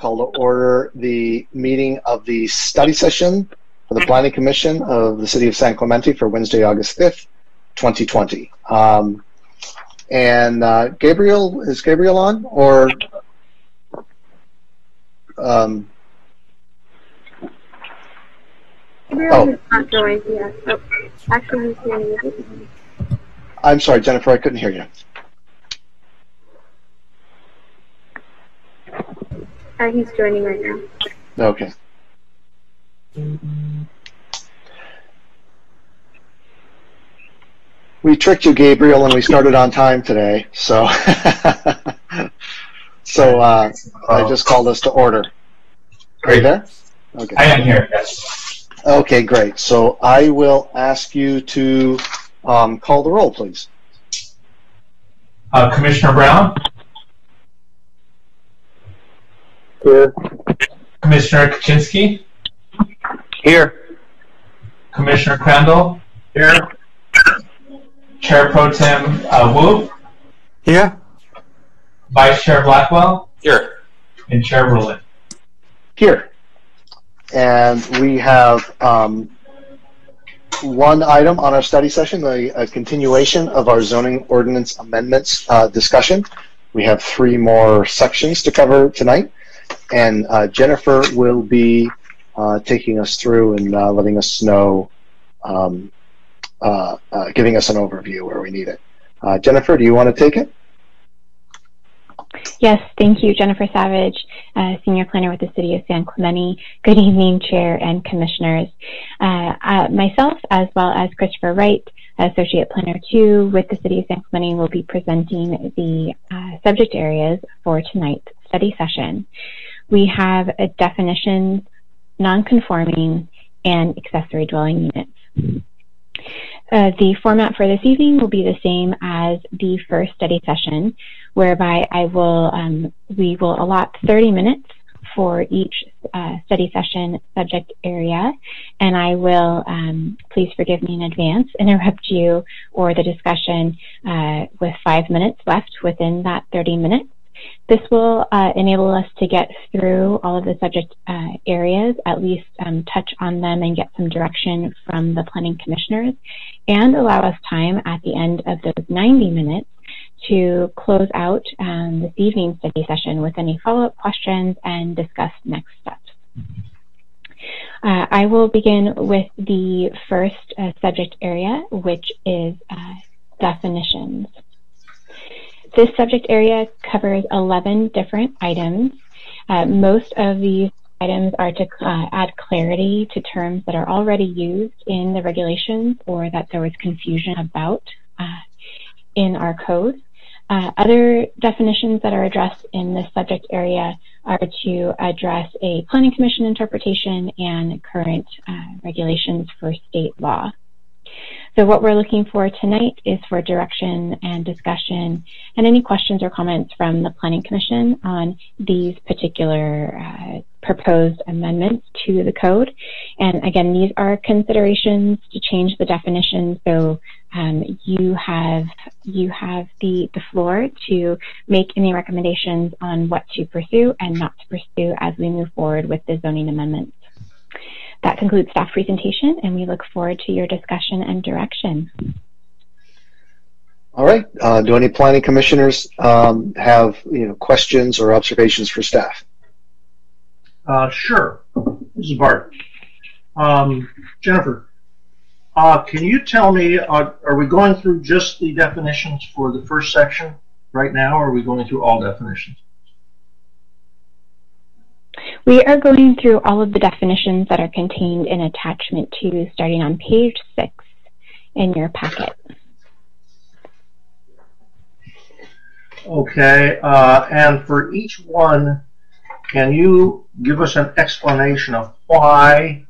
Call to order the meeting of the study session for the Planning Commission of the City of San Clemente for Wednesday, August 5th, 2020. Um, and uh, Gabriel, is Gabriel on? Or um, Gabriel Oh. is not joined yet. Oh, actually, he's hearing you. I'm sorry, Jennifer, I couldn't hear you. Uh, he's joining right now. Okay. We tricked you, Gabriel, and we started on time today. So, so uh, I just called us to order. Are you there? Okay. I am here, yes. Okay, great. So I will ask you to um, call the roll, please. Uh, Commissioner Brown, Here. Commissioner Kaczynski, Here. Commissioner Crandall, Here. Chair Pro Tem uh, Wu, Here. Vice Chair Blackwell, Here. and Chair Rowland. Here. And we have um, one item on our study session, a, a continuation of our zoning ordinance amendments uh, discussion. We have three more sections to cover tonight, and uh, Jennifer will be uh, taking us through and uh, letting us know, um, uh, uh, giving us an overview where we need it. Uh, Jennifer, do you want to take it? Yes, thank you, Jennifer Savage, Senior Planner with the City of San Clemente. Good evening, Chair and Commissioners. Myself, as well as Christopher Wright, Associate Planner 2 with the City of San Clemente, will be presenting the subject areas for tonight's study session. We have a definitions, non-conforming, and accessory dwelling units. Uh, the format for this evening will be the same as the first study session, whereby I will um, we will allot 30 minutes for each uh, study session subject area, and I will um, please forgive me in advance interrupt you or the discussion uh, with five minutes left within that 30 minutes. This will uh, enable us to get through all of the subject uh, areas, at least um, touch on them and get some direction from the planning commissioners, and allow us time at the end of those 90 minutes to close out um, this evening's study session with any follow-up questions and discuss next steps. Uh, I will begin with the first uh, subject area, which is uh, definitions. This subject area covers 11 different items. Uh, most of these items are to uh, add clarity to terms that are already used in the regulations or that there was confusion about uh, in our code. Uh, other definitions that are addressed in this subject area are to address a planning commission interpretation and current uh, regulations for state law. So what we're looking for tonight is for direction and discussion and any questions or comments from the Planning Commission on these particular uh, proposed amendments to the code. And again, these are considerations to change the definition. So um, you have you have the, the floor to make any recommendations on what to pursue and not to pursue as we move forward with the zoning amendments. That concludes staff presentation, and we look forward to your discussion and direction. All right. Uh, do any planning commissioners um, have you know questions or observations for staff? Uh, sure. This is Bart. Um, Jennifer, uh, can you tell me, uh, are we going through just the definitions for the first section right now, or are we going through all definitions? We are going through all of the definitions that are contained in attachment 2, starting on page 6 in your packet. Okay, uh, and for each one, can you give us an explanation of why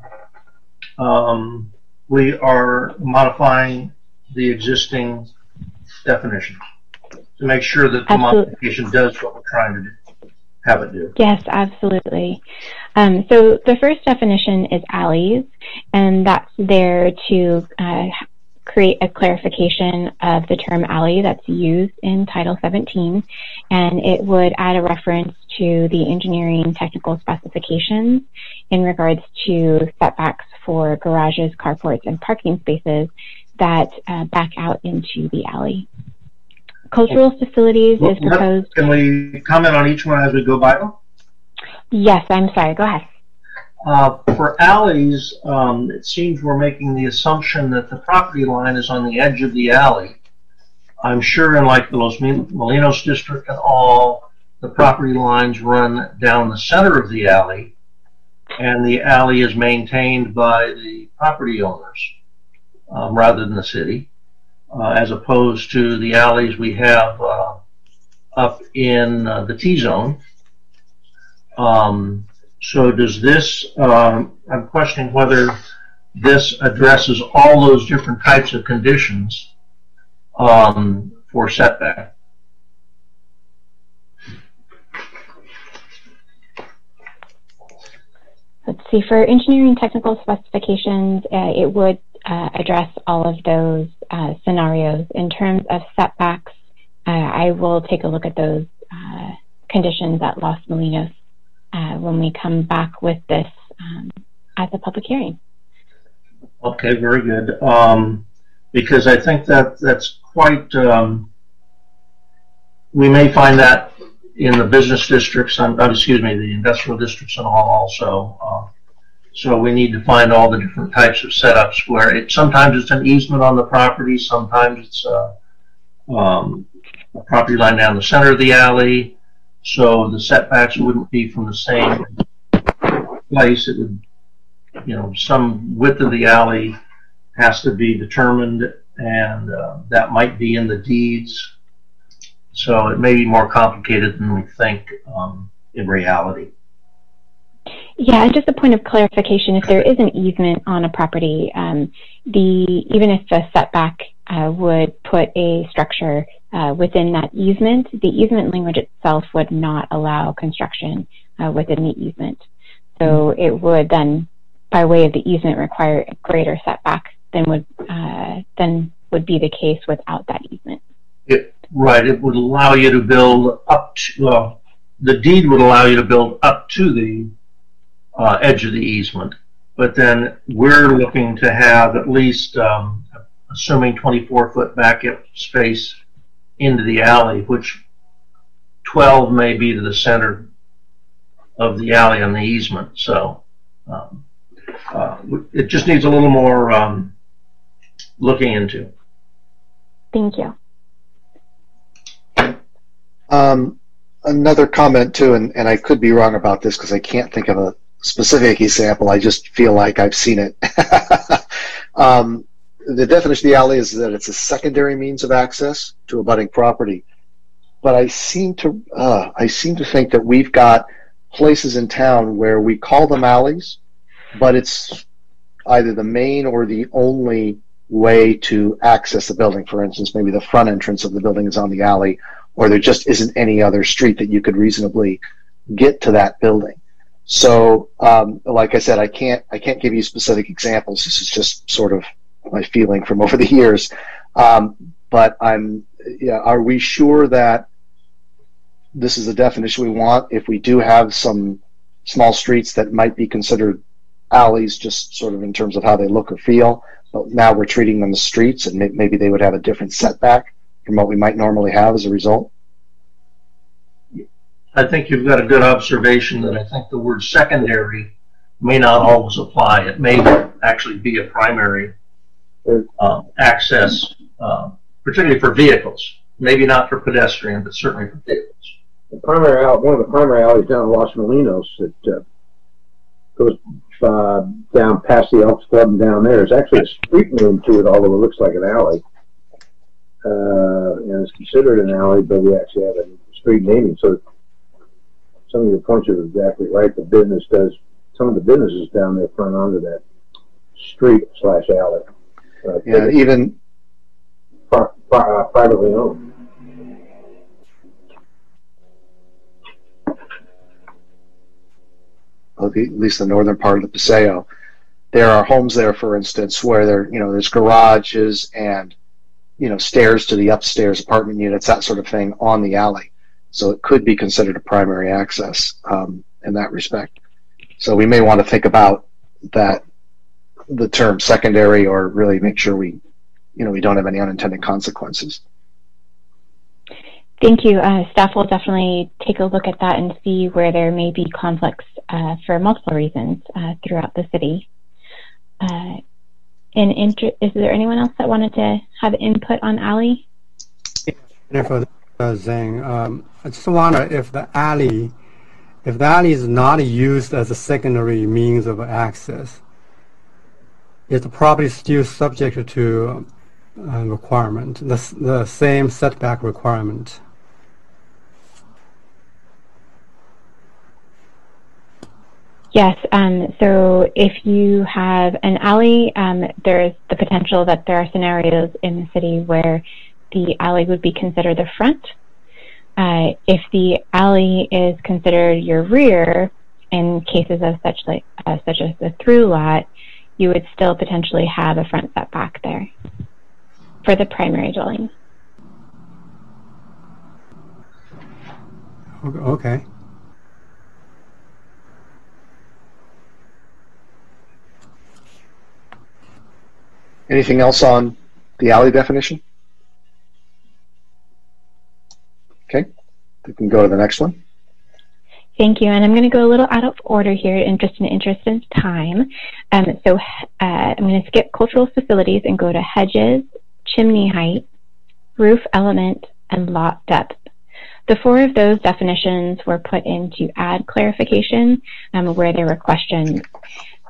um, we are modifying the existing definition to make sure that the Absolutely. modification does what we're trying to do, have it do? Yes, absolutely. Um, so the first definition is alleys, and that's there to uh, create a clarification of the term alley that's used in Title 17, and it would add a reference to the engineering technical specifications in regards to setbacks for garages, carports, and parking spaces that uh, back out into the alley. Cultural facilities Well, is proposed. Can we comment on each one as we go by them? Yes, I'm sorry. Go ahead. Uh, for alleys, um, it seems we're making the assumption that the property line is on the edge of the alley. I'm sure in like the Los Molinos district and all, the property lines run down the center of the alley, and the alley is maintained by the property owners um, rather than the city, uh, as opposed to the alleys we have uh, up in uh, the T zone. Um, so does this, um, I'm questioning whether this addresses all those different types of conditions um, for setback. Let's see, for engineering technical specifications, uh, it would uh, address all of those uh, scenarios. In terms of setbacks, uh, I will take a look at those uh, conditions at Los Molinos uh, when we come back with this um, at the public hearing. Okay, very good. Um, because I think that that's quite, um, we may find that in the business districts, uh, excuse me, the industrial districts and all also. Uh, so we need to find all the different types of setups where it, sometimes it's an easement on the property, sometimes it's a, um, a property line down the center of the alley. So the setbacks wouldn't be from the same place. It would, you know, some width of the alley has to be determined, and uh, that might be in the deeds. So it may be more complicated than we think um, in reality. Yeah, and just a point of clarification, if there is an easement on a property, um, the even if the setback uh, would put a structure uh, within that easement, the easement language itself would not allow construction uh, within the easement. So it would then, by way of the easement, require a greater setback than would uh, than would be the case without that easement. It, right, it would allow you to build up to, well, the deed would allow you to build up to the uh, edge of the easement. But then we're looking to have at least, um, assuming 24 foot back up space into the alley, which 12 may be to the center of the alley on the easement. So um, uh, it just needs a little more um, looking into. Thank you. Um, another comment too, and, and I could be wrong about this because I can't think of a specific example. I just feel like I've seen it. um, the definition of the alley is that it's a secondary means of access to a budding property. But I seem to uh, I seem to think that we've got places in town where we call them alleys, but it's either the main or the only way to access the building. For instance, maybe the front entrance of the building is on the alley, or there just isn't any other street that you could reasonably get to that building. So, um, like I said, I can't I can't give you specific examples. This is just sort of my feeling from over the years. Um, but I'm yeah. Are we sure that this is the definition we want? If we do have some small streets that might be considered alleys, just sort of in terms of how they look or feel, but now we're treating them as streets, and maybe they would have a different setback from what we might normally have as a result. I think you've got a good observation that I think the word secondary may not always apply. It may actually be a primary uh, access, uh, particularly for vehicles. Maybe not for pedestrian, but certainly for vehicles. The primary out, one of the primary alleys down in Los Molinos that uh, goes down past the Elks Club and down there is actually a street name to it, although it looks like an alley. Uh, and it's considered an alley, but we actually have a street naming. So some of your points are exactly right. The business does, some of the businesses down there front onto that street slash alley. Uh, Yeah, even pri- pri- uh, privately owned. at least the northern part of the Paseo. there are homes there, for instance, where there, you know, there's garages and, you know, stairs to the upstairs apartment units, that sort of thing on the alley. So it could be considered a primary access um, in that respect. So we may want to think about that, the term secondary, or really make sure we, you know, we don't have any unintended consequences. Thank you. Uh, staff will definitely take a look at that and see where there may be conflicts uh, for multiple reasons uh, throughout the city. Uh, and inter- is there anyone else that wanted to have input on alley? Jennifer uh, Zhang, um, I just wonder if the alley, if the alley is not used as a secondary means of access, is property still subject to uh, requirement, the, the same setback requirement? Yes. Um, so if you have an alley, um, there's the potential that there are scenarios in the city where the alley would be considered the front. Uh, if the alley is considered your rear, in cases of such like uh, such as the through lot, you would still potentially have a front setback there for the primary dwelling. Okay. Anything else on the alley definition? We can go to the next one. Thank you. And I'm going to go a little out of order here in just an interest of time. Um, so uh, I'm going to skip cultural facilities and go to hedges, chimney height, roof element, and lot depth. The four of those definitions were put in to add clarification um, where there were questions.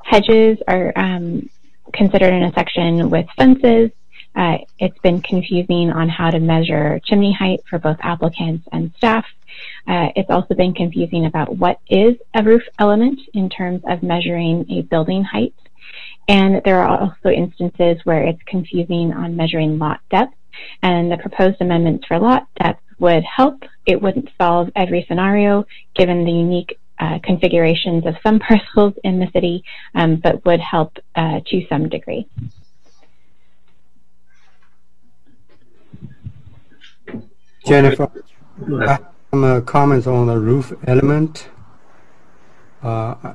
Hedges are um, considered in a section with fences. Uh, it's been confusing on how to measure chimney height for both applicants and staff. Uh, it's also been confusing about what is a roof element in terms of measuring a building height. And there are also instances where it's confusing on measuring lot depth. And the proposed amendments for lot depth would help. It wouldn't solve every scenario given the unique uh, configurations of some parcels in the city, um, but would help uh, to some degree. Jennifer, I have some uh, comments on the roof element. Uh,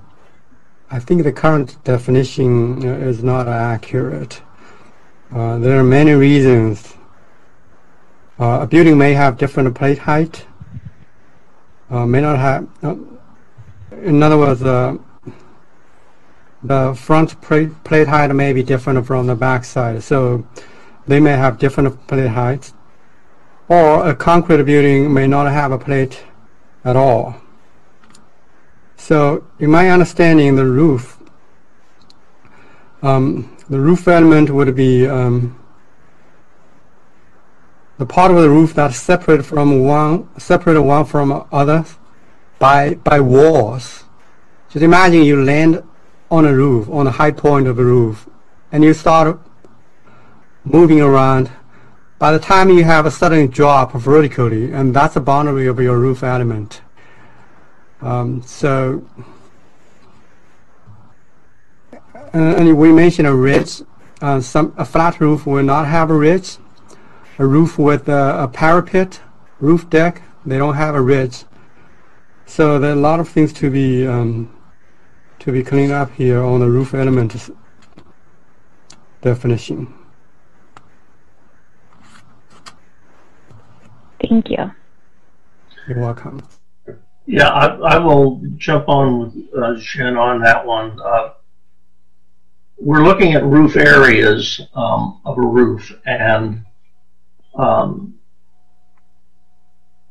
I think the current definition uh, is not accurate. Uh, there are many reasons. a building may have different plate height, may not have in other words, uh, the front plate, plate height may be different from the back side. So they may have different plate heights. Or a concrete building may not have a plate at all. So in my understanding, the roof, um, the roof element would be um, the part of the roof that's separate from one, separate one from other by, by walls. Just imagine you land on a roof, on a high point of a roof, and you start moving around. By the time you have a sudden drop vertically, and that's the boundary of your roof element. Um, so, uh, and we mentioned a ridge. Uh, some a flat roof will not have a ridge. A roof with a, a parapet, roof deck, they don't have a ridge. So there are a lot of things to be um, to be cleaned up here on the roof element definition. Thank you. You're welcome. Yeah, I, I will jump on with uh, Jen on that one. Uh, we're looking at roof areas um, of a roof, and um,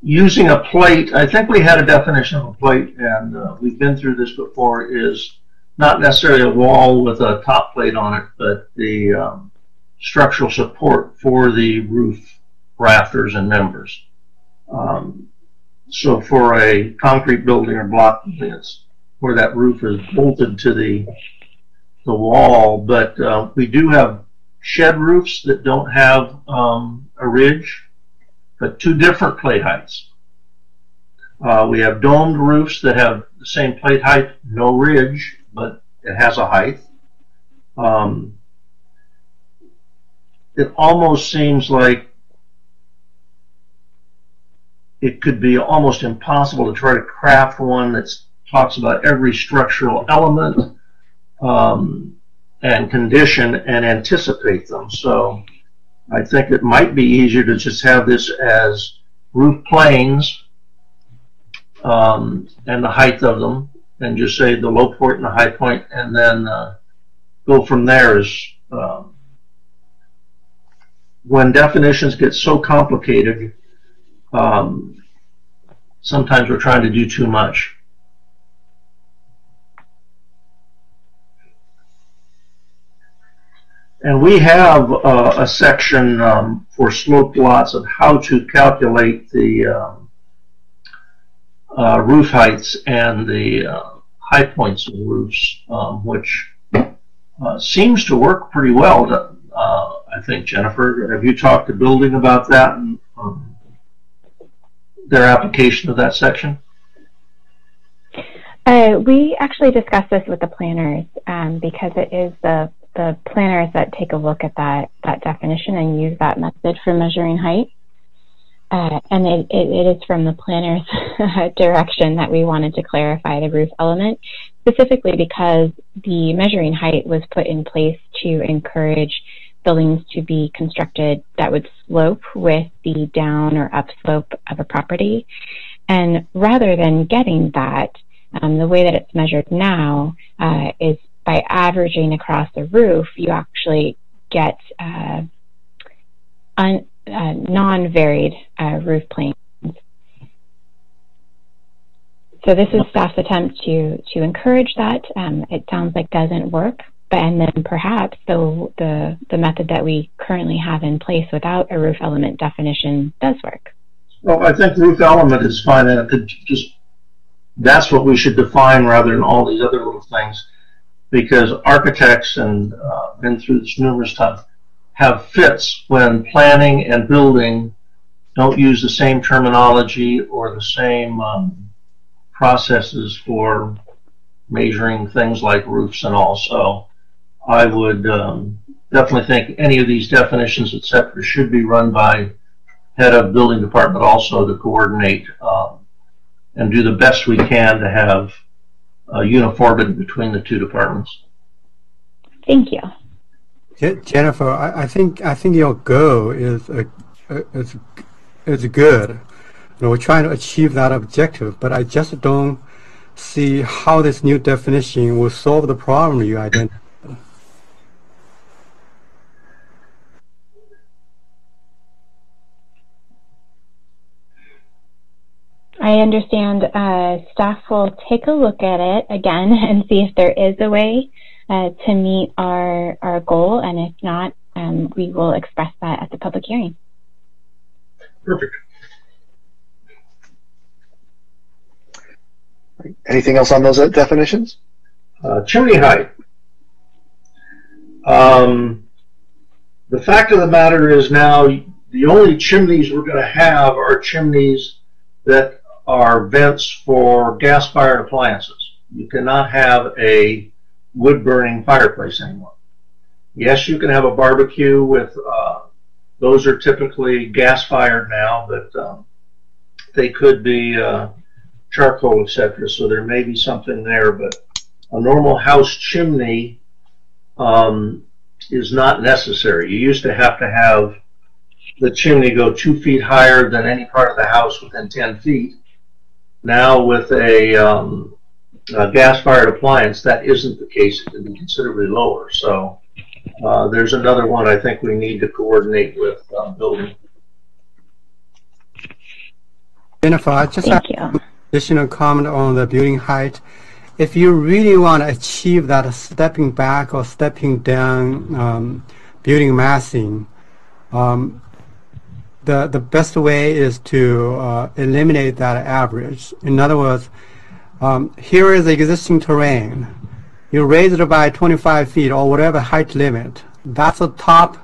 using a plate, I think we had a definition of a plate, and uh, we've been through this before, is not necessarily a wall with a top plate on it, but the um, structural support for the roof rafters and members. Um, so for a concrete building or block, it's where that roof is bolted to the the wall, but uh, we do have shed roofs that don't have um, a ridge but two different plate heights. Uh, we have domed roofs that have the same plate height, no ridge, but it has a height. um, it almost seems like it could be almost impossible to try to craft one that talks about every structural element um, and condition and anticipate them. So I think it might be easier to just have this as roof planes um, and the height of them, and just say the low point and the high point, and then uh, go from there. Is um, when definitions get so complicated, um, sometimes we're trying to do too much. And we have uh, a section um, for sloped lots of how to calculate the um, uh, roof heights and the uh, high points of roofs, um, which uh, seems to work pretty well, uh, I think, Jennifer. Have you talked to building about that and um, their application of that section? Uh, we actually discussed this with the planners um, because it is the the planners that take a look at that, that definition and use that method for measuring height. Uh, and it, it, it is from the planner's direction that we wanted to clarify the roof element, specifically because the measuring height was put in place to encourage buildings to be constructed that would slope with the down or up slope of a property. And rather than getting that, um, the way that it's measured now uh, is by averaging across the roof, you actually get uh, un, uh, non-varied uh, roof planes. So this is staff's attempt to to encourage that. Um, it sounds like doesn't work, but and then perhaps the the the method that we currently have in place without a roof element definition does work. Well, I think roof element is fine, it just that's what we should define rather than all these other little things because architects and uh, been through this numerous times have fits when planning and building don't use the same terminology or the same um, processes for measuring things like roofs and all. So I would um, definitely think any of these definitions, etc., should be run by head of building department also to coordinate um, and do the best we can to have uh, uniformity between the two departments. Thank you. Jennifer, I, I think I think your goal is uh, is is good. You know, we're trying to achieve that objective, but I just don't see how this new definition will solve the problem you identified. I understand uh, staff will take a look at it again and see if there is a way uh, to meet our, our goal, and if not, um, we will express that at the public hearing. Perfect. Anything else on those definitions? Uh, chimney height. Um, the fact of the matter is now the only chimneys we're going to have are chimneys that are vents for gas-fired appliances. You cannot have a wood-burning fireplace anymore. Yes, you can have a barbecue with, uh, those are typically gas-fired now, but um, they could be uh, charcoal, etc. So there may be something there, but a normal house chimney um, is not necessary. You used to have to have the chimney go two feet higher than any part of the house within 10 feet now with a, um, a gas-fired appliance, that isn't the case. It can be considerably lower. So uh, there's another one I think we need to coordinate with uh, building. Jennifer, I just Thank have you. additional comment on the building height. If you really want to achieve that stepping back or stepping down um, building massing, um, the, the best way is to uh, eliminate that average. In other words, um, here is existing terrain. You raise it by 25 feet or whatever height limit. That's the top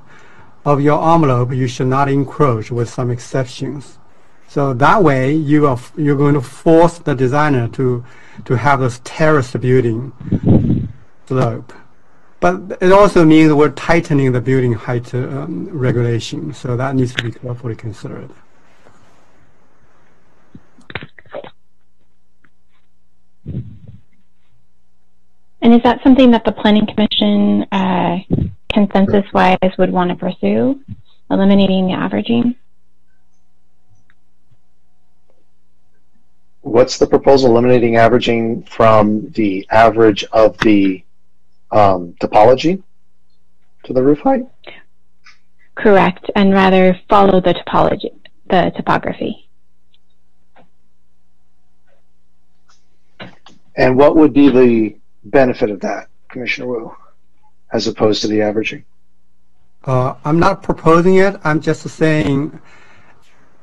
of your envelope. You should not encroach with some exceptions. So that way, you are you're going to force the designer to to have this terraced building slope. But it also means we're tightening the building height um, regulation, so that needs to be carefully considered. And is that something that the Planning Commission, uh, consensus-wise, would want to pursue, eliminating the averaging? What's the proposal eliminating averaging from the average of the um, topology to the roof height? Correct, and rather follow the topology, the topography. And what would be the benefit of that, Commissioner Wu, as opposed to the averaging? Uh, I'm not proposing it. I'm just saying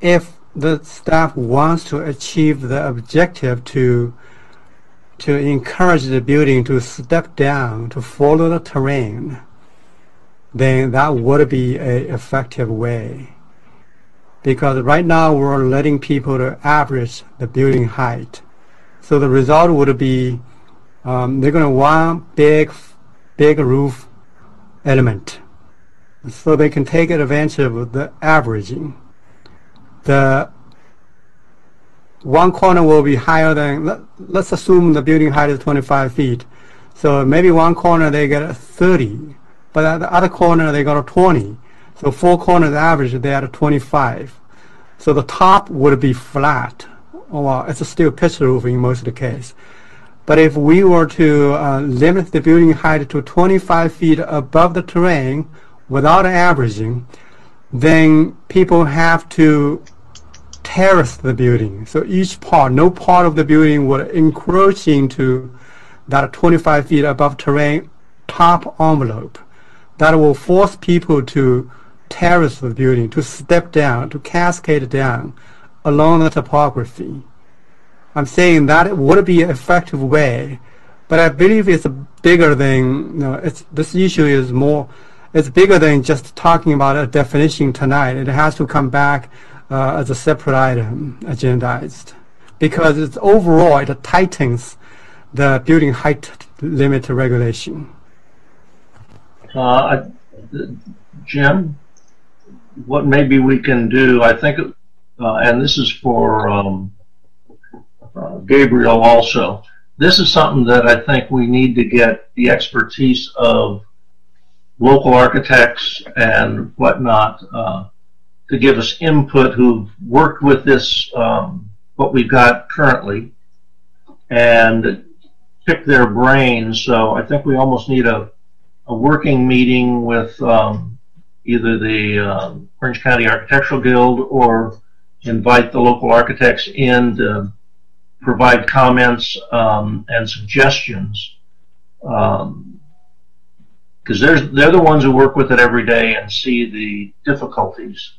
if the staff wants to achieve the objective to to encourage the building to step down, to follow the terrain, then that would be an effective way. Because right now we're letting people to average the building height. So the result would be um, they're going to want big, big roof element. So they can take advantage of the averaging. The one corner will be higher than, let, let's assume the building height is 25 feet. So maybe one corner they get 30, but at the other corner they got 20. So four corners average they at 25. So the top would be flat. Well, it's still pitch roof in most of the case. But if we were to uh, limit the building height to 25 feet above the terrain without averaging, then people have to terrace the building. So each part, no part of the building would encroach into that 25 feet above terrain top envelope. That will force people to terrace the building, to step down, to cascade down along the topography. I'm saying that it would be an effective way, but I believe it's bigger than, you know, it's, this issue is more, it's bigger than just talking about a definition tonight. It has to come back uh, as a separate item agendized because it's overall it tightens the building height limit regulation. Uh, Jim, what maybe we can do, I think, uh, and this is for um, uh, Gabriel also, this is something that I think we need to get the expertise of local architects and whatnot uh, to give us input who've worked with this, um, what we've got currently, and pick their brains. So I think we almost need a, a working meeting with um, either the um, Orange County Architectural Guild or invite the local architects in to provide comments um, and suggestions. because um, they're, they're the ones who work with it every day and see the difficulties.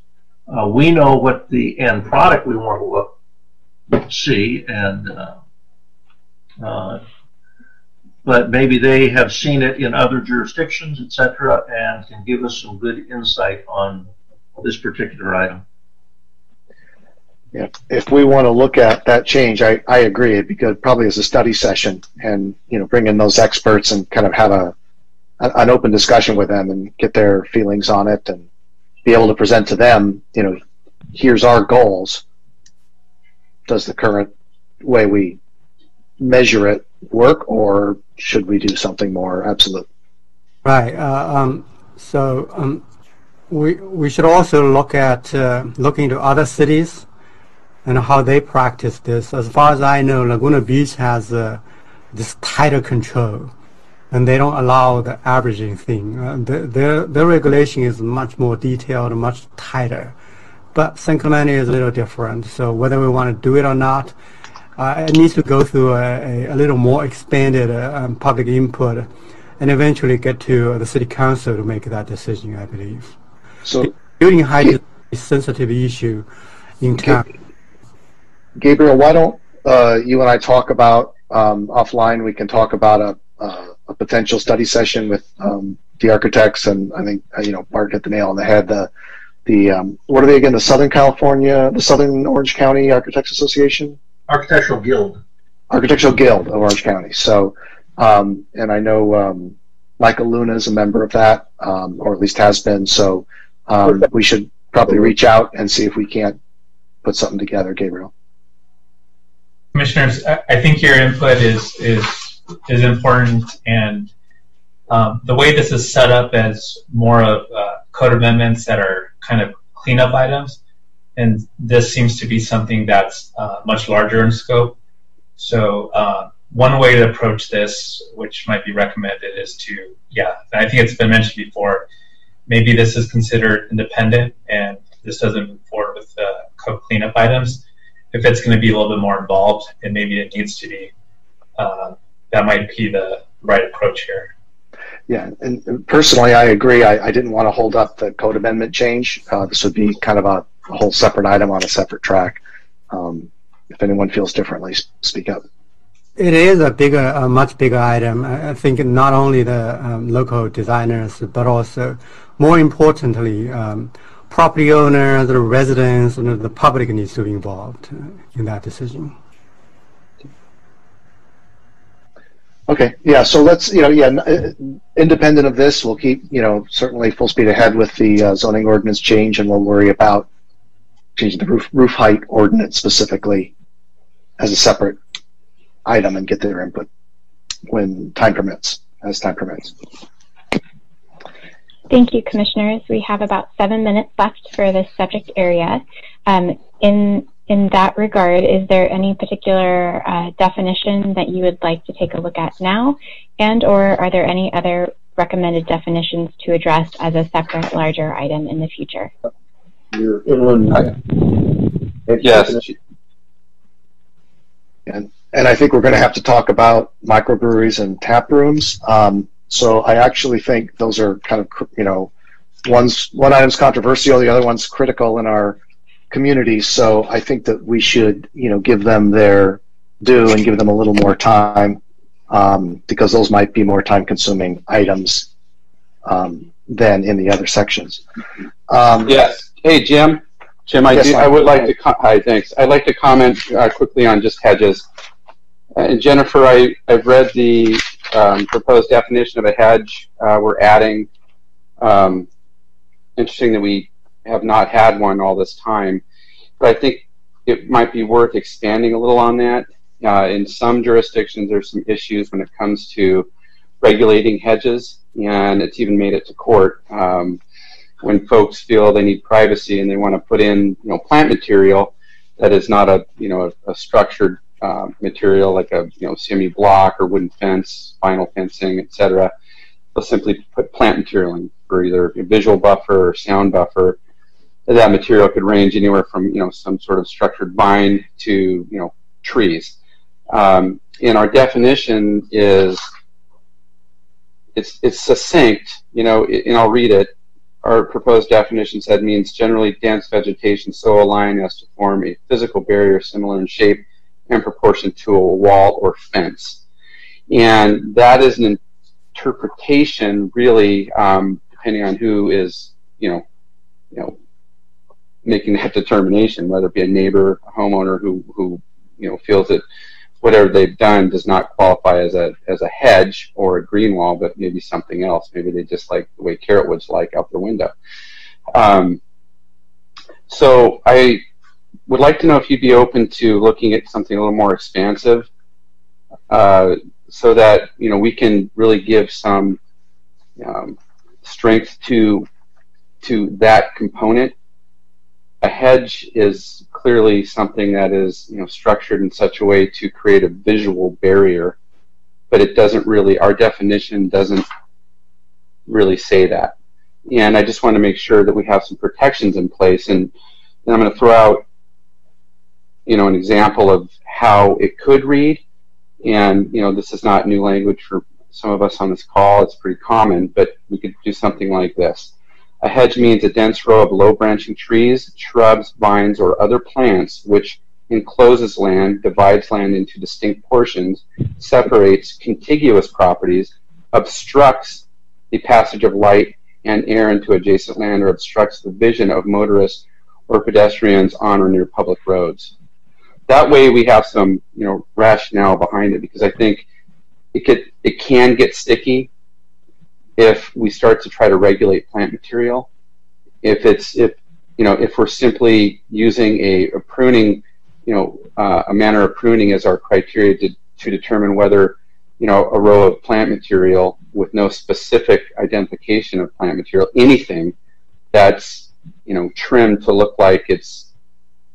Uh, we know what the end product we want to look, see, and uh, uh, but maybe they have seen it in other jurisdictions, etc., and can give us some good insight on this particular item. Yeah, if we want to look at that change, I, I agree. It'd be good probably as a study session and, you know, bring in those experts and kind of have a, an open discussion with them and get their feelings on it and be able to present to them, you know, here's our goals. Does the current way we measure it work, or should we do something more absolute? Right. Uh, um, so um, we we should also look at uh, looking to other cities and how they practice this. As far as I know, Laguna Beach has uh, this tighter control and they don't allow the averaging thing. Uh, the, their, their regulation is much more detailed, much tighter. But San Clemente is a little different. So whether we want to do it or not, uh, it needs to go through a, a, a little more expanded uh, um, public input and eventually get to the city council to make that decision, I believe. So building height is a sensitive issue in town. Gabriel, why don't uh, you and I talk about um, offline? We can talk about a uh, a potential study session with um, the architects, and I think uh, you know Mark hit the nail on the head. The the um, what are they again? The Southern California, the Southern Orange County Architects Association, Architectural Guild, Architectural Guild of Orange County. So, um, and I know um, Michael Luna is a member of that, um, or at least has been. So um, we should probably reach out and see if we can't put something together, Gabriel. Commissioners, I I think your input is is is important, and um, the way this is set up as more of uh, code amendments that are kind of cleanup items, and this seems to be something that's uh, much larger in scope. So uh, one way to approach this, which might be recommended, is to yeah, I think it's been mentioned before. Maybe this is considered independent, and this doesn't move forward with the code cleanup items if it's going to be a little bit more involved, and maybe it needs to be, uh, that might be the right approach here. Yeah, and, and personally, I agree. I, I, didn't want to hold up the code amendment change. Uh, this would be kind of a, a, whole separate item on a separate track. Um, if anyone feels differently, speak up. It is a bigger, a much bigger item. I think not only the um, local designers, but also, more importantly, um, property owners, the residents, and the public needs to be involved in that decision. Okay, yeah, so let's, you know, yeah, uh, independent of this, we'll keep, you know, certainly full speed ahead with the uh, zoning ordinance change and we'll worry about changing the roof, roof height ordinance specifically as a separate item and get their input when time permits, as time permits. Thank you, Commissioners. We have about seven minutes left for this subject area. Um, in in that regard, is there any particular uh, definition that you would like to take a look at now, and or are there any other recommended definitions to address as a separate, larger item in the future? Your inland. Yes. And, and I think we're going to have to talk about microbreweries and tap rooms. Um, so I actually think those are kind of, you know, one's one item's controversial, the other one's critical in our communities. So I think that we should, you know, give them their due and give them a little more time um, because those might be more time-consuming items um, than in the other sections. Um, yes. Hey, Jim. Jim, I, yes, do, I would like to. hi, thanks. I'd like to comment uh, quickly on just hedges. Uh, and Jennifer, I, I've read the um, proposed definition of a hedge. Uh, we're adding. Um, interesting that we have not had one all this time, but I think it might be worth expanding a little on that. Uh, in some jurisdictions, there's some issues when it comes to regulating hedges, and it's even made it to court um, when folks feel they need privacy and they want to put in, you know, plant material that is not a, you know, a, a structured uh, material like a you know semi block or wooden fence, vinyl fencing, etc. They'll simply put plant material in for either a visual buffer or sound buffer. That material could range anywhere from you know some sort of structured vine to you know trees. Um, and our definition is it's it's succinct, you know, and I'll read it. Our proposed definition said means generally dense vegetation so aligned as to form a physical barrier similar in shape and proportion to a wall or fence. And that is an interpretation, really, um, depending on who is, you know, you know, making that determination, whether it be a neighbor, a homeowner who, who you know, feels that whatever they've done does not qualify as a as a hedge or a green wall, but maybe something else. Maybe they just like the way carrotwoods like out the window. Um, so I would like to know if you'd be open to looking at something a little more expansive, uh, so that you know we can really give some um, strength to to that component. A hedge is clearly something that is you know structured in such a way to create a visual barrier, but it doesn't really. Our definition doesn't really say that, and I just want to make sure that we have some protections in place. And, and I'm going to throw out you know, an example of how it could read. And, you know, this is not new language for some of us on this call. It's pretty common, but we could do something like this. A hedge means a dense row of low branching trees, shrubs, vines, or other plants which encloses land, divides land into distinct portions, separates contiguous properties, obstructs the passage of light and air into adjacent land, or obstructs the vision of motorists or pedestrians on or near public roads. That way we have some you know rationale behind it because I think it could it can get sticky if we start to try to regulate plant material. If it's if you know if we're simply using a, a pruning, you know, uh, a manner of pruning as our criteria to to determine whether you know a row of plant material with no specific identification of plant material, anything that's you know trimmed to look like it's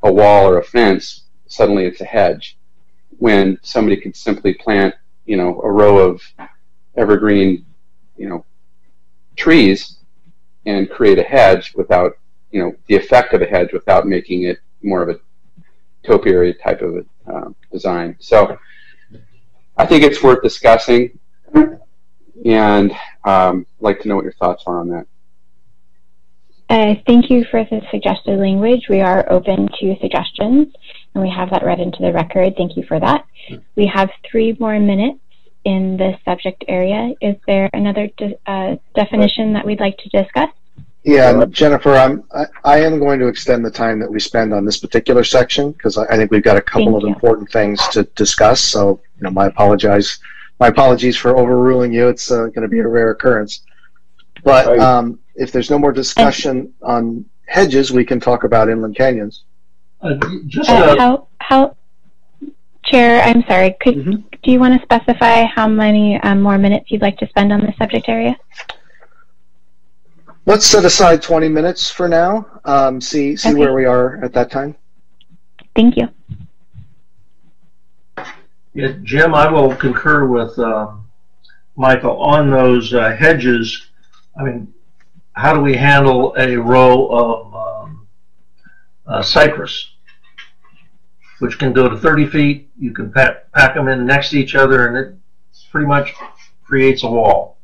a wall or a fence, suddenly it's a hedge. When somebody could simply plant you know a row of evergreen you know trees and create a hedge without, you know, the effect of a hedge without making it more of a topiary type of a, uh, design. So I think it's worth discussing, and um, like to know what your thoughts are on that. Uh, thank you for the suggested language. We are open to suggestions, and we have that read into the record. Thank you for that. We have three more minutes in this subject area. Is there another de uh, definition that we'd like to discuss? Yeah, Jennifer, I'm, I, I, am going to extend the time that we spend on this particular section because I, I, think we've got a couple Thank of you. important things to discuss. So, you know, my apologize, my apologies for overruling you. It's uh, going to be a rare occurrence. But um, if there's no more discussion on hedges, we can talk about inland canyons. Uh, just Uh, uh, how, how, Chair, I'm sorry, could, Mhm. do you want to specify how many um, more minutes you'd like to spend on this subject area? Let's set aside 20 minutes for now. Um, see see Okay. where we are at that time. Thank you. Yeah, Jim, I will concur with um, Michael on those uh, hedges. I mean, how do we handle a row of um, uh, cypress, which can go to 30 feet? You can pack, pack them in next to each other, and it pretty much creates a wall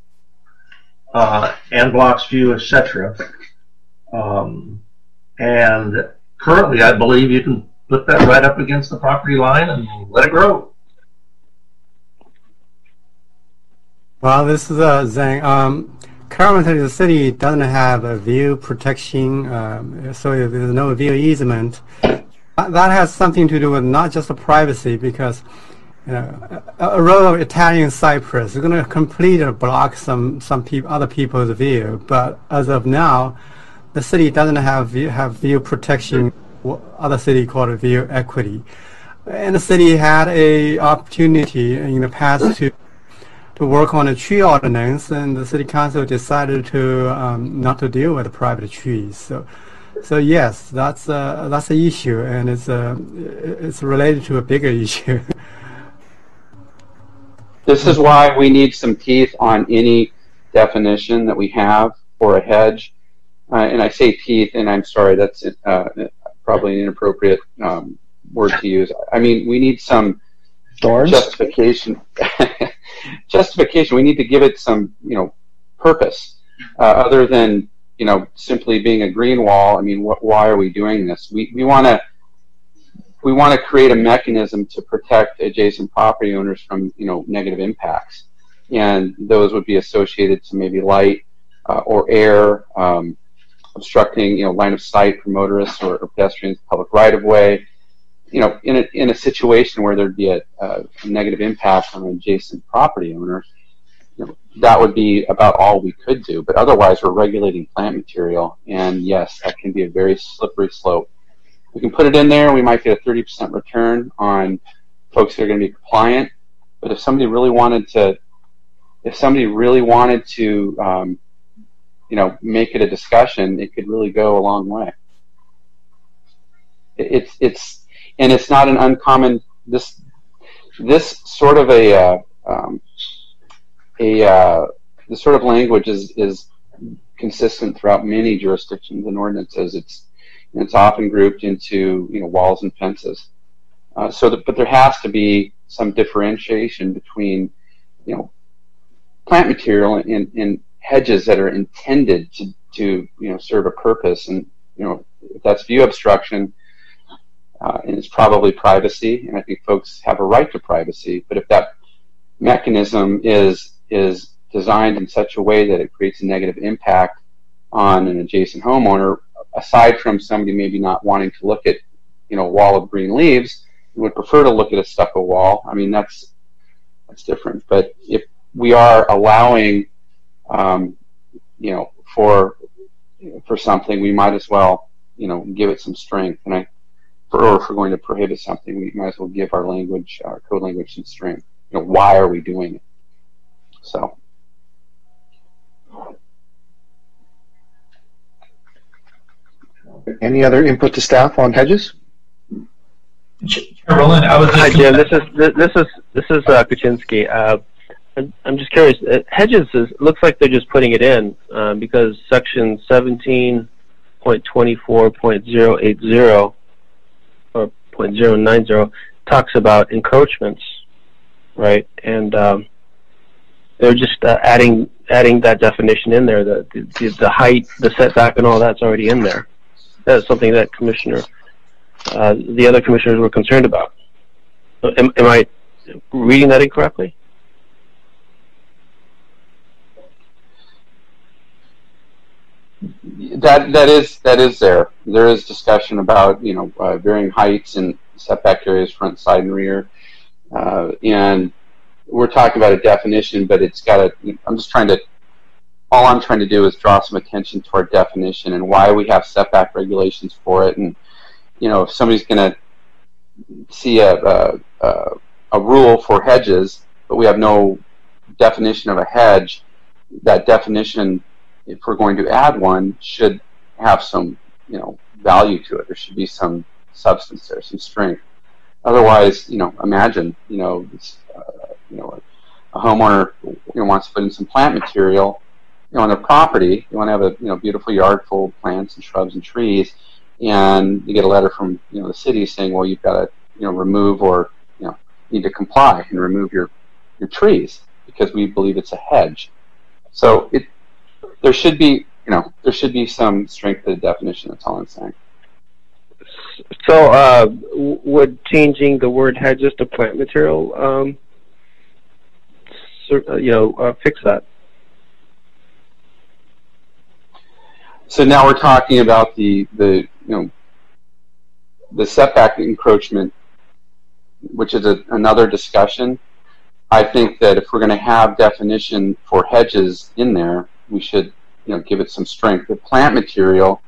uh, and blocks view, etc. Um, and currently, I believe you can put that right up against the property line and let it grow. Well, this is uh, Zhang. Um, currently, the city doesn't have a view protection, um, so there's no view easement. Uh, That has something to do with not just the privacy, because you know, a, a row of Italian cypress is going to completely block some some peop other people's view. But as of now, the city doesn't have view, have view protection. What other city called view equity, and the city had a opportunity in the past to to work on a tree ordinance, and the city council decided to um, not to deal with private trees. So, so yes, that's a that's an issue, and it's a it's related to a bigger issue. This is why we need some teeth on any definition that we have for a hedge. Uh, and I say teeth, and I'm sorry, that's uh, probably an inappropriate um, word to use. I mean, we need some Thorns? justification. justification. We need to give it some, you know, purpose uh, other than you know simply being a green wall. I mean, why are we doing this? We we want to we want to create a mechanism to protect adjacent property owners from you know negative impacts, and those would be associated to maybe light uh, or air. Um, obstructing, you know, line of sight for motorists or, or pedestrians, public right of way, you know, in a, in a situation where there'd be a, a negative impact on an adjacent property owner, that would be about all we could do. But otherwise, we're regulating plant material, and yes, that can be a very slippery slope. We can put it in there. We might get a 30% return on folks that are going to be compliant. But if somebody really wanted to, if somebody really wanted to, um, you know, make it a discussion, it could really go a long way. It's it's and it's not an uncommon this this sort of a uh, um, a uh, this sort of language is is consistent throughout many jurisdictions and ordinances. It's it's often grouped into you know walls and fences. Uh, so, but there has to be some differentiation between you know plant material and, and hedges that are intended to, to you know serve a purpose and you know if that's view obstruction uh, and it's probably privacy and I think folks have a right to privacy but if that mechanism is is designed in such a way that it creates a negative impact on an adjacent homeowner aside from somebody maybe not wanting to look at you know a wall of green leaves would prefer to look at a stucco wall I mean that's that's different but if we are allowing um, you know, for for something, we might as well, you know, give it some strength. And I, for, or if we're going to prohibit something, we might as well give our language, our code language, some strength. You know, why are we doing it? So. Any other input to staff on hedges? Roland, I was just Hi, Jim. This is this is this is uh, Kuczynski. Uh, I'm just curious. Uh, hedges is, looks like they're just putting it in um, because section 17.24.080 or .090 talks about encroachments, right? And um, they're just uh, adding adding that definition in there. The, the the height, the setback, and all that's already in there. That's something that Commissioner, uh, the other commissioners were concerned about. Am, am I reading that incorrectly? That that is that is there. There is discussion about you know uh, varying heights and setback areas, front, side, and rear, uh, and we're talking about a definition, but it's got a. I'm just trying to. All I'm trying to do is draw some attention to our definition and why we have setback regulations for it, and you know if somebody's going to see a, a, a a rule for hedges, but we have no definition of a hedge, that definition if we're going to add one, should have some, you know, value to it. There should be some substance there, some strength. Otherwise, you know, imagine, you know, this, uh, you know, a homeowner you know, wants to put in some plant material, you know, on their property. You want to have a you know beautiful yard full of plants and shrubs and trees, and you get a letter from you know the city saying, well, you've got to you know remove or you know need to comply and remove your your trees because we believe it's a hedge. So it there should be, you know, there should be some strength to the definition. That's all I'm saying. So, uh, would changing the word hedges to plant material, um, uh, you know, uh, fix that? So now we're talking about the the you know the setback encroachment, which is a, another discussion. I think that if we're going to have definition for hedges in there, we should you know give it some strength. The plant material,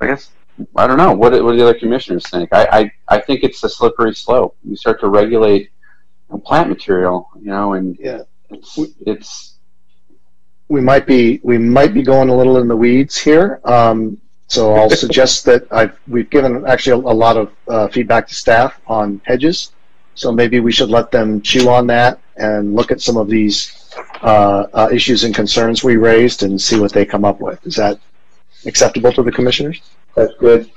I guess I don't know what what do the other commissioners think. I I, I think it's a slippery slope. You start to regulate plant material, you know, and yeah, it's it's we might be we might be going a little in the weeds here. Um, so I'll suggest that I've we've given actually a, a lot of uh, feedback to staff on hedges. So maybe we should let them chew on that and look at some of these uh, uh, issues and concerns we raised and see what they come up with. Is that acceptable to the commissioners? That's good.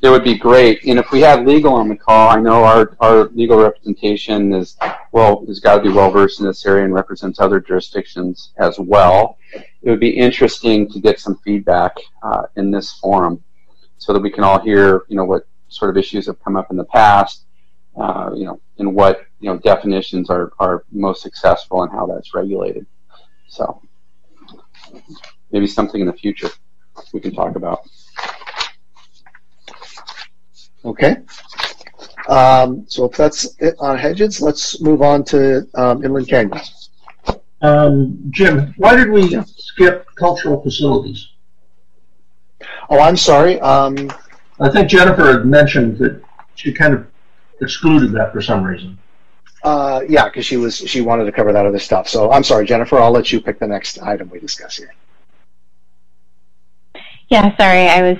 It would be great. And if we had legal on the call, I know our, our legal representation is, well, has got to be well versed in this area and represents other jurisdictions as well. It would be interesting to get some feedback uh, in this forum so that we can all hear, you know, what sort of issues have come up in the past uh, you know, and what you know definitions are, are most successful and how that's regulated. So maybe something in the future we can talk about. Okay. Um, so if that's it on hedges, let's move on to um, inland canyons. Um, Jim, why did we skip cultural facilities? Oh, I'm sorry. Um, I think Jennifer had mentioned that she kind of excluded that for some reason. Uh, yeah, because she was she wanted to cover that other stuff. So I'm sorry, Jennifer. I'll let you pick the next item we discuss here. Yeah, sorry, I was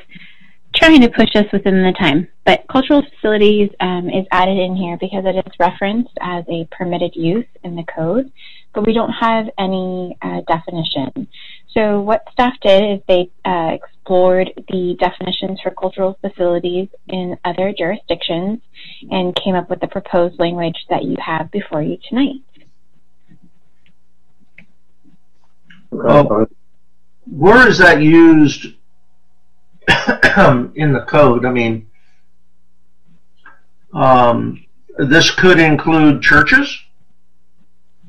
trying to push us within the time. But cultural facilities um, is added in here because it is referenced as a permitted use in the code, but we don't have any uh, definition. So what staff did is they uh, explored the definitions for cultural facilities in other jurisdictions and came up with the proposed language that you have before you tonight. Uh, where is that used in the code? I mean, um, this could include churches.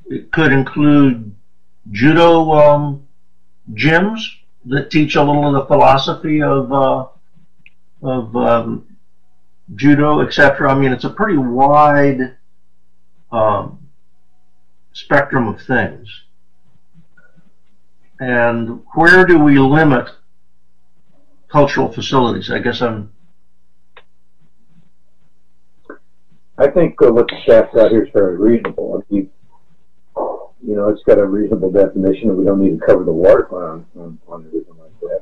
It could include judo um, gyms that teach a little of the philosophy of uh, of um, judo, etc. I mean, it's a pretty wide um, spectrum of things. and where do we limit cultural facilities? I guess I'm. I think uh, what the staff got here is very reasonable. If you, you know, it's got a reasonable definition, and we don't need to cover the waterfront on, on, on everything like that.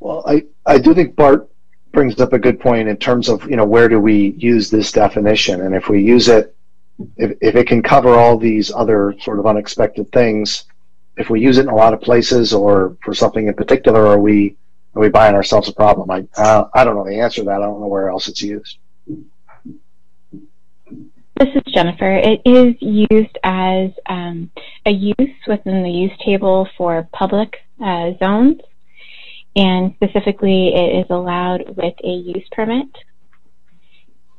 Well, I, I do think Bart brings up a good point in terms of, you know, where do we use this definition? And if we use it, if, if it can cover all these other sort of unexpected things, if we use it in a lot of places or for something in particular, are we are we buying ourselves a problem? I I don't know the answer to that. I don't know where else it's used. This is Jennifer. It is used as um, a use within the use table for public uh, zones and specifically it is allowed with a use permit.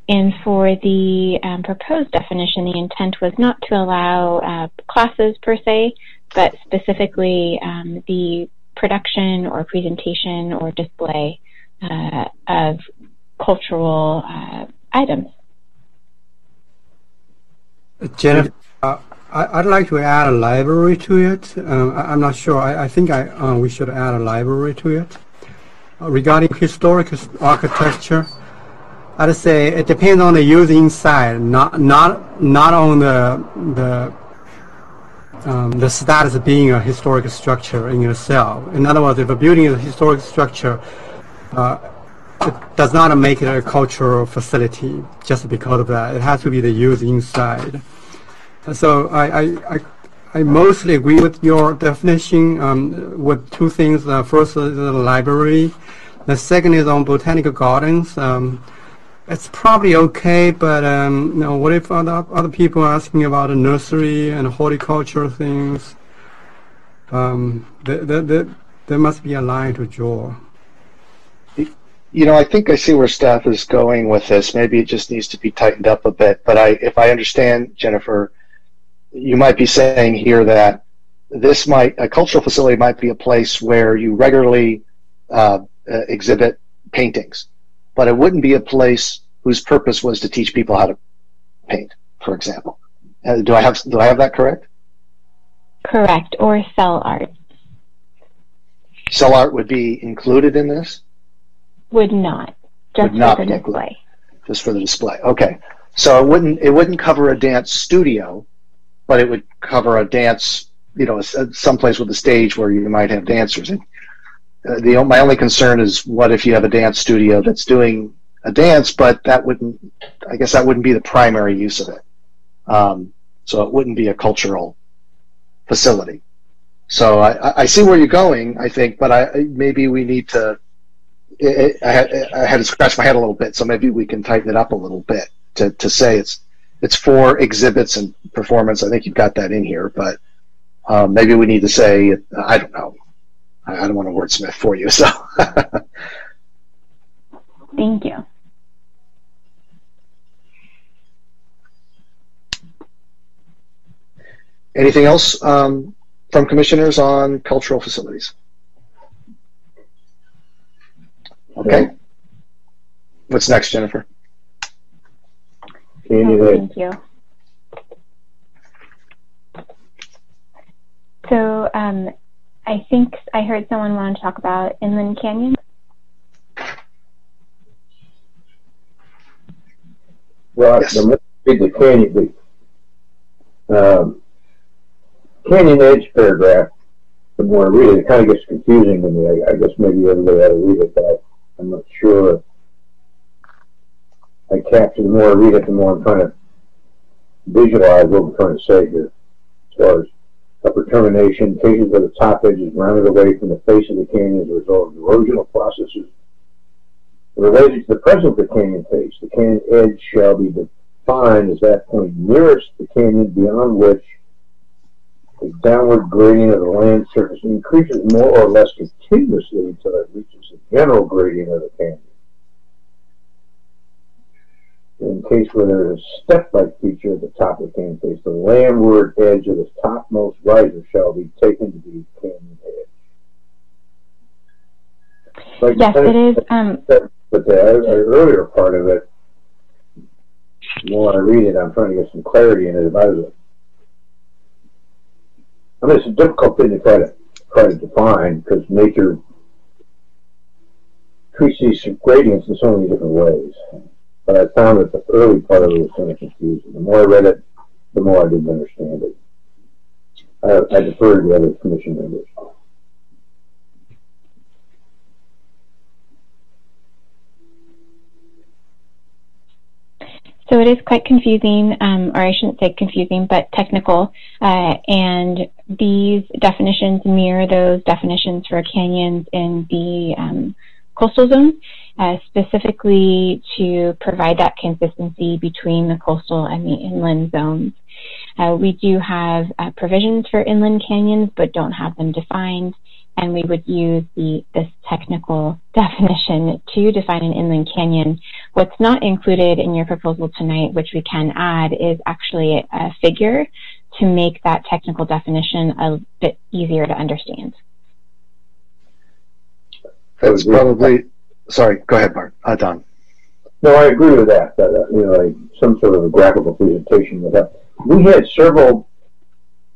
And for the um, proposed definition, the intent was not to allow uh, classes per se, but specifically um, the production or presentation or display uh, of cultural uh, items. Jennifer, uh, I, would like to add a library to it. Um, I, am not sure. I, I think I, uh, we should add a library to it. Uh, regarding historic architecture, I'd say it depends on the use inside, not not not on the the um, the status of being a historic structure in itself. In other words, if a building is a historic structure, uh, it does not make it a cultural facility just because of that. It has to be the use inside. So I, I, I, I mostly agree with your definition um, with two things. Uh, first is the library. The second is on botanical gardens. Um, it's probably okay, but um, you know, what if other other people are asking about a nursery and horticulture things? Um, there, there, there must be a line to draw. You know, I think I see where staff is going with this. Maybe it just needs to be tightened up a bit. But I, if I understand Jennifer, you might be saying here that this might a cultural facility might be a place where you regularly uh, exhibit paintings, but it wouldn't be a place whose purpose was to teach people how to paint, for example. Uh, do I have do I have that correct? Correct, or sell art. Sell art would be included in this. Would not. Just would not for the display. Included. Just for the display. Okay. So it wouldn't it wouldn't cover a dance studio but it would cover a dance, you know, someplace with a stage where you might have dancers. And uh, the my only concern is what if you have a dance studio that's doing a dance, but that wouldn't, I guess that wouldn't be the primary use of it. Um, so it wouldn't be a cultural facility. So I, I see where you're going, I think, but I maybe we need to. I, had, I had to scratch my head a little bit, so maybe we can tighten it up a little bit to, to say it's it's for exhibits and performance. I think you've got that in here, but um, maybe we need to say, I don't know. I, I don't want to wordsmith for you. So. Thank you. Anything else um, from commissioners on cultural facilities? Okay. What's next, Jennifer? thank you. So um, I think I heard someone want to talk about inland canyon. Well, yes. let's read the canyon. The um, canyon edge paragraph. The more I read it, it kind of gets confusing to me. I, I guess maybe everybody ought to read it, but I'm not sure I capture, the more I read it, the more I'm trying to visualize what we're trying to say here. As far as upper termination, cases where the top edge is rounded away from the face of the canyon as a result of erosional processes related to the presence of the canyon face. The canyon edge shall be defined as that point nearest the canyon beyond which the downward gradient of the land surface increases more or less continuously until it reaches the general gradient of the canyon in case where there is a step-like feature at the top of the canyon face, the landward edge of the topmost riser shall be taken to be canyon edge. Like yes, it is. Um, but the, earlier part of it, more I read it, I'm trying to get some clarity in it about it. I mean, it's a difficult thing to try to try to define because nature treats these gradients in so many different ways. But I found that the early part of it was kind of confusing. The more I read it, the more I didn't understand it. I, I defer to the other commission members. So it is quite confusing, um, or I shouldn't say confusing, but technical. Uh, and these definitions mirror those definitions for canyons in the um, coastal zone, uh, specifically to provide that consistency between the coastal and the inland zones. Uh, we do have uh, provisions for inland canyons, but don't have them defined and we would use the, this technical definition to define an inland canyon. What's not included in your proposal tonight, which we can add, is actually a figure to make that technical definition a bit easier to understand. That's probably, sorry, go ahead, Bart. Uh, Don. No, I agree with that. That uh, you know, like some sort of a graphical presentation with that. We had several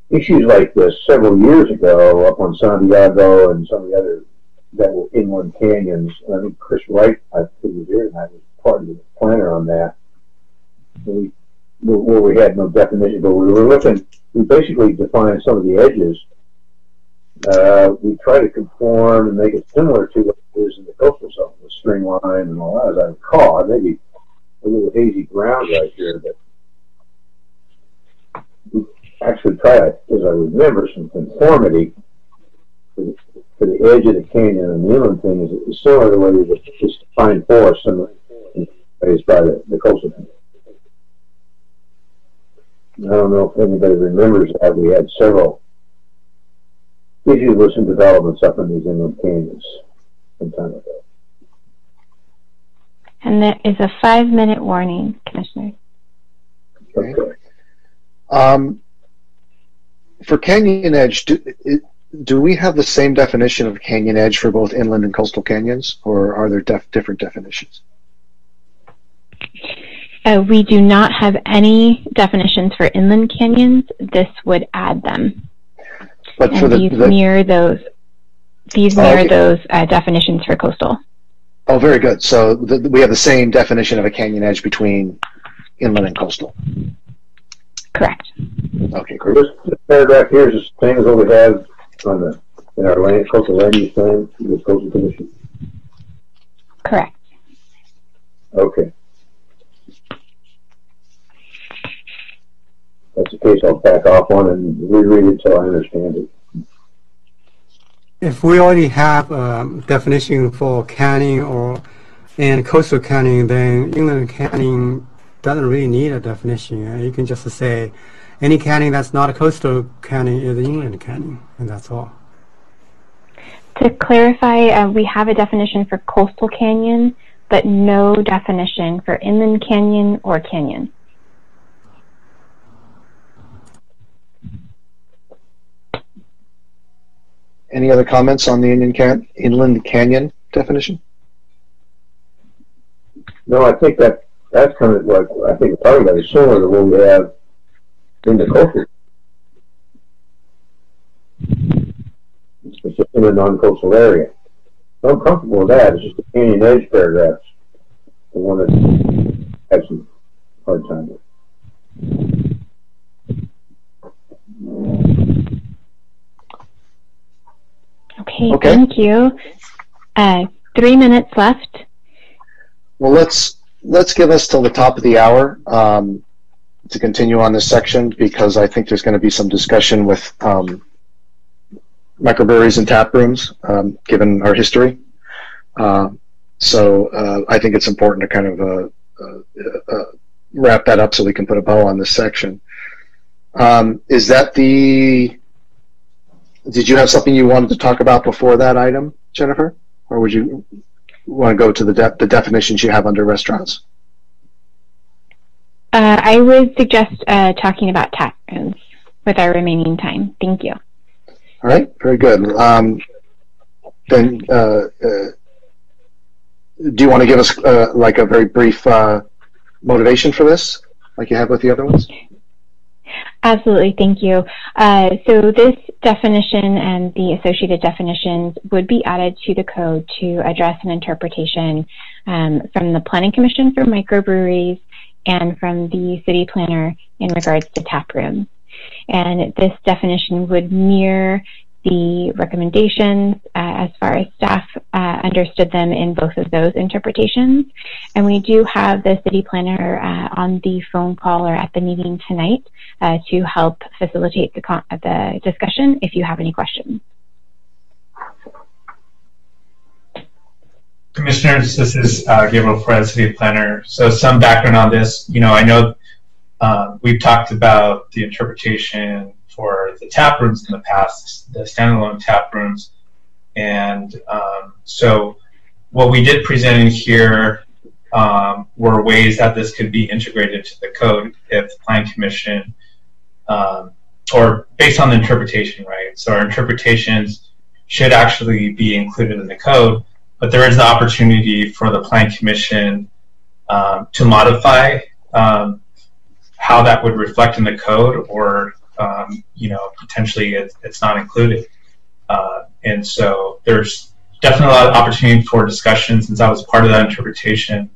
issues like this several years ago up on Santiago and some of the other that were inland canyons. I think Chris Wright, I think was here, and I was part of the planner on that. We, where we had no definition, but we were looking. We basically defined some of the edges. Uh, we try to conform and make it similar to what is in the coastal zone, the string line and all that. As I recall, maybe a little hazy ground right here, but actually try to, as I remember, some conformity for the, edge of the canyon and the inland thing is, is similar to what is just defined for us in ways by the, the coastal canyon. I don't know if anybody remembers that we had several issues with some developments up in these inland canyons some time ago. And there is a five minute warning, Commissioner. Okay. Um, for canyon edge, do, do we have the same definition of canyon edge for both inland and coastal canyons, or are there def different definitions? Uh, we do not have any definitions for inland canyons. This would add them. But and for the, these the, mirror those. These Oh, mirror okay. those uh, definitions for coastal. oh, very good. So the, we have the same definition of a canyon edge between inland and coastal. Correct. Okay, great. This, this paragraph here is the same as what we have on the in our land coastal land use plan, the coastal commission. Correct. Okay. That's the case. I'll back off on and reread it until I understand it. If we already have a definition for canyon or and coastal canyon, then inland canyon doesn't really need a definition. You can just say any canyon that's not a coastal canyon is an inland canyon, and that's all. To clarify, uh, we have a definition for coastal canyon, but no definition for inland canyon or canyon. Any other comments on the Indian can inland canyon definition? No, I think that that's kind of like I think part of is similar to what we have in the coastal. It's just in a non-coastal area. So I'm comfortable with that. It's just the canyon edge paragraphs, the one that have some hard time with. Okay, Okay. thank you. Uh, three minutes left. Well, let's let's give us till the top of the hour um, to continue on this section because I think there's going to be some discussion with um, microbreweries and tap rooms, um, given our history. Uh, so uh, I think it's important to kind of uh, uh, uh, wrap that up so we can put a bow on this section. Um, is that the? Did you have something you wanted to talk about before that item, Jennifer, or would you want to go to the de- the definitions you have under restaurants? Uh, I would suggest uh, talking about tap rooms with our remaining time. Thank you. All right, very good. Um, then, uh, uh, do you want to give us uh, like a very brief uh, motivation for this, like you have with the other ones? Absolutely, thank you. Uh, so this definition and the associated definitions would be added to the code to address an interpretation um, from the Planning Commission for microbreweries and from the city planner in regards to tap rooms. And this definition would mirror the recommendations uh, as far as staff uh, understood them in both of those interpretations. And we do have the city planner uh, on the phone call or at the meeting tonight uh, to help facilitate the, the discussion if you have any questions. Commissioners, this is uh, Gabriel Perez, City Planner. So some background on this. You know, I know uh, we've talked about the interpretation for the tap rooms in the past, the standalone tap rooms. And um, so what we did present in here um, were ways that this could be integrated to the code if the Plan Commission, um, or based on the interpretation, right? So our interpretations should actually be included in the code, but there is the opportunity for the Plan Commission um, to modify um, how that would reflect in the code or um, you know, potentially it, it's not included. Uh, and so there's definitely a lot of opportunity for discussion since I was part of that interpretation.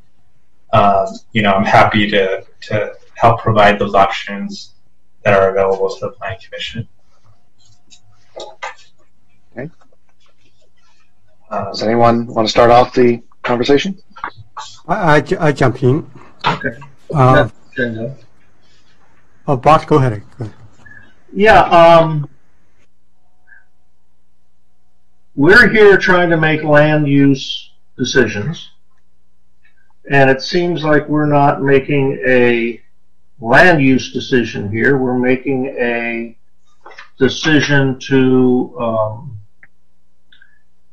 Um, you know, I'm happy to, to help provide those options that are available to the Planning Commission. Okay. Uh, Does anyone want to start off the conversation? I, I, I jump in. Okay. Uh, oh, Bart, go ahead. Go ahead. Yeah, um, we're here trying to make land use decisions, and it seems like we're not making a land use decision here. We're making a decision to um,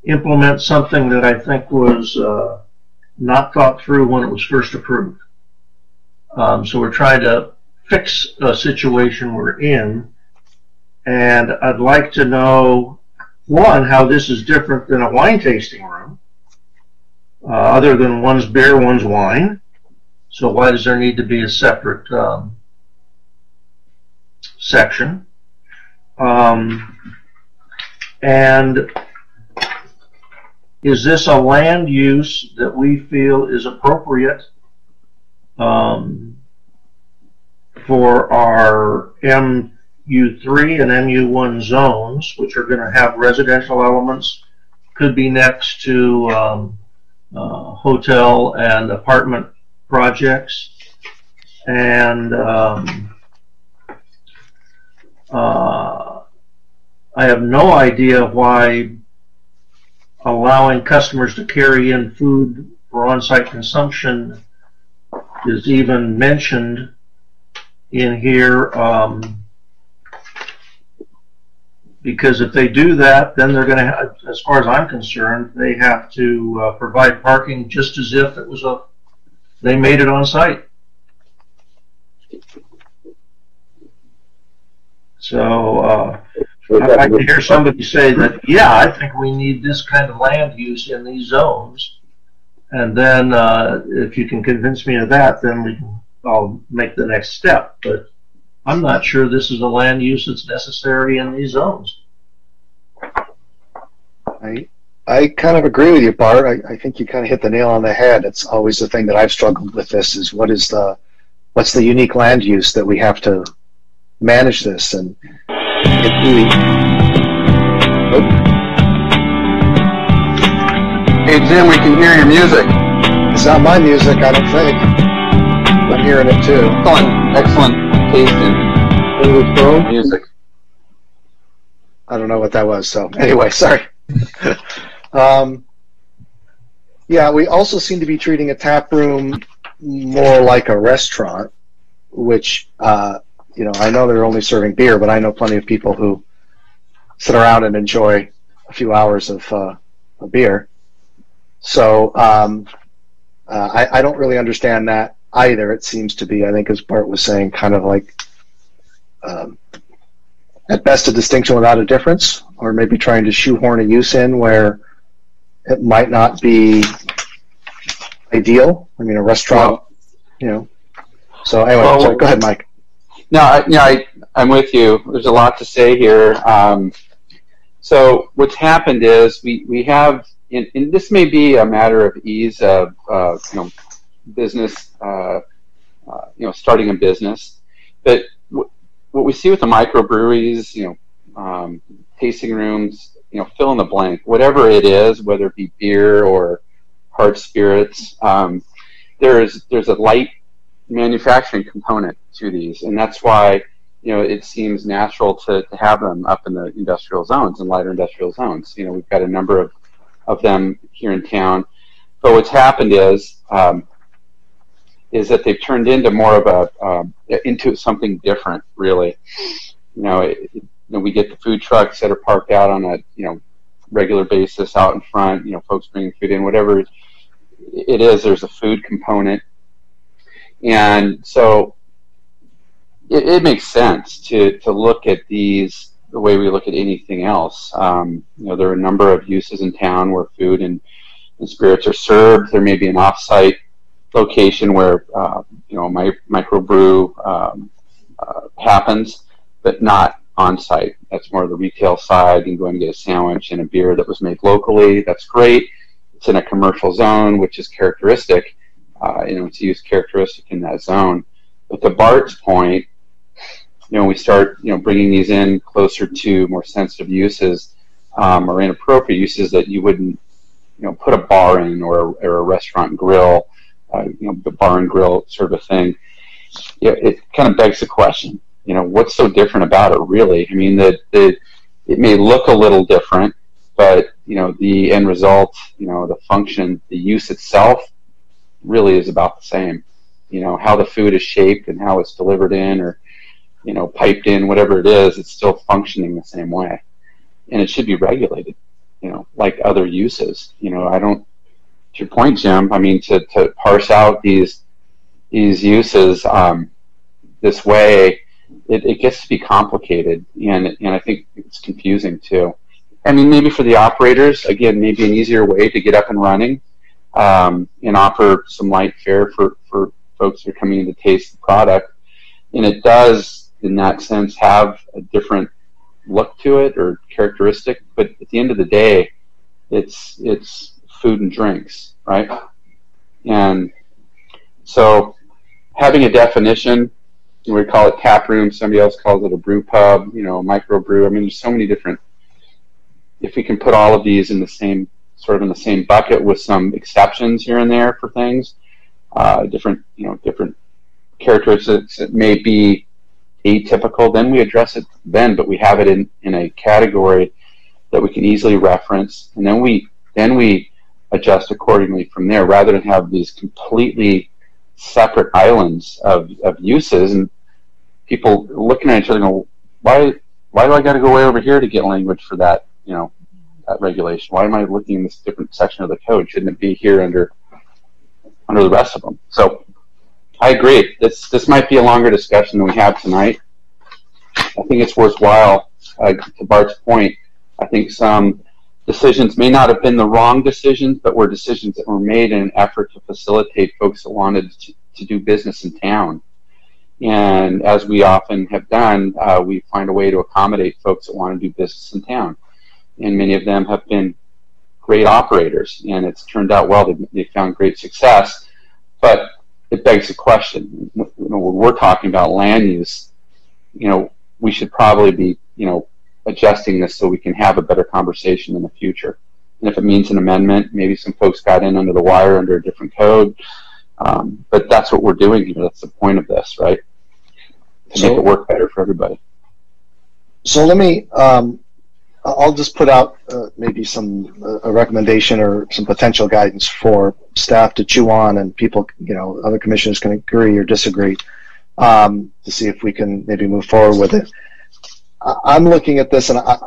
implement something that I think was uh, not thought through when it was first approved. Um, so we're trying to fix a situation we're in and I'd like to know, one, how this is different than a wine tasting room, uh, other than one's beer, one's wine. So why does there need to be a separate um, section? Um, and is this a land use that we feel is appropriate um, for our M U3 and MU1 zones, which are going to have residential elements, could be next to um, uh, hotel and apartment projects. And um, uh, I have no idea why allowing customers to carry in food for on-site consumption is even mentioned in here. Um, because if they do that, then they're going to have, as far as I'm concerned, they have to uh, provide parking just as if it was a, they made it on site. So uh, I'd like to hear somebody say that, yeah, I think we need this kind of land use in these zones. And then uh, if you can convince me of that, then we can, I'll make the next step. But I'm not sure this is a land use that's necessary in these zones. I I kind of agree with you, Bart. I, I think you kind of hit the nail on the head. It's always the thing that I've struggled with. This is what is the what's the unique land use that we have to manage this and it really. Oh. Hey Jim, we can hear your music. It's not my music, I don't think. I'm hearing it too. Excellent, excellent taste in English music. I don't know what that was. So anyway, sorry. um, yeah, we also seem to be treating a tap room more like a restaurant, which uh, you know I know they're only serving beer, but I know plenty of people who sit around and enjoy a few hours of uh, a beer. So um, uh, I, I don't really understand that either. It seems to be, I think, as Bart was saying, kind of like um, at best a distinction without a difference, or maybe trying to shoehorn a use in where it might not be ideal. I mean, a restaurant, well, you know. So anyway, well, sorry, go ahead, Mike. No, I, you know, I, I'm with you. There's a lot to say here. Um, so what's happened is we, we have, and, and this may be a matter of ease of uh, you know business, uh, uh, you know starting a business, but w- what we see with the microbreweries, you know, um, tasting rooms, you know, fill in the blank, whatever it is, whether it be beer or hard spirits, um, there's there's a light manufacturing component to these, and that's why you know it seems natural to, to have them up in the industrial zones and lighter industrial zones. You know, we've got a number of of them here in town, but what's happened is um, is that they've turned into more of a um, into something different, really. You know, it, you know, we get the food trucks that are parked out on a you know regular basis out in front. You know, folks bringing food in, whatever it is. There's a food component and so it, it, makes sense to, to look at these the way we look at anything else. Um, you know, there are a number of uses in town where food and, and spirits are served. There may be an off-site location where uh, you know my microbrew um, uh, happens, but not on-site. That's more the retail side. You can go and get a sandwich and a beer that was made locally. That's great. It's in a commercial zone, which is characteristic uh, you know, it's use characteristic in that zone. But to Bart's point, you know, we start, you know, bringing these in closer to more sensitive uses um, or inappropriate uses that you wouldn't, you know, put a bar in or, or a restaurant grill, uh, you know, the bar and grill sort of thing. Yeah, it kind of begs the question, you know, what's so different about it, really? I mean, the, the it may look a little different, but you know, the end result, you know, the function, the use itself really is about the same. You know, how the food is shaped and how it's delivered in or, you know, piped in, whatever it is, it's still functioning the same way. And it should be regulated, you know, like other uses. You know, I don't, your point, Jim, I mean, to, to parse out these, these uses um, this way, it, it gets to be complicated and, and I think it's confusing too. I mean, maybe for the operators, again, maybe an easier way to get up and running um, and offer some light fare for, for folks who are coming in to taste the product. And it does, in that sense, have a different look to it or characteristic. But at the end of the day, it's it's food and drinks, right? And so having a definition, we call it tap room. Somebody else calls it a brew pub. You know, microbrew. I mean, there's so many different. If we can put all of these in the same sort of in the same bucket with some exceptions here and there for things, uh, different you know different characteristics that may be atypical. Then we address it then, but we have it in in a category that we can easily reference, and then we then we adjust accordingly from there, rather than have these completely separate islands of, of uses and people looking at each other going, why why do I got to go way over here to get language for that you know that regulation? Why am I looking in this different section of the code? Shouldn't it be here under under the rest of them? So I agree. This this might be a longer discussion than we have tonight. I think it's worthwhile. Uh, to Bart's point, I think some decisions may not have been the wrong decisions, but were decisions that were made in an effort to facilitate folks that wanted to, to do business in town. And as we often have done, uh, we find a way to accommodate folks that want to do business in town and many of them have been great operators, and it's turned out well. They, they found great success, but it begs the question: you know, when we're talking about land use, you know, we should probably be, you know, adjusting this so we can have a better conversation in the future. And if it means an amendment, maybe some folks got in under the wire under a different code. Um, but that's what we're doing here. That's the point of this, right? To so, make it work better for everybody. So let me um, I'll just put out uh, maybe some uh, a recommendation or some potential guidance for staff to chew on, and people, you know, other commissioners can agree or disagree um, to see if we can maybe move forward with it. I'm looking at this, and I,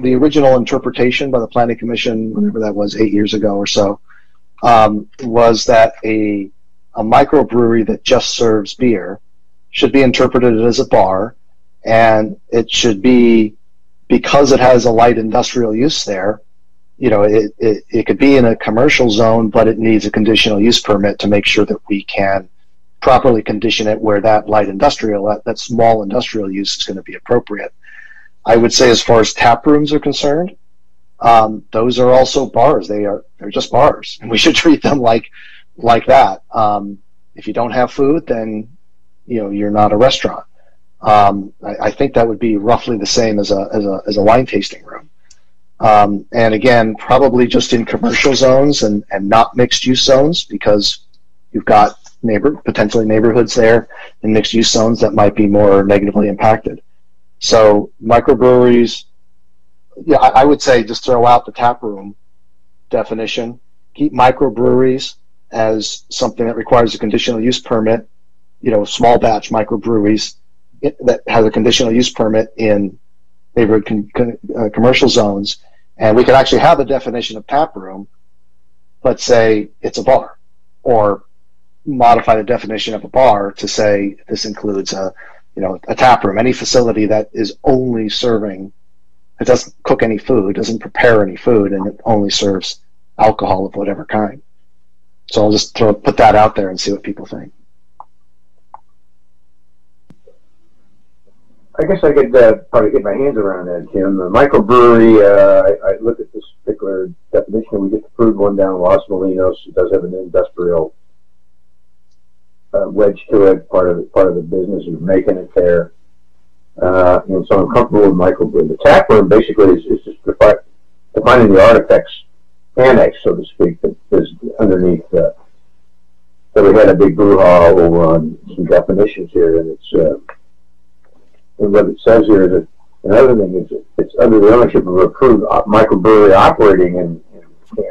the original interpretation by the Planning Commission, whatever that was, eight years ago or so, um, was that a a microbrewery that just serves beer should be interpreted as a bar, and it should be because it has a light industrial use there, you know, it, it, it could be in a commercial zone, but it needs a conditional use permit to make sure that we can properly condition it where that light industrial, that, that small industrial use is going to be appropriate. I would say as far as tap rooms are concerned, um, those are also bars. They are they're just bars, and we should treat them like like that. Um, if you don't have food, then you know you're not a restaurant. Um, I, I, think that would be roughly the same as a as a as a wine tasting room. Um, and again, probably just in commercial zones and, and not mixed use zones because you've got neighbor potentially neighborhoods there in mixed use zones that might be more negatively impacted. So microbreweries, yeah, I, I would say just throw out the tap room definition. Keep microbreweries as something that requires a conditional use permit. You know, small batch microbreweries that has a conditional use permit in neighborhood con, con, uh, commercial zones, and we could actually have a definition of tap room, but say it's a bar, or modify the definition of a bar to say this includes a you know a tap room, any facility that is only serving, it doesn't cook any food, doesn't prepare any food, and it only serves alcohol of whatever kind. So I'll just throw put that out there and see what people think. I guess I could uh, probably get my hands around that, Tim. The microbrewery, uh, I, I look at this particular definition. We just approved one down in Los Molinos. It does have an industrial uh, wedge to it, part of part of the business of making it there. Uh, and so I'm comfortable with microbrewery. The tap room basically is, is just defi- defining the Artifex annex, so to speak, that is underneath. Uh, so we had a big brouhaha over on some definitions here, and it's uh, and what it says here is that another thing is it's under the ownership of approved microbrewery operating in, in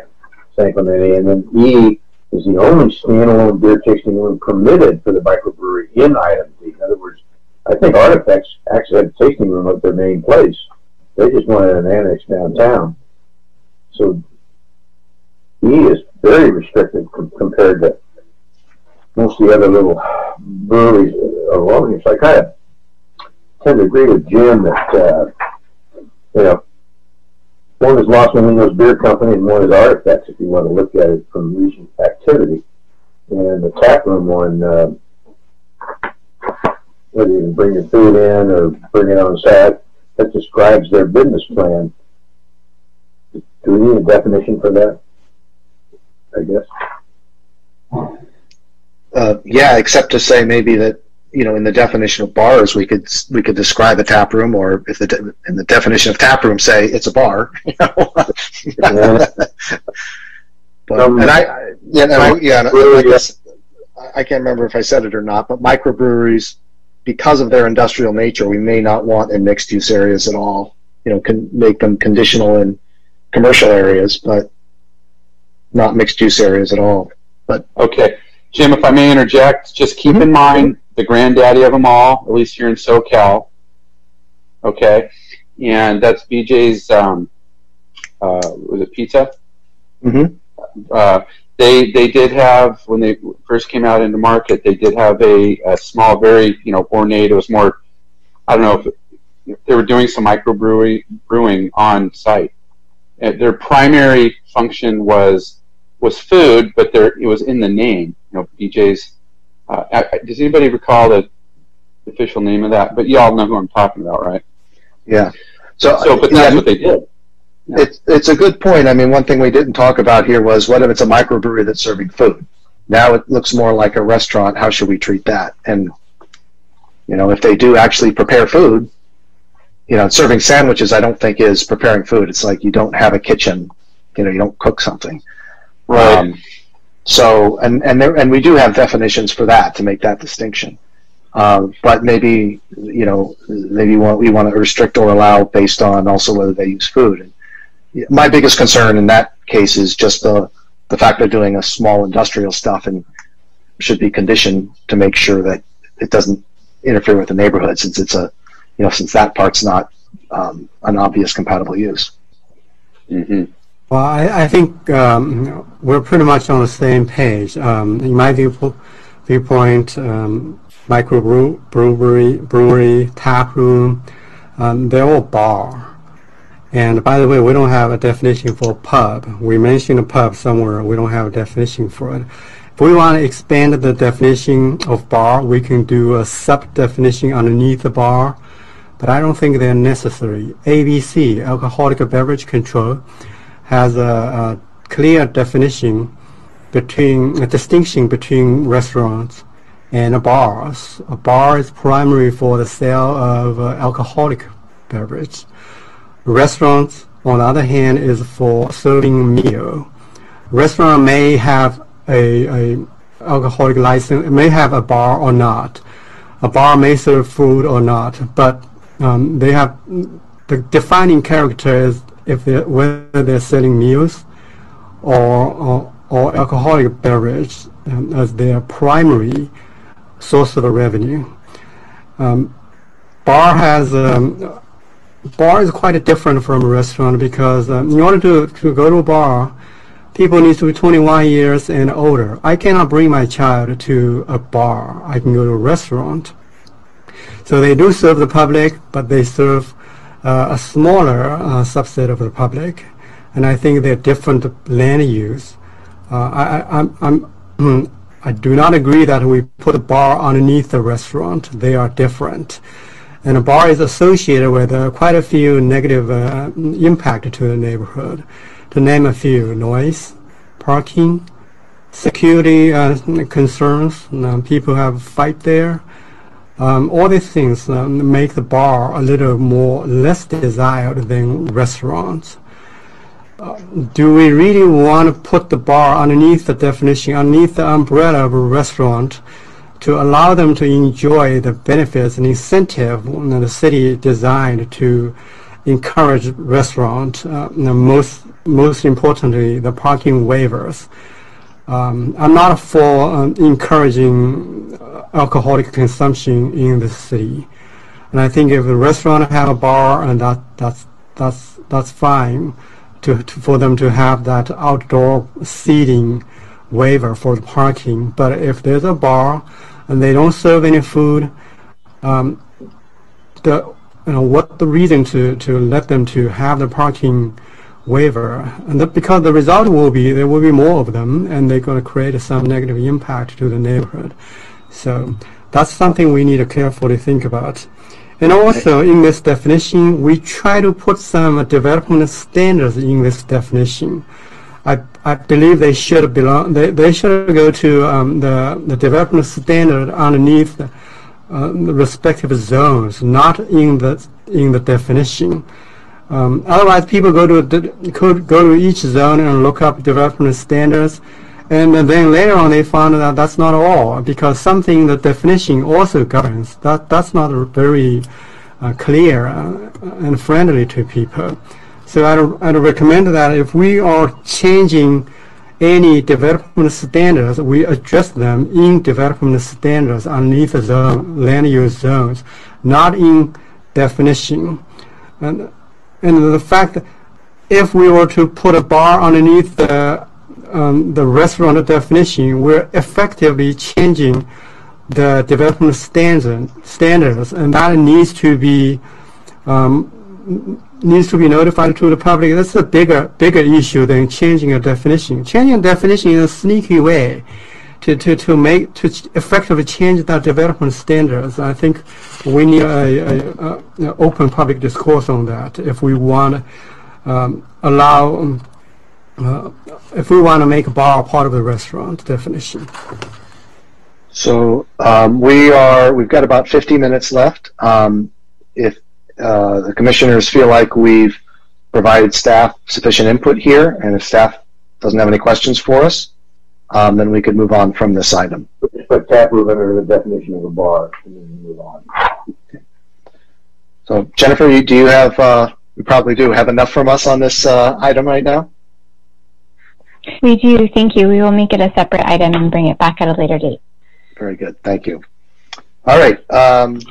San Clemente, and then E is the only standalone beer tasting room permitted for the microbrewery in item D. In other words, I think Artifex actually had a tasting room at their main place. They just wanted an annex downtown. So E is very restricted com compared to most of the other little breweries along here. So I kind of tend to agree with Jim that, uh, you know, one is Los Molinos Beer Company and one is Artifex, if you want to look at it from recent activity. And the taproom one, uh, whether you can bring your food in or bring it on site, that describes their business plan. Do we need a definition for that? I guess. Uh, yeah, except to say maybe that you know, in the definition of bars, we could we could describe a tap room, or if the de- in the definition of tap room, say it's a bar. You know? but um, and I, yeah, and I, yeah, and I, guess, I can't remember if I said it or not, but microbreweries, because of their industrial nature, we may not want in mixed use areas at all. You know, can make them conditional in commercial areas, but not mixed use areas at all. But okay, Jim, if I may interject, just keep in mind the granddaddy of them all, at least here in SoCal. Okay, and that's BJ's. Um, uh, was it pizza? Mm-hmm. Uh, they they did have when they first came out into market, they did have a, a small, very you know ornate. It was more. I don't know if, if they were doing some microbrewery brewing on site. And their primary function was was food, but there it was in the name. You know, BJ's uh, does anybody recall the official name of that? But you all know who I'm talking about, right? Yeah. So, so but that's yeah, what they did. Yeah. It's it's a good point. I mean, one thing we didn't talk about here was what if it's a microbrewery that's serving food? Now it looks more like a restaurant. How should we treat that? And you know, if they do actually prepare food, you know, serving sandwiches, I don't think is preparing food. It's like you don't have a kitchen. You know, you don't cook something. Right. Um, so, and and there, and we do have definitions for that to make that distinction. Um, but maybe you know, maybe want, we want to restrict or allow based on also whether they use food. And my biggest concern in that case is just the the fact they're doing a small industrial stuff and should be conditioned to make sure that it doesn't interfere with the neighborhood since it's a you know since that part's not um, an obvious compatible use. Mm-hmm. Well, I, I think um, we're pretty much on the same page. Um, in my view, viewpoint, um, microbrewery, brewery, tap room, um, they're all bar. And by the way, we don't have a definition for pub. We mentioned a pub somewhere. We don't have a definition for it. If we want to expand the definition of bar, we can do a sub-definition underneath the bar, but I don't think they're necessary. ABC, Alcoholic Beverage Control, has a, a clear definition between a distinction between restaurants and bars. A bar is primary for the sale of uh, alcoholic beverage. Restaurants, on the other hand, is for serving meal. Restaurant may have a, a alcoholic license, may have a bar or not. A bar may serve food or not, but um, they have the defining character is if they're, whether they're selling meals or, or, or alcoholic beverage um, as their primary source of revenue. Um, bar has um, bar is quite different from a restaurant because um, in order to, to go to a bar, people need to be 21 years and older. I cannot bring my child to a bar. I can go to a restaurant. So they do serve the public, but they serve a smaller uh, subset of the public. And I think they're different land use. Uh, I, I, I'm, I do not agree that we put a bar underneath the restaurant. They are different. And a bar is associated with uh, quite a few negative uh, impact to the neighborhood. To name a few, noise, parking, security uh, concerns, people have fight there. Um, all these things um, make the bar a little more less desired than restaurants do we really want to put the bar underneath the definition, underneath the umbrella of a restaurant to allow them to enjoy the benefits and incentive that the city designed to encourage restaurant, uh, most, most importantly, the parking waivers. Um, I'm not for um, encouraging alcoholic consumption in the city. And I think if a restaurant have a bar, and that, that's, that's, that's fine to, to, for them to have that outdoor seating waiver for the parking. But if there's a bar and they don't serve any food, um, the you know what the reason to, to let them to have the parking waiver and that because the result will be there will be more of them and they're going to create some negative impact to the neighborhood so that's something we need to carefully think about and also in this definition, we try to put some development standards in this definition. I, I believe they should belong, they, they should go to um, the, the development standard underneath the, uh, the respective zones, not in the, in the definition. Um, otherwise, people go to could go to each zone and look up development standards, and then later on they found that that's not all because something the definition also governs. That that's not very uh, clear uh, and friendly to people. So I'd, I'd recommend that if we are changing any development standards, we address them in development standards underneath the land use zones, not in definition. And, and the fact that if we were to put a bar underneath the um, the restaurant definition, we're effectively changing the development standard, standards, and that needs to be um, needs to be notified to the public. That's a bigger bigger issue than changing a definition. Changing a definition in a sneaky way to, to, to make to effectively change that development standards. I think we need a, a, a open public discourse on that if we want to um, allow um, uh, if we want to make a bar part of the restaurant definition. So um, we are, we've got about 50 minutes left. Um, if uh, the commissioners feel like we've provided staff sufficient input here, and if staff doesn't have any questions for us, um, then we could move on from this item. Put tap room under the definition of a bar, and then move on. So Jennifer, do you have, uh, we probably do have enough from us on this uh, item right now? We do. Thank you. We will make it a separate item and bring it back at a later date. Very good. Thank you. All right. Um,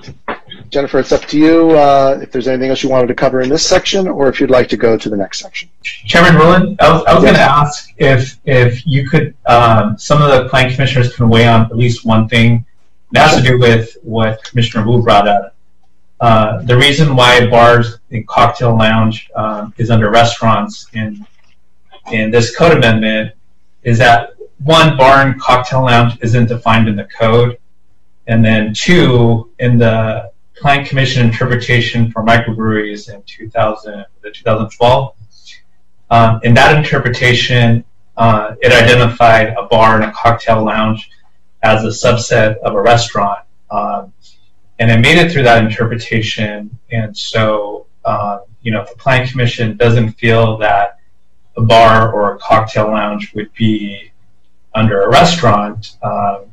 Jennifer, it's up to you uh, if there's anything else you wanted to cover in this section or if you'd like to go to the next section. Chairman Rowland, I was, was going to ask if if you could, um, some of the plan commissioners can weigh on at least one thing. It has to do with what Commissioner Wu brought up. Uh, the reason why bars and cocktail lounge um, is under restaurants in in this code amendment is that one, bar and cocktail lounge isn't defined in the code. And then two, in the Plan Commission interpretation for microbreweries in 2000, 2012, um, in that interpretation, uh, it identified a bar and a cocktail lounge as a subset of a restaurant. Um, and it made it through that interpretation. And so, uh, you know, if the Plan Commission doesn't feel that a bar or a cocktail lounge would be under a restaurant, um,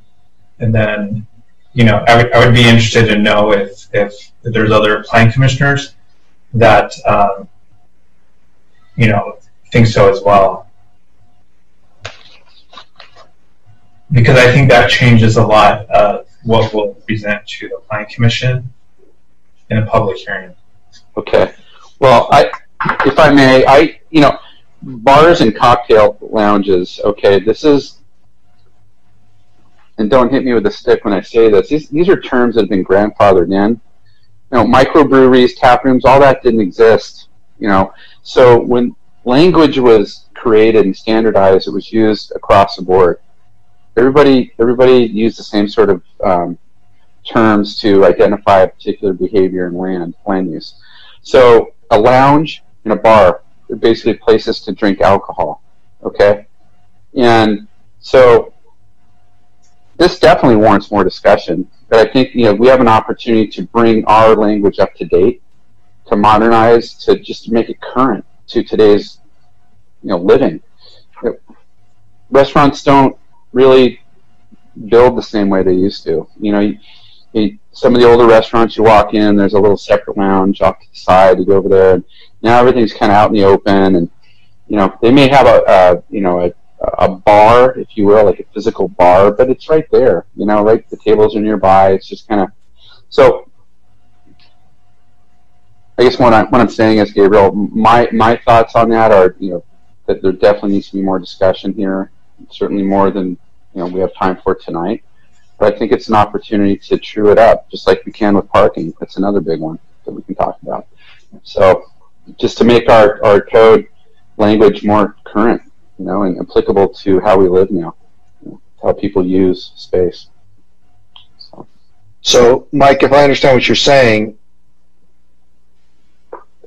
and then, you know, I would, I would be interested to know if, if there's other plan commissioners that, um, you know, think so as well. Because I think that changes a lot of what we'll present to the plan commission in a public hearing. Okay. Well, I, if I may, I, you know, bars and cocktail lounges. Okay, this is, and don't hit me with a stick when I say this. These these are terms that have been grandfathered in. You know, microbreweries, tap rooms, all that didn't exist. You know, so when language was created and standardized, it was used across the board. Everybody everybody used the same sort of um, terms to identify a particular behavior in land land use. So a lounge and a bar are basically places to drink alcohol. Okay, and so this definitely warrants more discussion. But I think you know we have an opportunity to bring our language up to date, to modernize, to just make it current to today's you know living. Restaurants don't really build the same way they used to. You know, you, you, some of the older restaurants, you walk in, there's a little separate lounge off to the side. You go over there, and now everything's kind of out in the open, and you know they may have a, a you know a, a bar, if you will, like a physical bar, but it's right there. You know, right the tables are nearby. It's just kind of so. I guess what I'm what I'm saying is, Gabriel, my my thoughts on that are you know that there definitely needs to be more discussion here, certainly more than you know we have time for tonight. But I think it's an opportunity to true it up, just like we can with parking. That's another big one that we can talk about. So just to make our, our code language more current, you know, and applicable to how we live now, you know, how people use space. So. so, Mike, if I understand what you're saying,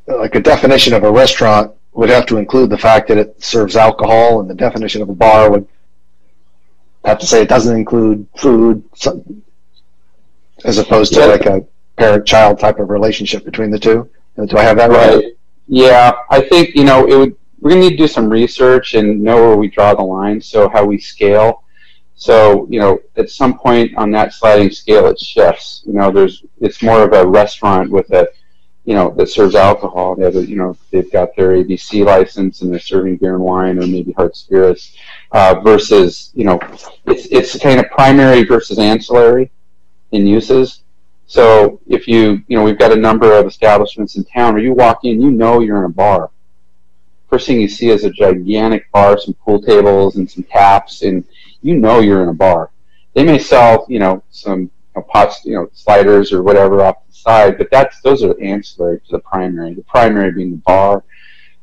like a definition of a restaurant would have to include the fact that it serves alcohol, and the definition of a bar would have to say it doesn't include food, as opposed to yeah. like a parent-child type of relationship between the two. Do I have that right? right? Yeah, I think you know it would. We're gonna need to do some research and know where we draw the line. So how we scale. So you know, at some point on that sliding scale, it shifts. You know, there's it's more of a restaurant with a you know that serves alcohol. They have a, you know they've got their ABC license and they're serving beer and wine or maybe hard spirits. Uh, versus you know it's it's kind of primary versus ancillary in uses. So if you, you know, we've got a number of establishments in town where you walk in, you know you're in a bar. First thing you see is a gigantic bar, some pool tables and some taps, and you know you're in a bar. They may sell, you know, some you know, pots, you know, sliders or whatever off the side, but that's those are ancillary to the primary. The primary being the bar.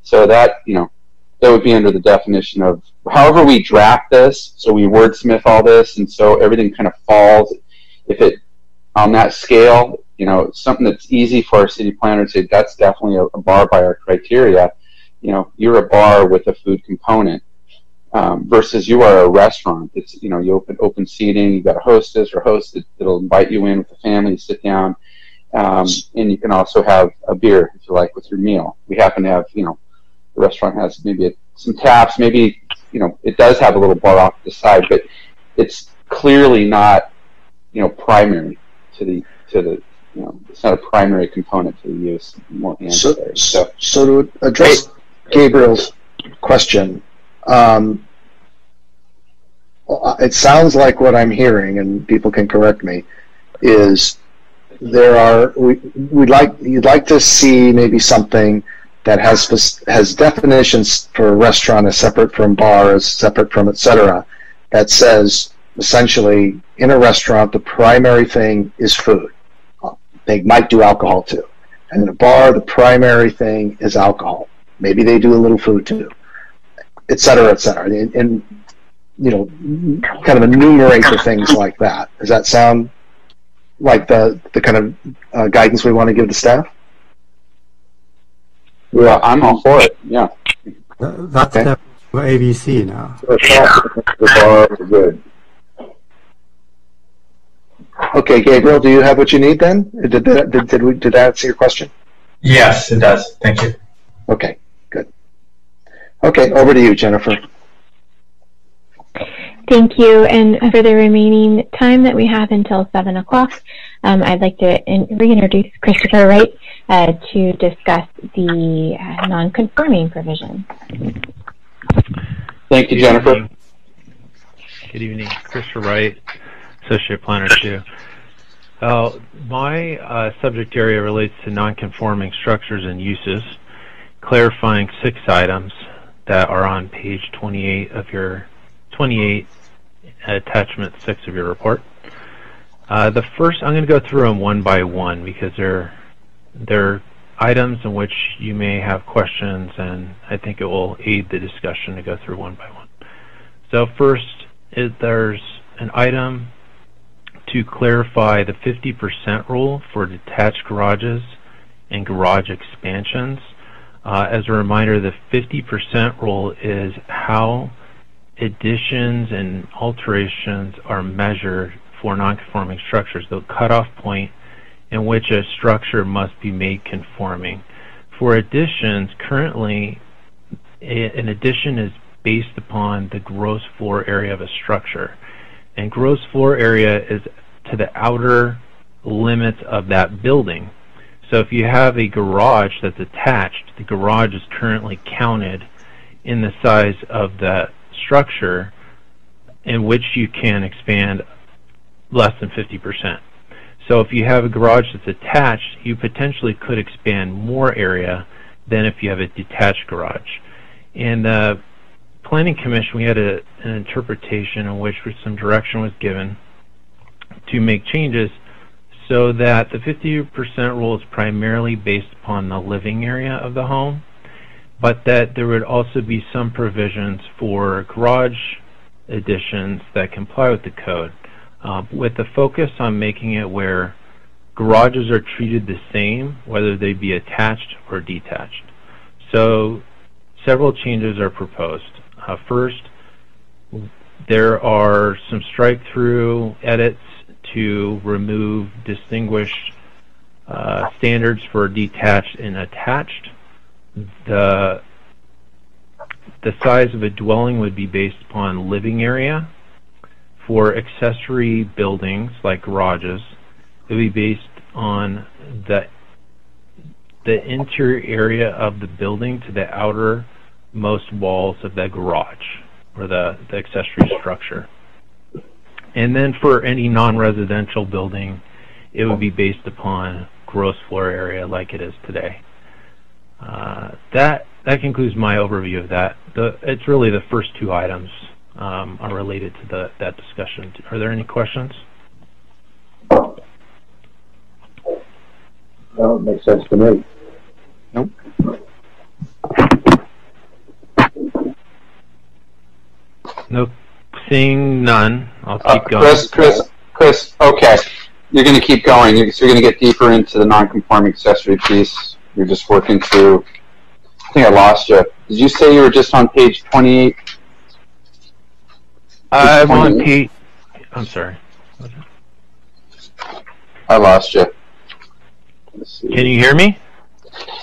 So that, you know, that would be under the definition of however we draft this. So we wordsmith all this, and so everything kind of falls. If it on that scale, you know, something that's easy for our city planner to say that's definitely a, a bar by our criteria. You know, you're a bar with a food component um, versus you are a restaurant. It's you know you open open seating. you've got a hostess or host that, will invite you in with the family, sit down, um, and you can also have a beer if you like with your meal. We happen to have you know the restaurant has maybe a, some taps, maybe you know it does have a little bar off the side, but it's clearly not you know primary to the to the you know it's not a primary component to the use more ancillary. So, so, so to address Gabriel's question, um, it sounds like what I'm hearing, and people can correct me, is there are we would like you'd like to see maybe something that has has definitions for a restaurant as separate from bar, as separate from etc. That says essentially in a restaurant, the primary thing is food. They might do alcohol too. And in a bar, the primary thing is alcohol. Maybe they do a little food too, et cetera, et cetera. And you know, kind of enumerate the things like that. Does that sound like the the kind of uh, guidance we want to give the staff? Yeah, I'm all for it. Yeah. That's Okay. the ABC now. So it's all the bar, good. Okay, Gabriel, do you have what you need then? Did that, did, did, we, did that answer your question? Yes, it does. Thank you. Okay, good. Okay, over to you, Jennifer. Thank you. And for the remaining time that we have until 7 o'clock, um, I'd like to in- reintroduce Christopher Wright uh, to discuss the uh, non-conforming provision. Thank you, Good Jennifer. evening. Good evening. Christopher Wright, Associate Planner 2. Uh, my uh, subject area relates to non-conforming structures and uses, clarifying six items that are on page 28 of your 28 attachment 6 of your report. Uh, the first, I'm going to go through them one by one because they're they're items in which you may have questions, and I think it will aid the discussion to go through one by one. So first, is there's an item to clarify the 50% rule for detached garages and garage expansions. Uh, as a reminder, the 50% rule is how additions and alterations are measured for nonconforming structures, the cutoff point in which a structure must be made conforming. For additions, currently, an addition is based upon the gross floor area of a structure. And gross floor area is to the outer limits of that building. So if you have a garage that's attached, the garage is currently counted in the size of that structure in which you can expand less than 50%. So if you have a garage that's attached, you potentially could expand more area than if you have a detached garage. And the Planning Commission, we had a, an interpretation in which some direction was given to make changes so that the 50% rule is primarily based upon the living area of the home, but that there would also be some provisions for garage additions that comply with the code, uh, with the focus on making it where garages are treated the same, whether they be attached or detached. So several changes are proposed. Uh, first, there are some strike-through edits to remove distinguished uh, standards for detached and attached. The the size of a dwelling would be based upon living area. For accessory buildings like garages, it would be based on the the interior area of the building to the outermost walls of the garage or the, the accessory structure. And then for any non-residential building, it would be based upon gross floor area like it is today. Uh, that that concludes my overview of that. The, it's really the first two items um, are related to the, that discussion. Are there any questions? Well, it makes sense to me. Nope. No, seeing none, I'll Uh, keep going. Chris, Chris, Chris, okay. You're going to keep going. You're, so you're going to get deeper into the non-conforming accessory piece. You're just working through. I think I lost you. Did you say you were just on page 28? I'm on 28? Pete. I'm sorry. I lost you. Can you hear me?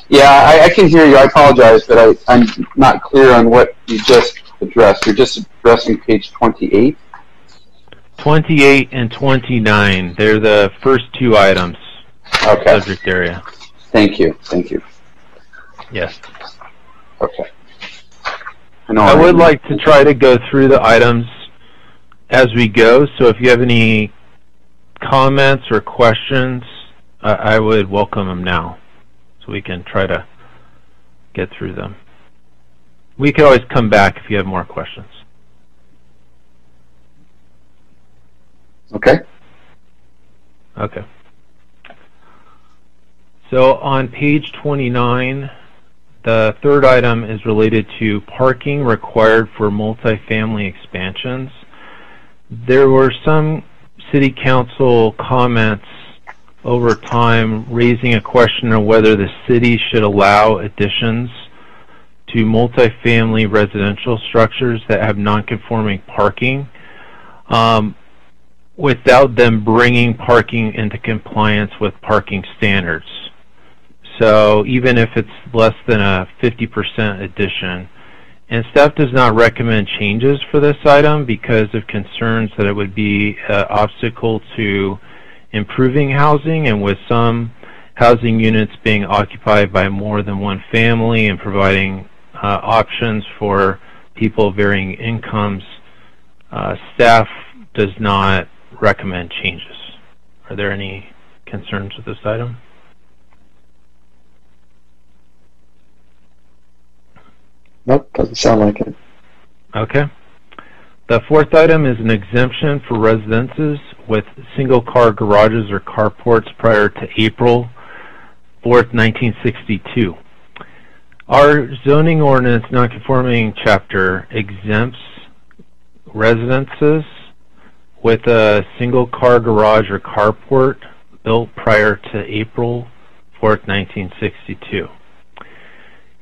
Yeah, I, I can hear you. I apologize, but I, I'm not clear on what you just addressed. You're just addressing page 28? 28 and 29. They're the first two items. Okay. Subject area. Thank you. Thank you. Yes. Okay. I know I would I'm- like to try to go through the items as we go. So if you have any comments or questions, I I would welcome them now, so we can try to get through them. We can always come back if you have more questions. Okay. Okay. So on page 29, the third item is related to parking required for multifamily expansions. There were some city council comments over time raising a question of whether the city should allow additions to multifamily residential structures that have non-conforming parking um, without them bringing parking into compliance with parking standards. So even if it's less than a 50% addition, and staff does not recommend changes for this item because of concerns that it would be an obstacle to improving housing and with some housing units being occupied by more than one family and providing uh, options for people of varying incomes, uh, staff does not recommend changes. Are there any concerns with this item? Nope, doesn't sound like it. Okay. The fourth item is an exemption for residences with single-car garages or carports prior to April 4th, 1962. Our zoning ordinance nonconforming chapter exempts residences with a single-car garage or carport built prior to April 4th, 1962.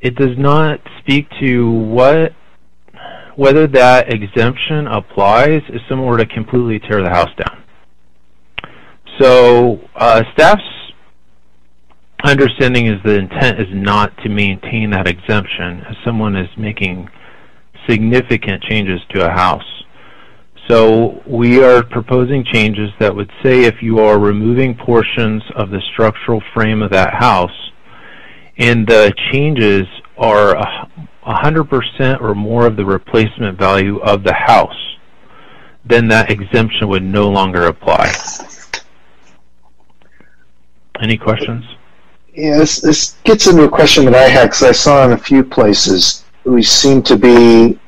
It does not speak to what whether that exemption applies someone were to completely tear the house down. So uh, staff's understanding is the intent is not to maintain that exemption if someone is making significant changes to a house. So we are proposing changes that would say if you are removing portions of the structural frame of that house and the changes are 100% or more of the replacement value of the house, then that exemption would no longer apply. Any questions? Yeah, this, this gets into a question that I had because I saw in a few places we seem to be,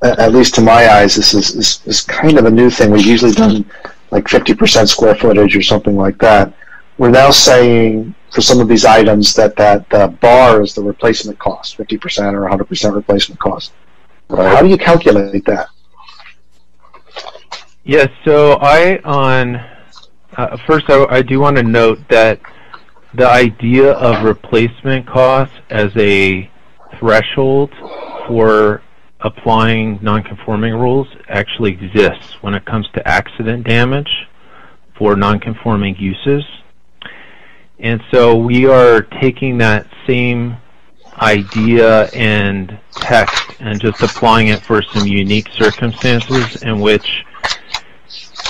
at least to my eyes, this is, is, is kind of a new thing. We've usually done like 50% square footage or something like that. We're now saying for some of these items that that uh, bar is the replacement cost, 50% or 100% replacement cost. How do you calculate that? Yes, so I on uh, first I, I do want to note that the idea of replacement cost as a threshold for applying non-conforming rules actually exists when it comes to accident damage for non-conforming uses. And so we are taking that same idea and text and just applying it for some unique circumstances in which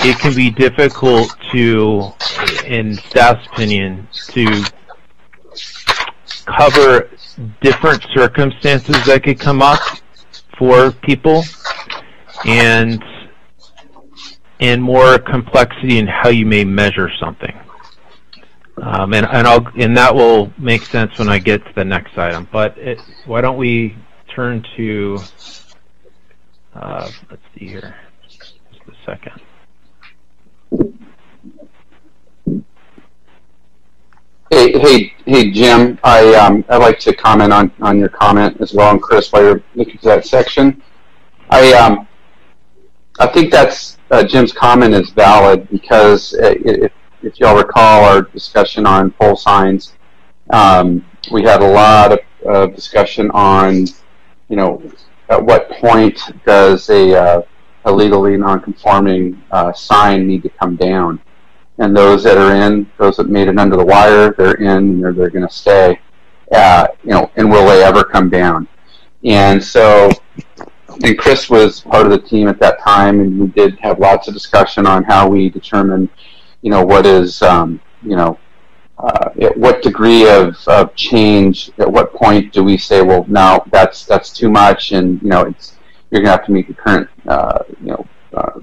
it can be difficult to, in staff's opinion, to cover different circumstances that could come up for people and and more complexity in how you may measure something. Um, and and I'll and that will make sense when I get to the next item. But it, why don't we turn to uh, let's see here, just a second. Hey, hey, hey, Jim. I um, I'd like to comment on, on your comment as well, and Chris, while you're looking to that section. I um, I think that's uh, Jim's comment is valid because if if y'all recall our discussion on pole signs, um, we had a lot of uh, discussion on, you know, at what point does a, uh, a legally non-conforming uh, sign need to come down? And those that are in, those that made it under the wire, they're in they're, they're going to stay. Uh, you know, and will they ever come down? And so, and Chris was part of the team at that time, and we did have lots of discussion on how we determine you know, what is, um, you know, uh, at what degree of, of change, at what point do we say, well, now that's that's too much, and you know, it's you're going to have to meet the current, uh, you know, uh,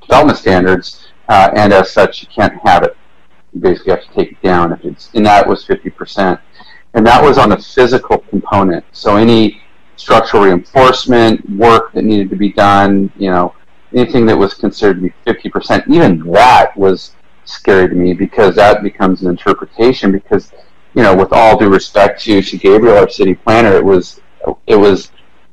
development standards, uh, and as such, you can't have it. You basically have to take it down if it's, and that was 50%, and that was on the physical component. So any structural reinforcement work that needed to be done, you know, anything that was considered to be 50%, even that was scary to me because that becomes an interpretation because you know, with all due respect to, to Gabriel, our city planner, it was it was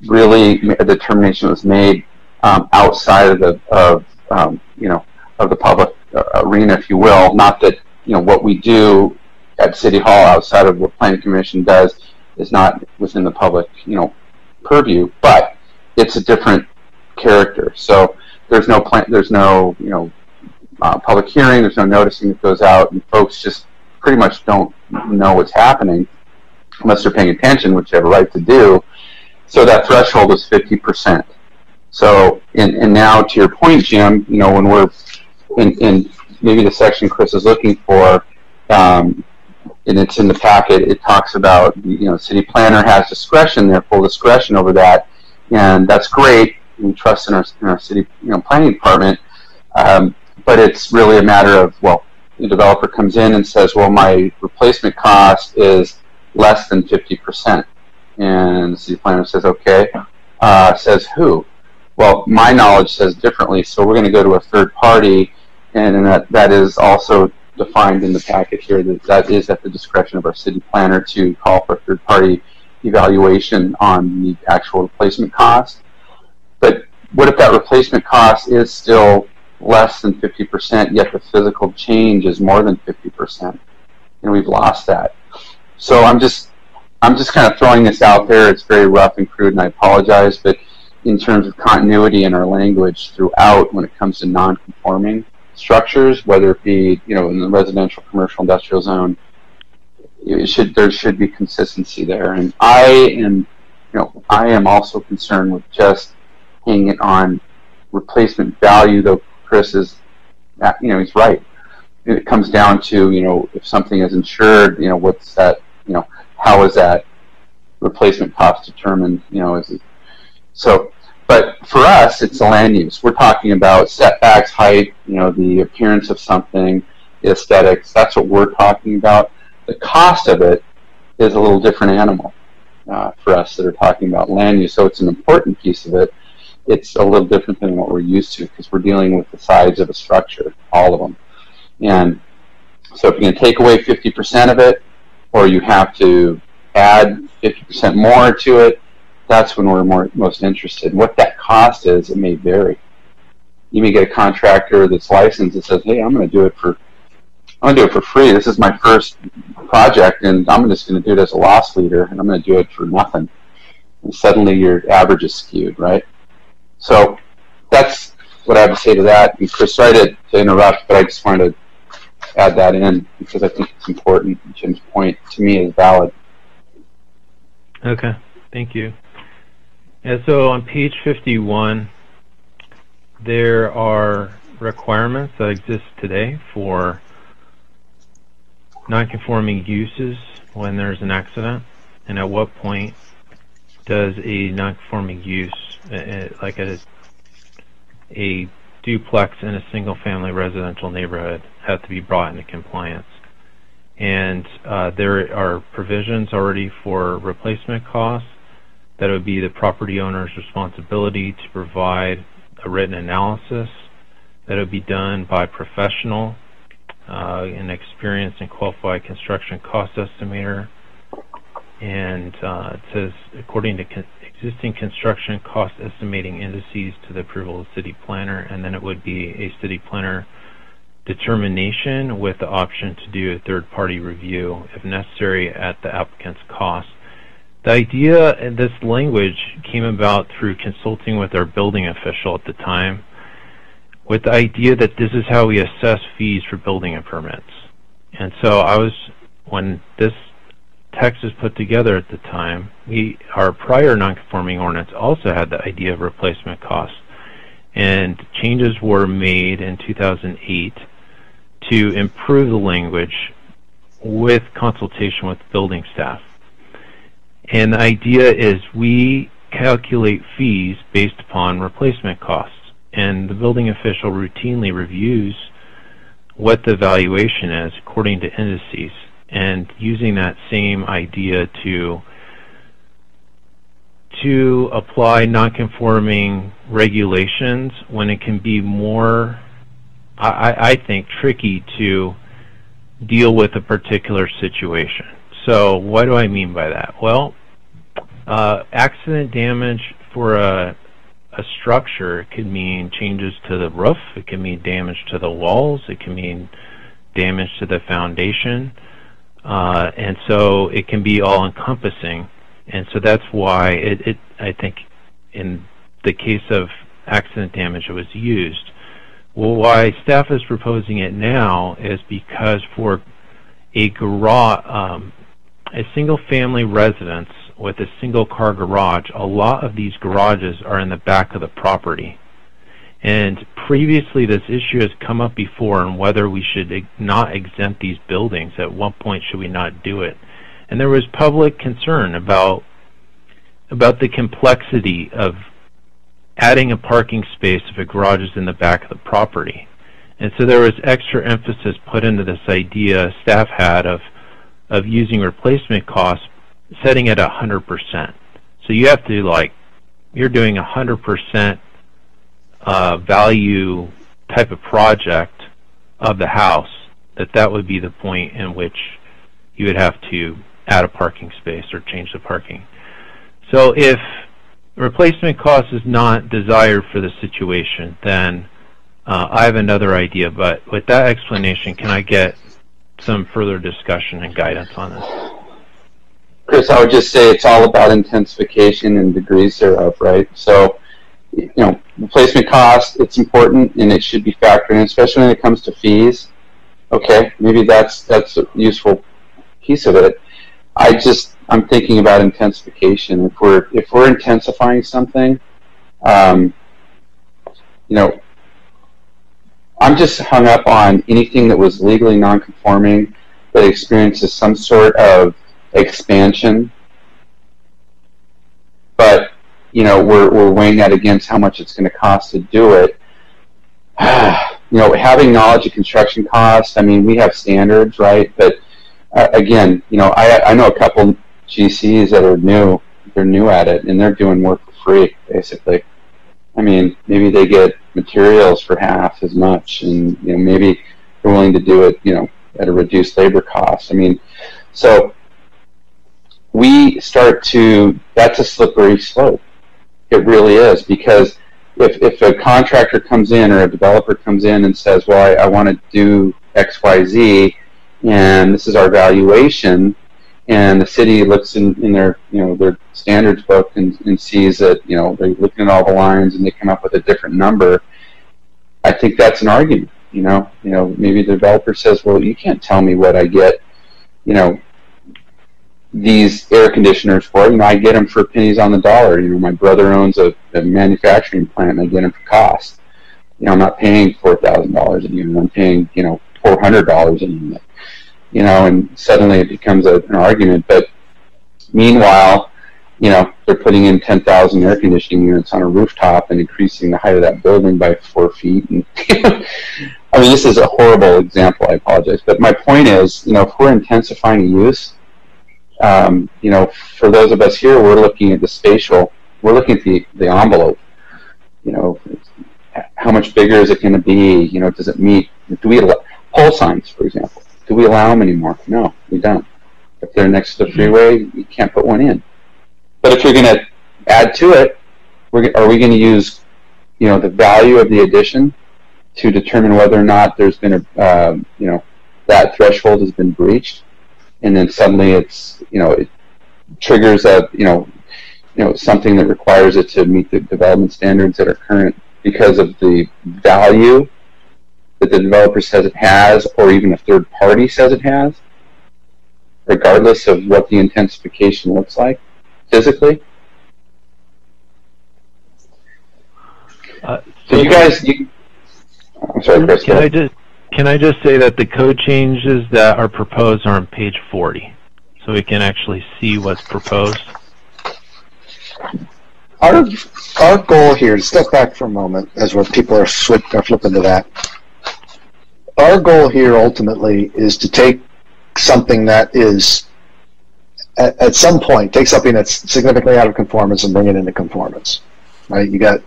really a determination was made um, outside of the of um, you know of the public uh, arena, if you will. Not that you know what we do at City Hall outside of what Planning Commission does is not within the public you know purview, but it's a different character. So there's no plan, there's no you know uh, public hearing, there's no noticing that goes out, and folks just pretty much don't know what's happening unless they're paying attention, which they have a right to do. So that threshold is 50%. So, and, and now to your point, Jim, you know, when we're in, in maybe the section Chris is looking for, um, and it's in the packet, it talks about, you know, city planner has discretion there, full discretion over that, and that's great. We trust in our, in our city, you know, planning department, um, but it's really a matter of, well, the developer comes in and says, well, my replacement cost is less than 50%. And the city planner says, okay. Uh, says who? Well, my knowledge says differently, so we're going to go to a third party, and that, that is also defined in the packet here that that is at the discretion of our city planner to call for a third party evaluation on the actual replacement cost. But what if that replacement cost is still less than 50%, yet the physical change is more than 50%? And we've lost that. So I'm just I'm just kind of throwing this out there. It's very rough and crude, and I apologize. But in terms of continuity in our language throughout, when it comes to non-conforming structures, whether it be you know in the residential, commercial, industrial zone, it should there should be consistency there. And I am you know I am also concerned with just hanging it on replacement value, though Chris is uh, you know he's right. It comes down to you know if something is insured, you know what's that you know, how is that replacement cost determined? You know, is it, so. But for us, it's the land use. We're talking about setbacks, height, you know, the appearance of something, aesthetics. That's what we're talking about. The cost of it is a little different animal uh, for us that are talking about land use. So it's an important piece of it. It's a little different than what we're used to because we're dealing with the sides of a structure, all of them. And so if you're going to take away 50% of it, or you have to add 50% more to it, that's when we're more, most interested. What that cost is, it may vary. You may get a contractor that's licensed that says, hey, I'm going to do it for I'm going to do it for free. This is my first project, and I'm just going to do it as a loss leader, and I'm going to do it for nothing. And suddenly your average is skewed, right? So that's what I have to say to that. And Chris, sorry to, to interrupt, but I just wanted to add that in because I think it's important. Jim's point to me is valid. Okay, thank you. And so on page 51, there are requirements that exist today for nonconforming uses when there's an accident, and at what point does a nonconforming use, like a, a duplex in a single family residential neighborhoad have to be brought into compliance. And uh, there are provisions already for replacement costs that would be the property owner's responsibility to provide a written analysis that would be done by professional, uh, an experienced and qualified construction cost estimator. And uh, it says, according to existing construction cost estimating indices to the approval of city planner, and then it would be a city planner determination with the option to do a third-party review if necessary at the applicant's cost. The idea and this language came about through consulting with our building official at the time with the idea that this is how we assess fees for building permits. And so I was, when this text was put together at the time, we our prior nonconforming ordinance also had the idea of replacement costs, and changes were made in 2008 to improve the language with consultation with building staff. And the idea is we calculate fees based upon replacement costs, and the building official routinely reviews what the valuation is according to indices and using that same idea to to apply nonconforming regulations when it can be more, I, I think, tricky to deal with a particular situation. So what do I mean by that? Well, uh, accident damage for a, a structure could mean changes to the roof. It can mean damage to the walls. It can mean damage to the foundation. Uh, and so it can be all encompassing. And so that's why it, it, I think in the case of accident damage it was used. Well, why staff is proposing it now is because for a garage, um, a single family residence with a single car garage, a lot of these garages are in the back of the property. And previously this issue has come up before on whether we should not exempt these buildings. At one point should we not do it? And there was public concern about about the complexity of adding a parking space if a garage is in the back of the property. And so there was extra emphasis put into this idea staff had of of using replacement costs setting it 100%. So you have to like you're doing 100% uh, value type of project of the house, that that would be the point in which you would have to add a parking space or change the parking. So if replacement cost is not desired for the situation, then uh, I have another idea. But with that explanation, can I get some further discussion and guidance on this? Chris, I would just say it's all about intensification and degrees thereof, right? So you know, replacement cost, it's important and it should be factored in, especially when it comes to fees. Okay, maybe that's that's a useful piece of it. I just I'm thinking about intensification. If we're if we're intensifying something, um, you know, I'm just hung up on anything that was legally non-conforming that experiences some sort of expansion, but you know, we're, we're weighing that against how much it's going to cost to do it. you know, having knowledge of construction costs, I mean, we have standards, right? But uh, again, you know, I, I know a couple GCs that are new, they're new at it, and they're doing work for free, basically. I mean, maybe they get materials for half as much, and you know, maybe they're willing to do it, you know, at a reduced labor cost. I mean, so we start to that's a slippery slope it really is because if, if a contractor comes in or a developer comes in and says, well, I, I want to do X, Y, Z, and this is our valuation, and the city looks in, in their you know their standards book and, and sees that you know they're looking at all the lines and they come up with a different number, I think that's an argument. You know, you know maybe the developer says, well, you can't tell me what I get, you know, these air conditioners for. You know, I get them for pennies on the dollar. You know, my brother owns a, a manufacturing plant, and I get them for cost. You know, I'm not paying four thousand dollars a unit. I'm paying you know four hundred dollars a unit. You know, and suddenly it becomes a, an argument. But meanwhile, you know, they're putting in ten thousand air conditioning units on a rooftop and increasing the height of that building by four feet. And I mean, this is a horrible example. I apologize, but my point is, you know, if we're intensifying use um, you know, for those of us here, we're looking at the spatial, we're looking at the, the envelope. You know, how much bigger is it going to be? You know, does it meet? Do we pole signs, for example? Do we allow them anymore? No, we don't. If they're next to the freeway, you can't put one in. But if you're going to add to it, are we going to use, you know, the value of the addition to determine whether or not there's been a, uh, you know, that threshold has been breached? and then suddenly it's you know it triggers a you know you know something that requires it to meet the development standards that are current because of the value that the developer says it has or even a third party says it has regardless of what the intensification looks like physically? Uh, so you guys you, I'm sorry Chris, can I just can I just say that the code changes that are proposed are on page 40, so we can actually see what's proposed? Our, our goal here, to step back for a moment, as where people are, switch, are flipping to that, our goal here ultimately is to take something that is, at, at some point, take something that's significantly out of conformance and bring it into conformance. Right? You got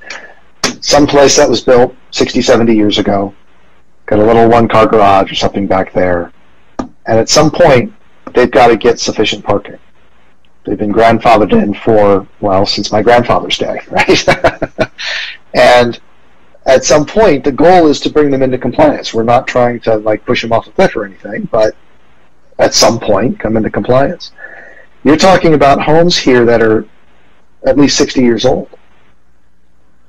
some place that was built 60, 70 years ago, got a little one car garage or something back there. And at some point, they've got to get sufficient parking. They've been grandfathered in for, well, since my grandfather's day, right? and at some point, the goal is to bring them into compliance. We're not trying to like push them off a cliff or anything, but at some point, come into compliance. You're talking about homes here that are at least 60 years old.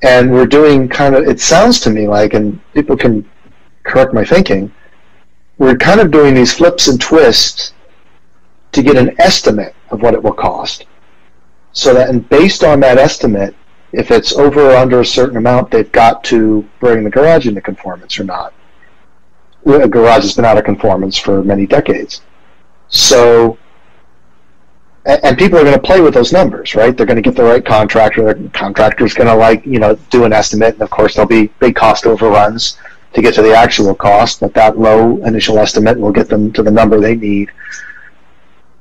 And we're doing kind of, it sounds to me like, and people can correct my thinking, we're kind of doing these flips and twists to get an estimate of what it will cost. So that, and based on that estimate, if it's over or under a certain amount, they've got to bring the garage into conformance or not. A garage has been out of conformance for many decades. So, and people are going to play with those numbers, right? They're going to get the right contractor. The contractor's going to like, you know, do an estimate, and of course there'll be big cost overruns to get to the actual cost, but that low initial estimate will get them to the number they need.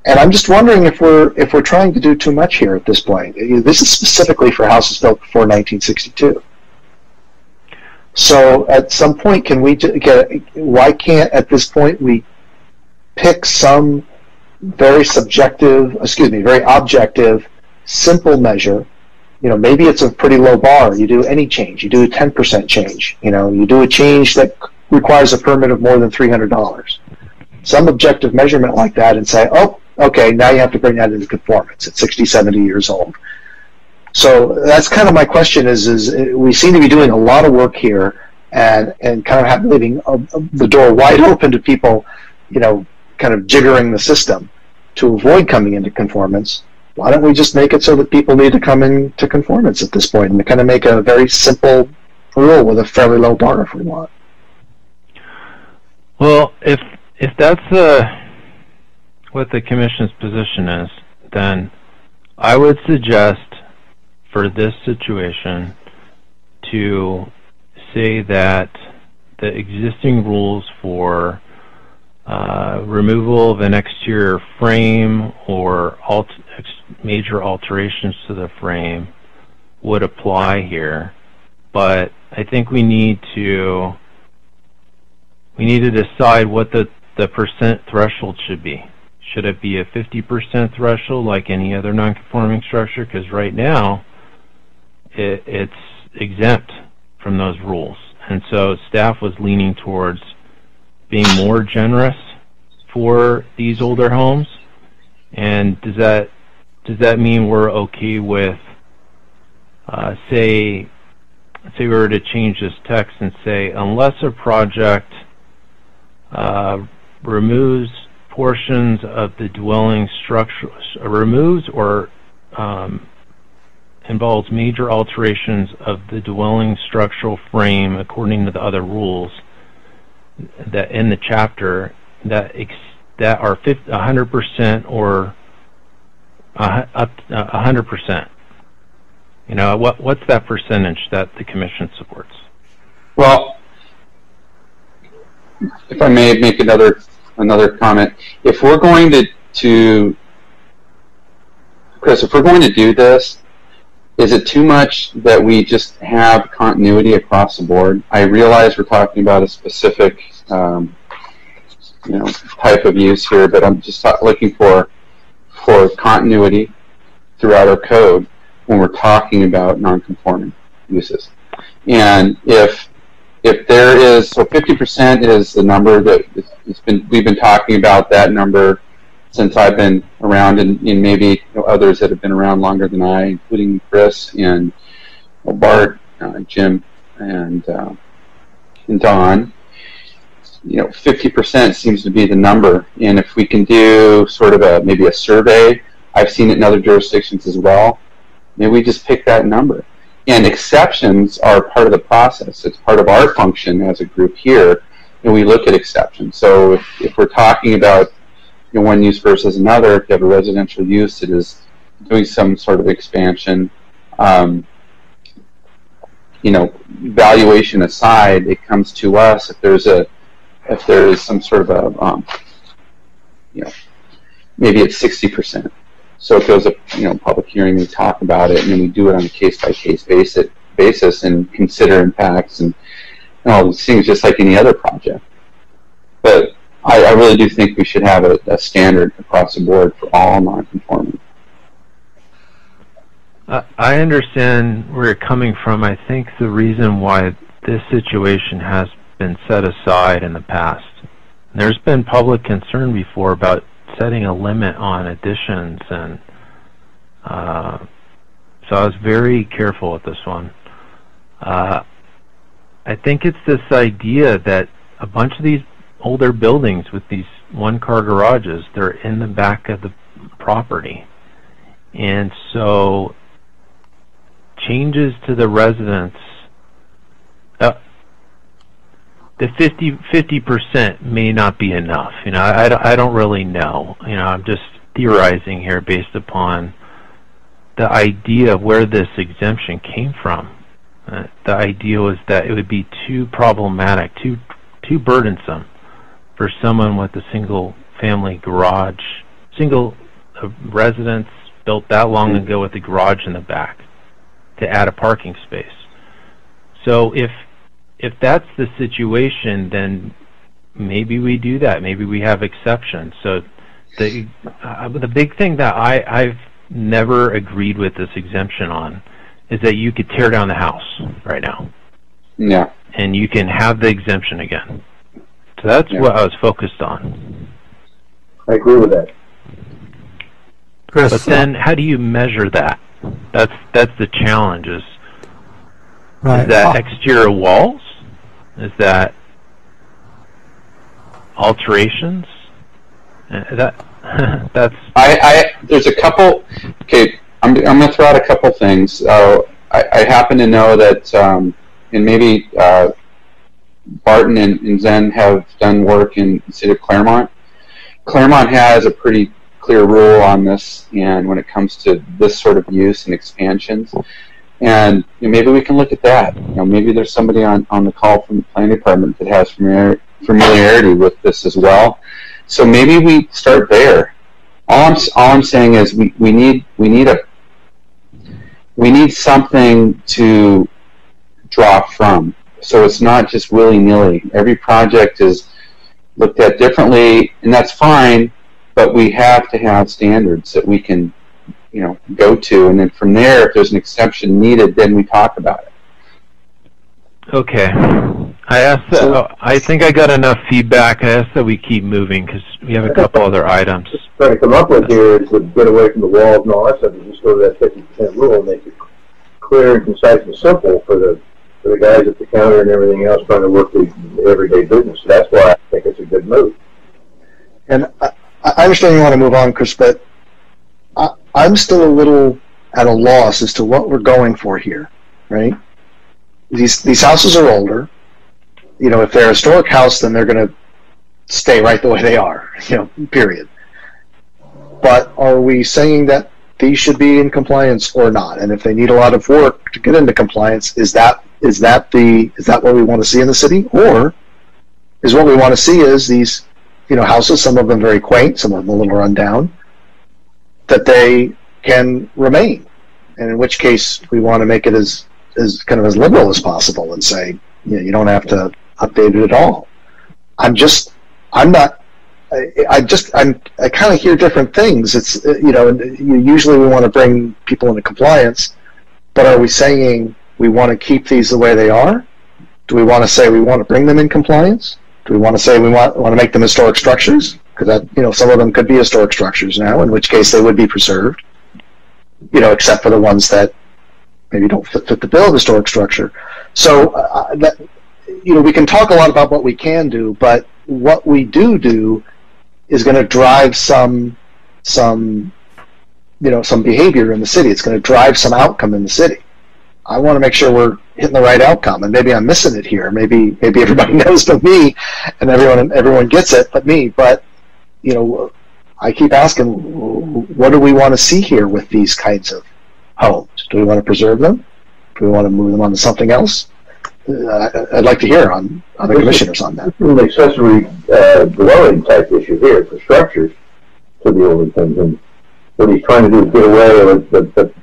And I'm just wondering if we're if we're trying to do too much here at this point. This is specifically for houses built before 1962. So at some point, can we get? Why can't at this point we pick some very subjective, excuse me, very objective, simple measure? You know, maybe it's a pretty low bar. You do any change. You do a 10% change. You know, you do a change that requires a permit of more than $300. Some objective measurement like that, and say, oh, Okay, now you have to bring that into conformance at 60, 70 years old. So that's kind of my question is, is we seem to be doing a lot of work here and, and kind of leaving uh, the door wide open to people, you know, kind of jiggering the system to avoid coming into conformance. Why don't we just make it so that people need to come into conformance at this point and kind of make a very simple rule with a fairly low bar if we want? Well, if if that's what the Commission's position is, then I would suggest for this situation to say that the existing rules for uh, removal of an exterior frame or alt major alterations to the frame would apply here. But I think we need to we need to decide what the, the percent threshold should be. Should it be a 50% threshold like any other non-conforming structure? Because right now, it, it's exempt from those rules. And so staff was leaning towards being more generous for these older homes. And does that does that mean we're okay with, uh, say, say we were to change this text and say, unless a project uh, removes portions of the dwelling structure removes or um, involves major alterations of the dwelling structural frame according to the other rules that in the chapter that that are 100% or uh, up 100%. You know, what what's that percentage that the commission supports? Well, if I may make another another comment. If we're going to, to Chris, if we're going to do this, is it too much that we just have continuity across the board? I realize we're talking about a specific, um, you know, type of use here, but I'm just looking for for continuity throughout our code when we're talking about non-conforming uses. And if if there is, so 50% is the number that it's been, we've been talking about that number since I've been around, and, and maybe you know, others that have been around longer than I, including Chris and Bart, uh, Jim, and uh, and Don. You know, 50% seems to be the number, and if we can do sort of a maybe a survey, I've seen it in other jurisdictions as well. Maybe we just pick that number and exceptions are part of the process. It's part of our function as a group here, and we look at exceptions. So if, if we're talking about you know, one use versus another, if you have a residential use that is doing some sort of expansion, um, you know, valuation aside, it comes to us if there's a if there is some sort of a um, you know maybe it's sixty percent so it goes up, you know, public hearing, we talk about it, and then we do it on a case-by-case basis, basis and consider impacts and, and all these things just like any other project. But I, I really do think we should have a, a standard across the board for all non-conforming. I understand where you're coming from. I think the reason why this situation has been set aside in the past, there's been public concern before about setting a limit on additions, and uh, so I was very careful with this one. Uh, I think it's this idea that a bunch of these older buildings with these one-car garages, they're in the back of the property. And so changes to the residents, uh, the 50 percent may not be enough. You know, I, I don't really know. You know, I'm just theorizing here based upon the idea of where this exemption came from. Uh, the idea was that it would be too problematic, too too burdensome for someone with a single family garage, single uh, residence built that long ago with a garage in the back to add a parking space. So if if that's the situation, then maybe we do that. Maybe we have exceptions. So the uh, the big thing that I I've never agreed with this exemption on is that you could tear down the house right now. Yeah. And you can have the exemption again. So that's yeah. what I was focused on. I agree with that. Chris, but then how do you measure that? That's that's the challenge. Is, right. is that oh. exterior walls? Is that alterations? Uh, that that's. I, I there's a couple. Okay, I'm I'm gonna throw out a couple things. Uh, I, I happen to know that, um, and maybe uh, Barton and, and Zen have done work in the city of Claremont. Claremont has a pretty clear rule on this, and when it comes to this sort of use and expansions, and you know, maybe we can look at that. You know, maybe there's somebody on, on the call from the planning department that has familiar, familiarity with this as well. So maybe we start there. All I'm all I'm saying is we, we need we need a we need something to draw from. So it's not just willy nilly. Every project is looked at differently, and that's fine but we have to have standards that we can, you know, go to, and then from there, if there's an exception needed, then we talk about it. Okay. I asked. That, so, oh, I think I got enough feedback. I asked that we keep moving because we have a couple other items. Just Trying to come up with here is to get away from the walls and all that stuff. You just go to that fifty percent rule and make it clear and concise and simple for the for the guys at the counter and everything else trying to work the everyday business. That's why I think it's a good move. And I, I understand you want to move on, Chris, but I, I'm still a little at a loss as to what we're going for here, right? These these houses are older. You know, if they're a historic house, then they're going to stay right the way they are. You know, period. But are we saying that these should be in compliance or not? And if they need a lot of work to get into compliance, is that is that the is that what we want to see in the city, or is what we want to see is these you know, houses, some of them very quaint, some of them a little run down, that they can remain. And in which case, we want to make it as, as kind of as liberal as possible and say, you, know, you don't have to update it at all. I'm just, I'm not, I, I just, I'm, I kind of hear different things. It's, you know, usually we want to bring people into compliance, but are we saying we want to keep these the way they are? Do we want to say we want to bring them in compliance? Do we want to say we want want to make them historic structures? Because that you know some of them could be historic structures now, in which case they would be preserved. You know, except for the ones that maybe don't fit, fit the bill of historic structure. So uh, that you know we can talk a lot about what we can do, but what we do do is going to drive some some you know some behavior in the city. It's going to drive some outcome in the city. I want to make sure we're hitting the right outcome, and maybe I'm missing it here. Maybe maybe everybody knows but me, and everyone everyone gets it but me. But you know, I keep asking, what do we want to see here with these kinds of homes? Do we want to preserve them? Do we want to move them on to something else? Uh, I'd like to hear on other commissioners on that. Is an accessory uh, dwelling type issue here for structures to the older things, and what he's trying to do is get away with the, the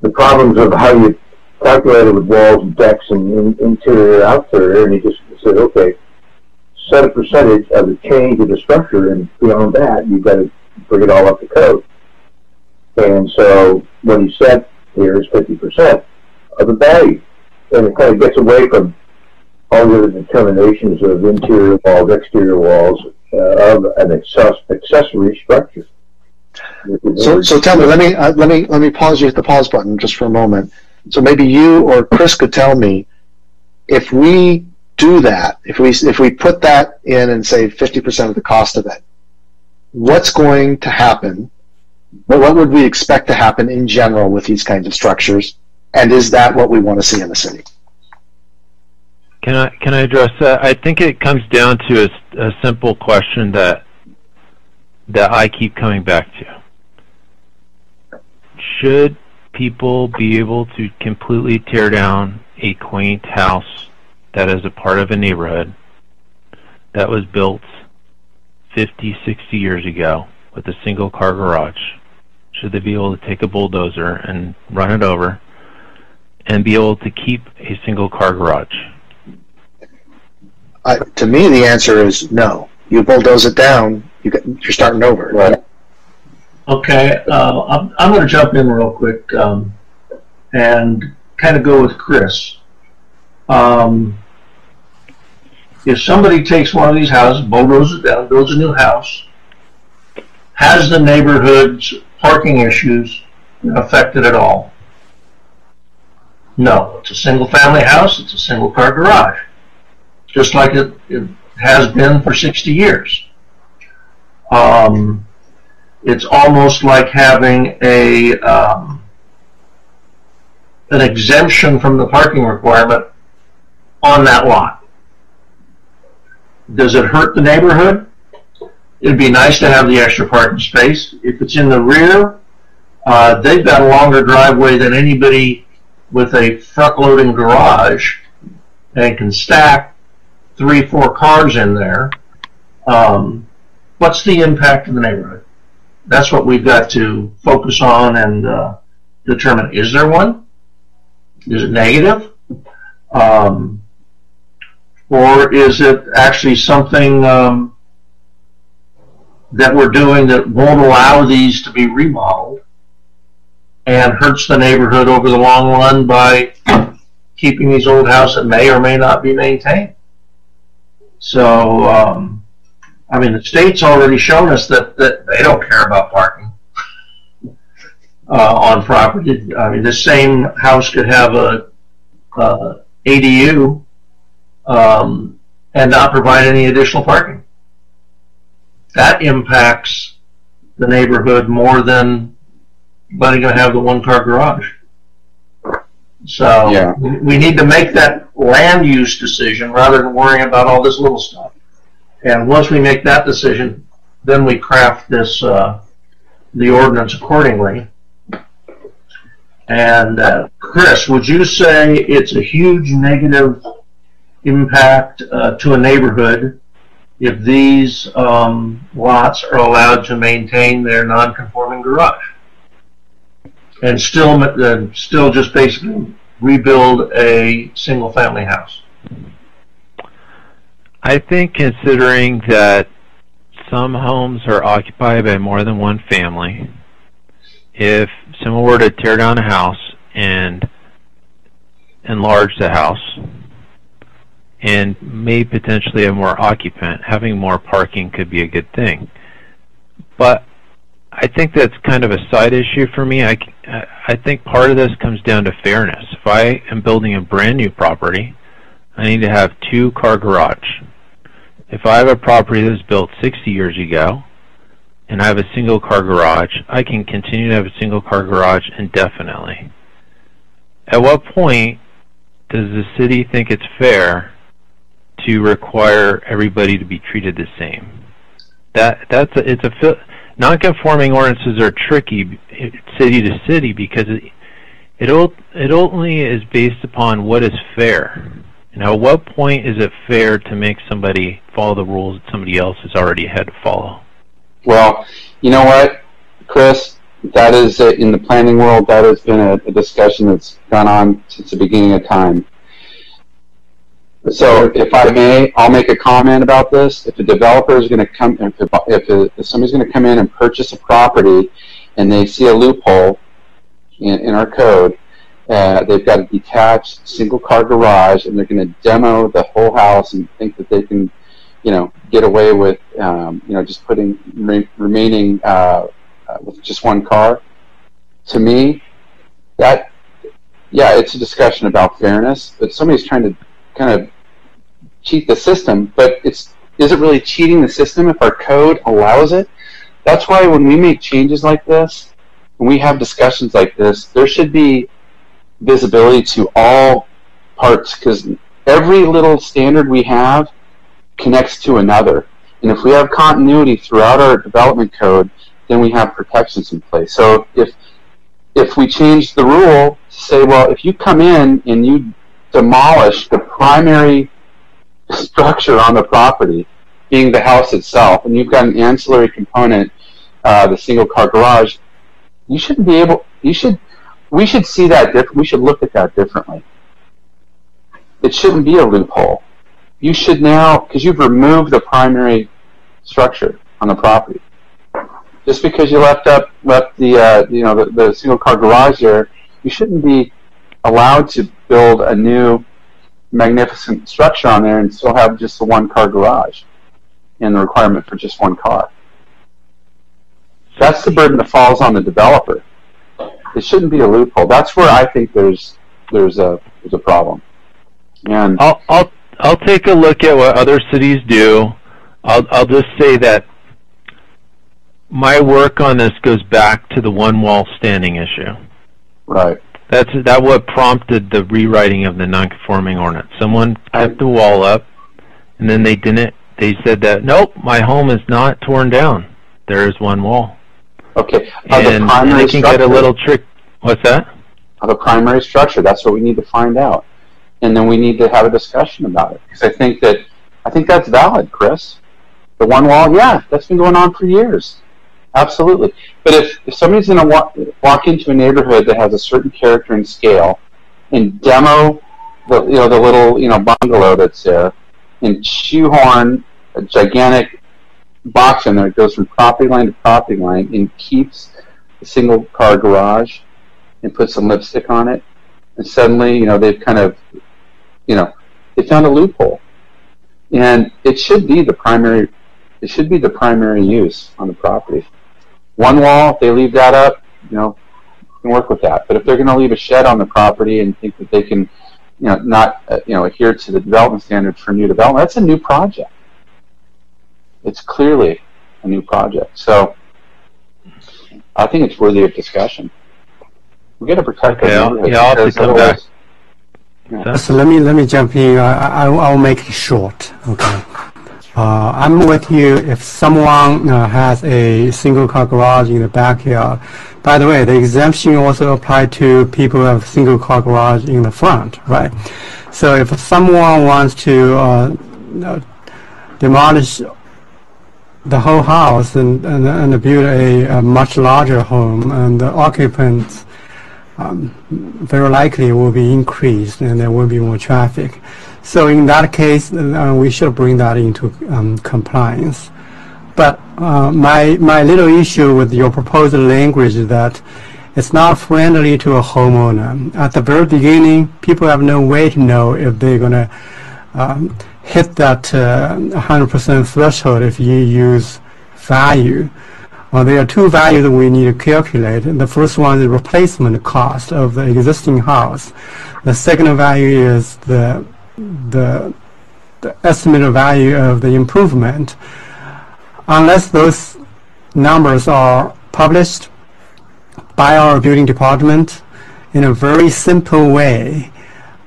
the problems of how you calculate it with walls and decks and in, interior, outerior, and he just said, okay, set a percentage of the change of the structure, and beyond that, you've got to bring it all up to code. And so what he set here is 50% of the value. And it kind of gets away from all the determinations of interior walls, exterior walls uh, of an access accessory structure. So, so tell me, let me, uh, let me, let me pause you at the pause button just for a moment. So maybe you or Chris could tell me if we do that, if we, if we put that in and save 50% of the cost of it, what's going to happen? What, would we expect to happen in general with these kinds of structures? And is that what we want to see in the city? Can I can I address that? I think it comes down to a, a simple question that that I keep coming back to. Should people be able to completely tear down a quaint house that is a part of a neighborhood that was built 50, 60 years ago with a single car garage? Should they be able to take a bulldozer and run it over and be able to keep a single car garage? Uh, to me, the answer is no. You bulldoze it down, you get, you're starting over. Right. Okay, uh, I'm, I'm going to jump in real quick um, and kind of go with Chris. Um, if somebody takes one of these houses, bulldozes it down, builds a new house, has the neighborhood's parking issues affected at all? No. It's a single family house, it's a single car garage, just like it, it has been for 60 years. Um, it's almost like having a um, an exemption from the parking requirement on that lot. Does it hurt the neighborhood? It'd be nice to have the extra parking space. If it's in the rear, uh, they've got a longer driveway than anybody with a front-loading garage and can stack three, four cars in there. Um, what's the impact of the neighborhood? That's what we've got to focus on and uh, determine. Is there one? Is it negative? Um, or is it actually something um, that we're doing that won't allow these to be remodeled and hurts the neighborhood over the long run by keeping these old houses that may or may not be maintained? So, um, I mean, the state's already shown us that, that they don't care about parking uh, on property. I mean, the same house could have a ADU um, and not provide any additional parking. That impacts the neighborhood more than letting to have the one-car garage. So Yeah. we we need to make that land use decision rather than worrying about all this little stuff. And once we make that decision, then we craft this, uh, the ordinance accordingly. And, uh, Chris, would you say it's a huge negative impact, uh, to a neighborhood if these, um, lots are allowed to maintain their non-conforming garage? And still, uh, still just basically rebuild a single-family house? I think considering that some homes are occupied by more than one family, if someone were to tear down a house and enlarge the house and may potentially have more occupant, having more parking could be a good thing. But I think that's kind of a side issue for me. I, I think part of this comes down to fairness. If I am building a brand new property, I need to have two car garage. If I have a property that was built 60 years ago and I have a single car garage, I can continue to have a single car garage indefinitely. At what point does the city think it's fair to require everybody to be treated the same? That that's a, it's a non-conforming ordinances are tricky city to city because it it, it ultimately is based upon what is fair. And at what point is it fair to make somebody follow the rules that somebody else has already had to follow? Well, you know what, Chris? That is in the planning world. That has been a, a discussion that's gone on since the beginning of time. So if I may, I'll make a comment about this. If a developer is going to come, if, if, if somebody's going to come in and purchase a property and they see a loophole in, in our code, uh, they've got a detached single car garage and they're going to demo the whole house and think that they can, you know, get away with, um, you know, just putting re remaining uh, uh, with just one car. To me, that, yeah, it's a discussion about fairness, but somebody's trying to kind of cheat the system, but it's is it really cheating the system if our code allows it? That's why when we make changes like this, when we have discussions like this, there should be visibility to all parts because every little standard we have connects to another. And if we have continuity throughout our development code, then we have protections in place. So if if we change the rule to say, well, if you come in and you demolish the primary structure on the property, being the house itself, and you've got an ancillary component, uh, the single car garage, you shouldn't be able. You should. We should see that different. We should look at that differently. It shouldn't be a loophole. You should now, because you've removed the primary structure on the property. Just because you left up left the uh, you know the, the single car garage there, you shouldn't be allowed to build a new magnificent structure on there and still have just a one car garage and the requirement for just one car. That's the burden that falls on the developer. It shouldn't be a loophole. That's where I think there's there's a there's a problem. And I'll I'll I'll take a look at what other cities do. I'll I'll just say that my work on this goes back to the one wall standing issue. Right. That's that what prompted the rewriting of the non-conforming ordinance. Someone kept the wall up, and then they didn't. They said that nope, my home is not torn down. There is one wall. Okay. and, the they can get a little trick. What's that? Of a primary structure. That's what we need to find out, and then we need to have a discussion about it because I think that I think that's valid, Chris. The one wall, yeah, that's been going on for years. Absolutely. But if, if somebody's going to walk, walk into a neighborhood that has a certain character and scale and demo the, you know, the little you know, bungalow that's there and shoehorn a gigantic box in there that goes from property line to property line and keeps a single car garage and puts some lipstick on it, and suddenly, you know, they've kind of, you know, they found a loophole. And it should be the primary, it should be the primary use on the property. One wall, if they leave that up, you know, can work with that. But if they're going to leave a shed on the property and think that they can, you know, not, uh, you know, adhere to the development standards for new development, that's a new project. It's clearly a new project. So I think it's worthy of discussion. We got to protect okay, our Yeah, I'll have to come back. Yeah. So let me let me jump in. I, I I'll make it short. Okay. Uh, I'm with you if someone uh, has a single car garage in the backyard. By the way, the exemption also applies to people who have single car garage in the front, right? So if someone wants to uh, demolish the whole house and, and, and build a, a, much larger home, and the occupants um, very likely will be increased and there will be more traffic. So in that case, uh, we should bring that into um, compliance. But uh, my my little issue with your proposed language is that it's not friendly to a homeowner. At the very beginning, people have no way to know if they're going to um, hit that 100% uh, threshold if you use value. Well, there are two values that we need to calculate. The first one is the replacement cost of the existing house. The second value is the the, the estimated value of the improvement. Unless those numbers are published by our building department in a very simple way,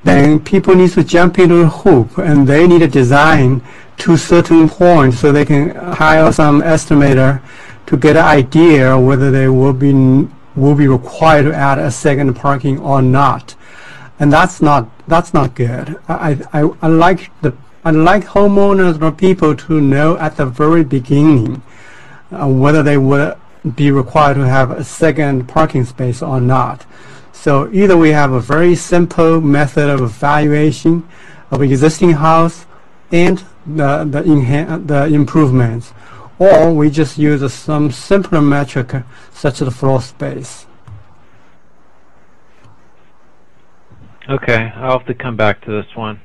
then people need to jump into the hoop and they need to design to certain points so they can hire some estimator to get an idea whether they will be will be required to add a second parking or not and that's not that's not good. I, I, I like the I like homeowners or people to know at the very beginning uh, whether they would be required to have a second parking space or not. So either we have a very simple method of evaluation of existing house and the, the, enhan- the improvements. Or we just use some simpler metric such as floor space. Okay, I'll have to come back to this one.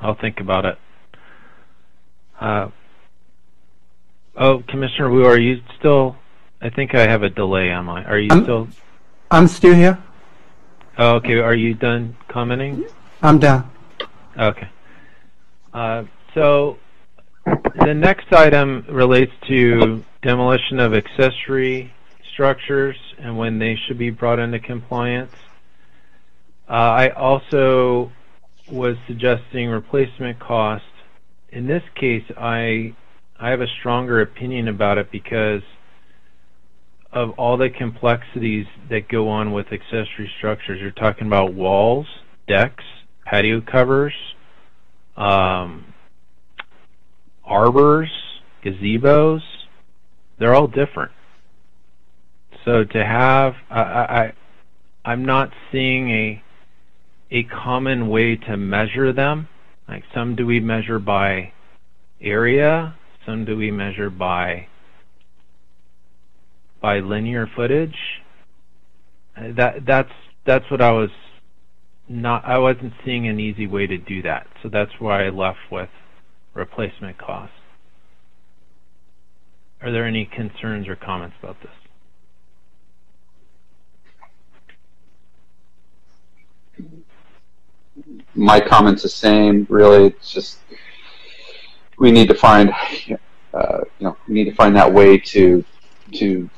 I'll think about it. Uh, oh, Commissioner Wu, are you still? I think I have a delay on my. Are you I'm, still? I'm still here. Oh, okay. Are you done commenting? I'm done. Okay. Uh, so the next item relates to demolition of accessory structures and when they should be brought into compliance. Uh, I also was suggesting replacement cost. In this case, I I have a stronger opinion about it because of all the complexities that go on with accessory structures. You're talking about walls, decks, patio covers, um, arbors, gazebos. They're all different. So to have, I, I, I'm not seeing a a common way to measure them. Like some do we measure by area, some do we measure by by linear footage. That that's that's what I was not I wasn't seeing an easy way to do that. So that's why I left with replacement cost. Are there any concerns or comments about this? My comments the same. Really, it's just we need to find, uh, you know, we need to find that way to to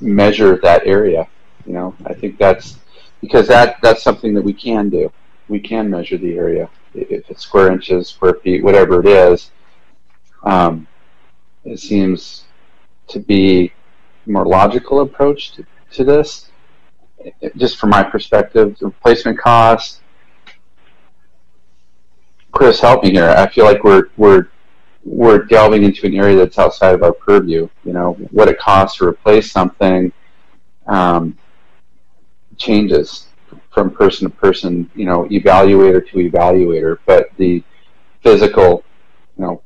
measure that area. You know, I think that's because that that's something that we can do. We can measure the area if it's square inches, square feet, whatever it is. Um, it seems to be a more logical approach to, to this. It, just from my perspective, the replacement cost, Chris, help me here. I feel like we're we're we're delving into an area that's outside of our purview. You know, what it costs to replace something um, changes from person to person. You know, evaluator to evaluator, but the physical, you know,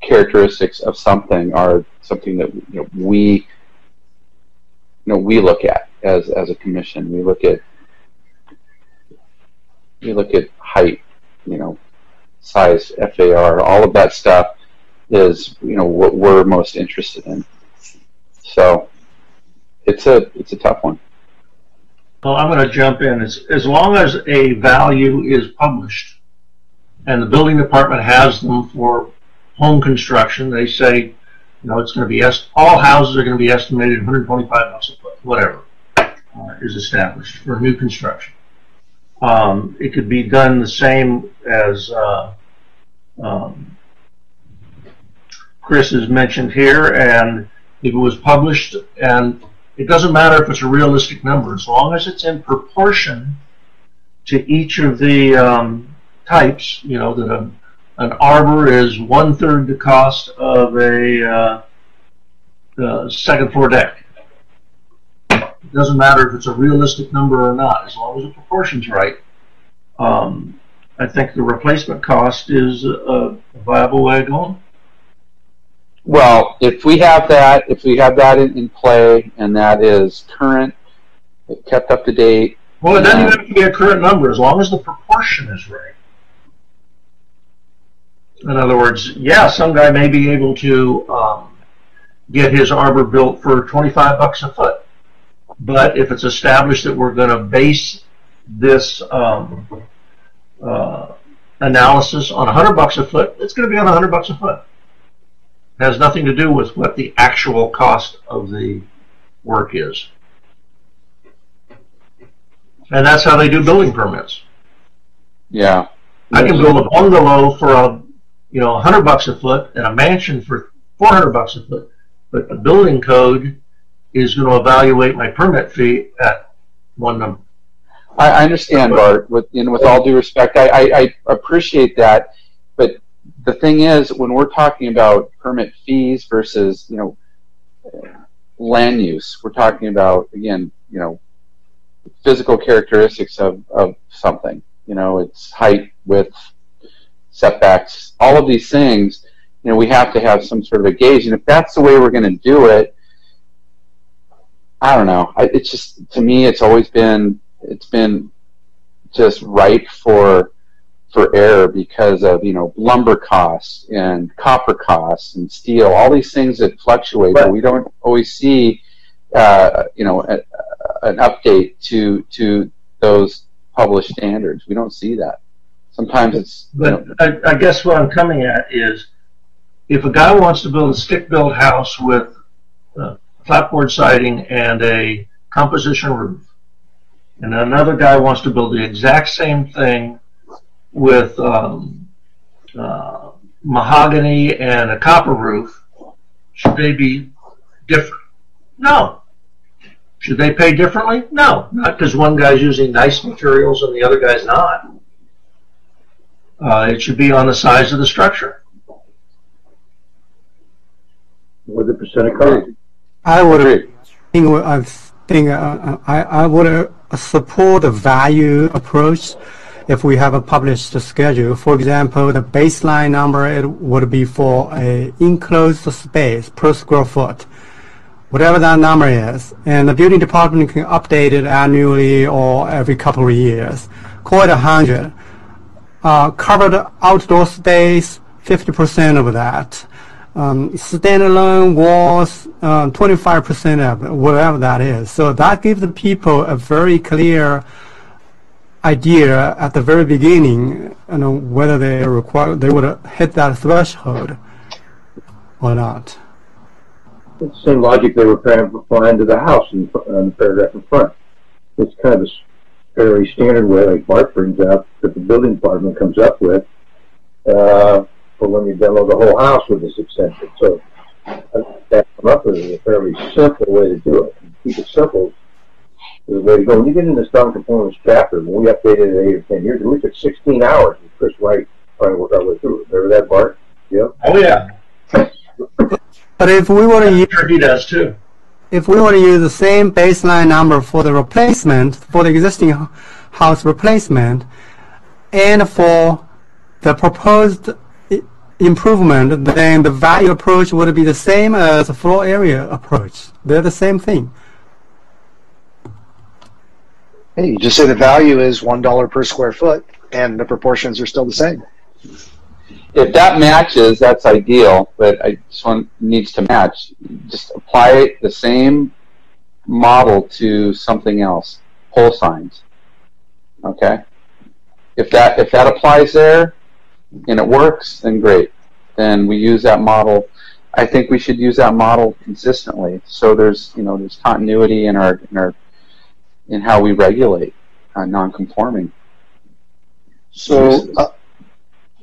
characteristics of something are something that you know, we you know we look at as as a commission. We look at we look at height, you know, size, FAR, all of that stuff is you know what we're most interested in. So it's a it's a tough one. Well, I'm going to jump in. As, as long as a value is published and the building department has them for home construction, they say, you know, it's going to be, all houses are going to be estimated 125 bucks a foot, whatever uh, is established for new construction. Um, it could be done the same as uh, um, Chris has mentioned here, and if it was published, and it doesn't matter if it's a realistic number, as long as it's in proportion to each of the um, types, you know, that a, an arbor is one third the cost of a uh, uh, second floor deck. It doesn't matter if it's a realistic number or not, as long as the proportion's right. Um, I think the replacement cost is a, viable way of going. Well, if we have that, if we have that in, in play, and that is current, kept up to date. Well, it doesn't even have to be a current number, as long as the proportion is right. In other words, yeah, some guy may be able to um, get his arbor built for 25 bucks a foot. But if it's established that we're going to base this um, uh, analysis on 100 bucks a foot, it's going to be on 100 bucks a foot. It has nothing to do with what the actual cost of the work is. And that's how they do building permits. Yeah. I can build a bungalow for a, you know, 100 bucks a foot and a mansion for 400 bucks a foot, but the building code is going to evaluate my permit fee at one number. I, I understand, Bart. With know, with all due respect, I, I, I appreciate that. But the thing is, when we're talking about permit fees versus you know land use, we're talking about again, you know, physical characteristics of, of something. You know, it's height, width, setbacks, all of these things. You know, we have to have some sort of a gauge, and if that's the way we're going to do it, I don't know. I, it's just to me, it's always been it's been just ripe for for error because of you know lumber costs and copper costs and steel, all these things that fluctuate, but, but we don't always see uh, you know a, a, an update to to those published standards. We don't see that. Sometimes it's. But you know, I, I guess what I'm coming at is, if a guy wants to build a stick-built house with uh, clapboard siding and a composition roof, and another guy wants to build the exact same thing with um, uh, mahogany and a copper roof, should they be different? No. Should they pay differently? No, not because one guy's using nice materials and the other guy's not. Uh, it should be on the size of the structure. With the percent of cost? I would think I think uh, I I would uh, support the value approach if we have a published schedule. For example, the baseline number it would be for a enclosed space per square foot, whatever that number is, and the building department can update it annually or every couple of years. Call it a hundred. Uh, covered outdoor space, 50% of that um, standalone walls, 25% uh, of whatever that is. So that gives the people a very clear idea at the very beginning, you know, whether they require they would hit that threshold or not. It's the same logic they were applying to the house in, in the paragraph in front. It's kind of a fairly standard way, like Bart brings out, that the building department comes up with. Uh, for when you demo the whole house with this extension. So that come up with a fairly simple way to do it. And keep it simple is the way to go. When you get into this non-conformance chapter, when we updated it eight or ten years, ago, we took 16 hours with Chris Wright trying to work our way through it. Remember that, Bart? Yep. Oh yeah. But if we want to use, sure he does too. If we want to use the same baseline number for the replacement, for the existing house replacement, and for the proposed improvement, then the value approach would be the same as the floor area approach. They're the same thing. Hey, you just say the value is one dollar per square foot, and the proportions are still the same. If that matches, that's ideal. But I just want needs to match. Just apply the same model to something else. Pole signs. Okay. If that if that applies there, and it works, then great. Then we use that model. I think we should use that model consistently. So there's you know there's continuity in our in our in how we regulate uh, non-conforming. So, uh,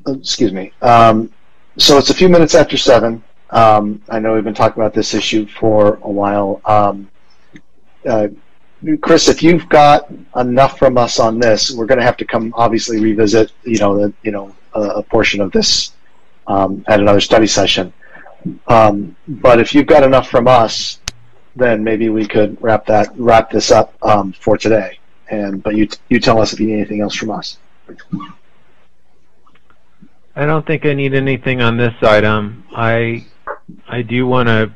excuse me. Um, so it's a few minutes after seven. Um, I know we've been talking about this issue for a while. Um, uh, Chris, if you've got enough from us on this, we're going to have to come obviously revisit, you know, the, you know, a, portion of this um, at another study session. Um, but if you've got enough from us, then maybe we could wrap that wrap this up um, for today. And but you you tell us if you need anything else from us. I don't think I need anything on this item. I I do want to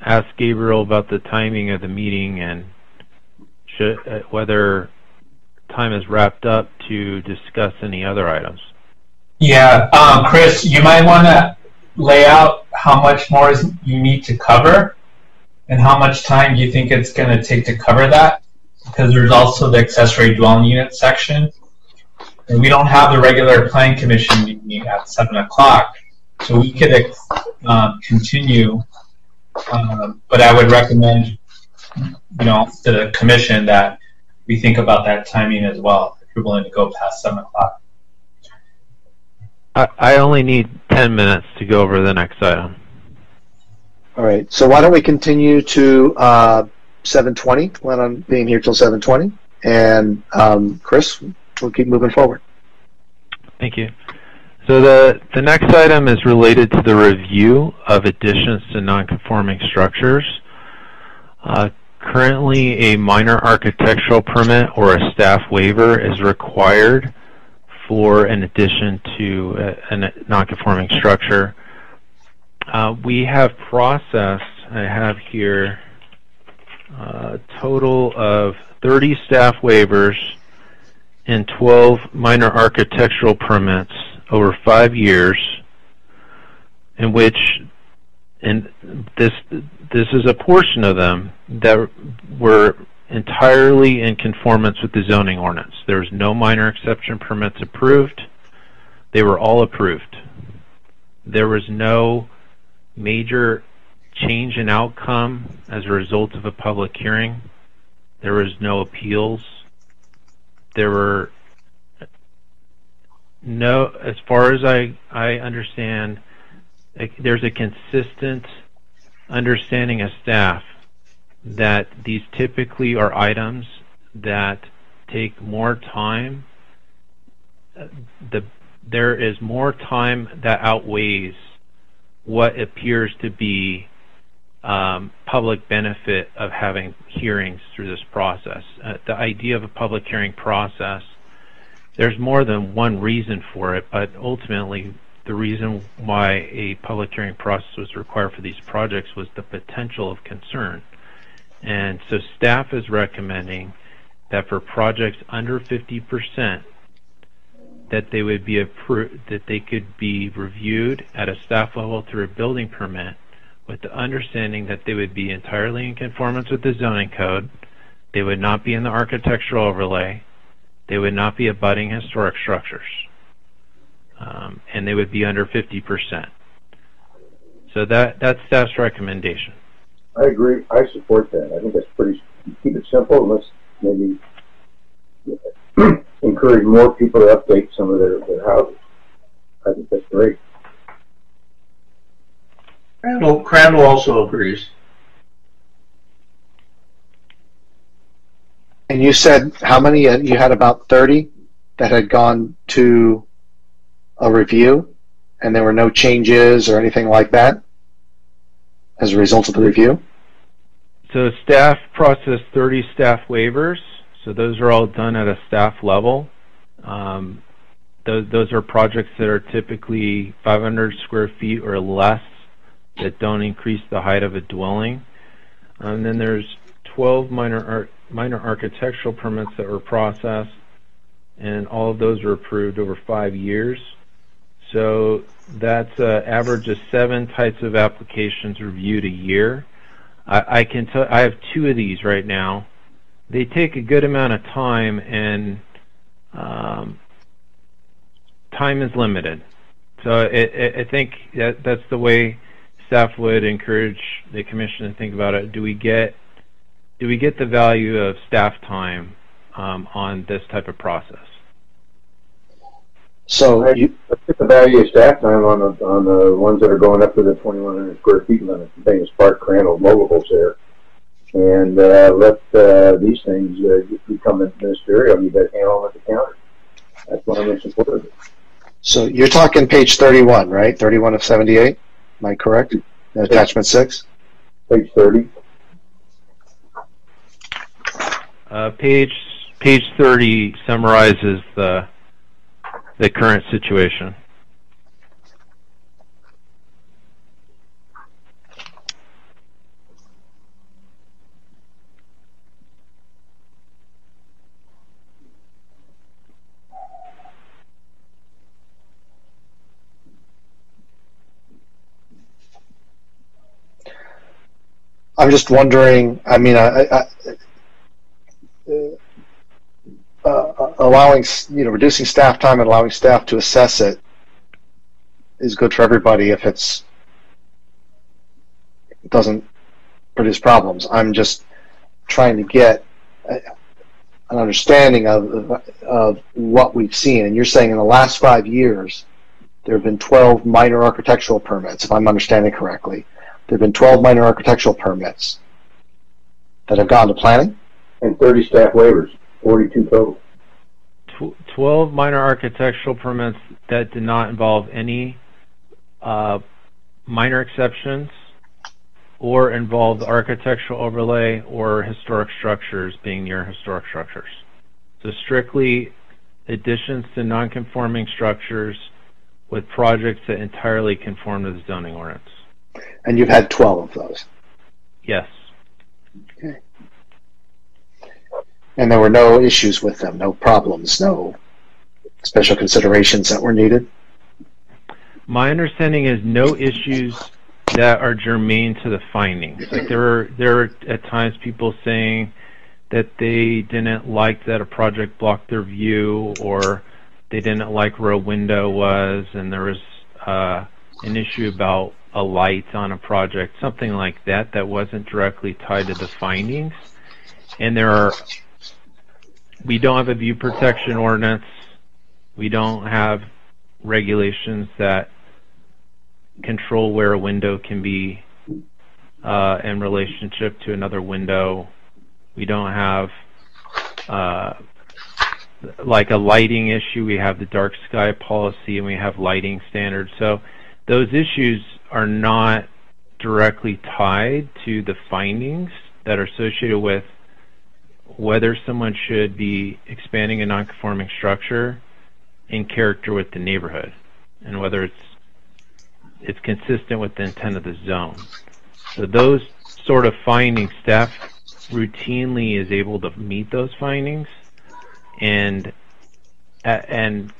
ask Gabriel about the timing of the meeting and should, uh, whether time is wrapped up to discuss any other items. Yeah, um, Chris, you might want to lay out how much more you need to cover and how much time you think it's going to take to cover that because there's also the accessory dwelling unit section. And we don't have the regular plan commission meeting at 7 o'clock, so we could uh, continue, uh, but I would recommend you know, to the commission that we think about that timing as well, if you're willing to go past 7 o'clock. I, I only need 10 minutes to go over the next item. All right. So why don't we continue to uh, 7:20? Plan on being here till 7:20, and um, Chris, we'll keep moving forward. Thank you. So the the next item is related to the review of additions to nonconforming structures. Uh, currently a minor architectural permit or a staff waiver is required for an addition to a, a non-conforming structure. Uh, we have processed, I have here a total of 30 staff waivers and 12 minor architectural permits over five years in which and this this is a portion of them that were entirely in conformance with the zoning ordinance. There was no minor exception permits approved. They were all approved. There was no major change in outcome as a result of a public hearing. There was no appeals. There were no, as far as I, I understand, there's a consistent understanding of staff that these typically are items that take more time. The, there is more time that outweighs what appears to be um, public benefit of having hearings through this process. Uh, the idea of a public hearing process, there's more than one reason for it, but ultimately the reason why a public hearing process was required for these projects was the potential of concern. And so staff is recommending that for projects under 50%, that they would be approved, that they could be reviewed at a staff level through a building permit with the understanding that they would be entirely in conformance with the zoning code, they would not be in the architectural overlay, they would not be abutting historic structures, um, and they would be under 50%. So that that's staff's recommendation. I agree. I support that. I think that's pretty. Keep it simple. Let's maybe encourage more people to update some of their, their houses. I think that's great. Crandall, Crandall also agrees. And you said how many? Uh, you had about 30 that had gone to a review, and there were no changes or anything like that as a result of the review? So staff processed 30 staff waivers. So those are all done at a staff level. Um, those, those are projects that are typically 500 square feet or less that don't increase the height of a dwelling. And then there's 12 minor ar minor architectural permits that were processed, and all of those were approved over five years. So that's an average of seven types of applications reviewed a year. I, I can tell I have two of these right now. They take a good amount of time, and um, time is limited. So it, it, I think that that's the way staff would encourage the commission to think about it. Do we get do we get the value of staff time um, on this type of process? So you get the value of staff time on the on the ones that are going up to the 2,100 square feet limit. Things Park Crandall movables there, and uh, let uh, these things uh, become ministerial. You better handle them at the counter. That's what I'm in support of it. So you're talking page 31, right? 31 of 78. Am I correct? Attachment six. Page 30. Uh, page page 30 summarizes the the current situation. I'm just wondering. I mean, I, I, uh, uh, allowing you know reducing staff time and allowing staff to assess it is good for everybody if it's it doesn't produce problems. I'm just trying to get an understanding of of what we've seen. And you're saying in the last five years there have been 12 minor architectural permits, if I'm understanding correctly. There have been 12 minor architectural permits that have gone to planning. And 30 staff waivers, 42 total. 12 minor architectural permits that did not involve any uh, minor exceptions or involved architectural overlay or historic structures being near historic structures. So strictly additions to non-conforming structures with projects that entirely conform to the zoning ordinance. And you've had 12 of those? Yes. Okay. And there were no issues with them, no problems, no special considerations that were needed? My understanding is no issues that are germane to the findings. Like there are there are at times people saying that they didn't like that a project blocked their view or they didn't like where a window was and there was uh, an issue about a light on a project, something like that that wasn't directly tied to the findings. And there are we don't have a view protection ordinance. We don't have regulations that control where a window can be uh, in relationship to another window. We don't have uh, like a lighting issue. We have the dark sky policy and we have lighting standards. So those issues are not directly tied to the findings that are associated with whether someone should be expanding a nonconforming structure in character with the neighborhood and whether it's it's consistent with the intent of the zone. So those sort of findings, staff routinely is able to meet those findings and and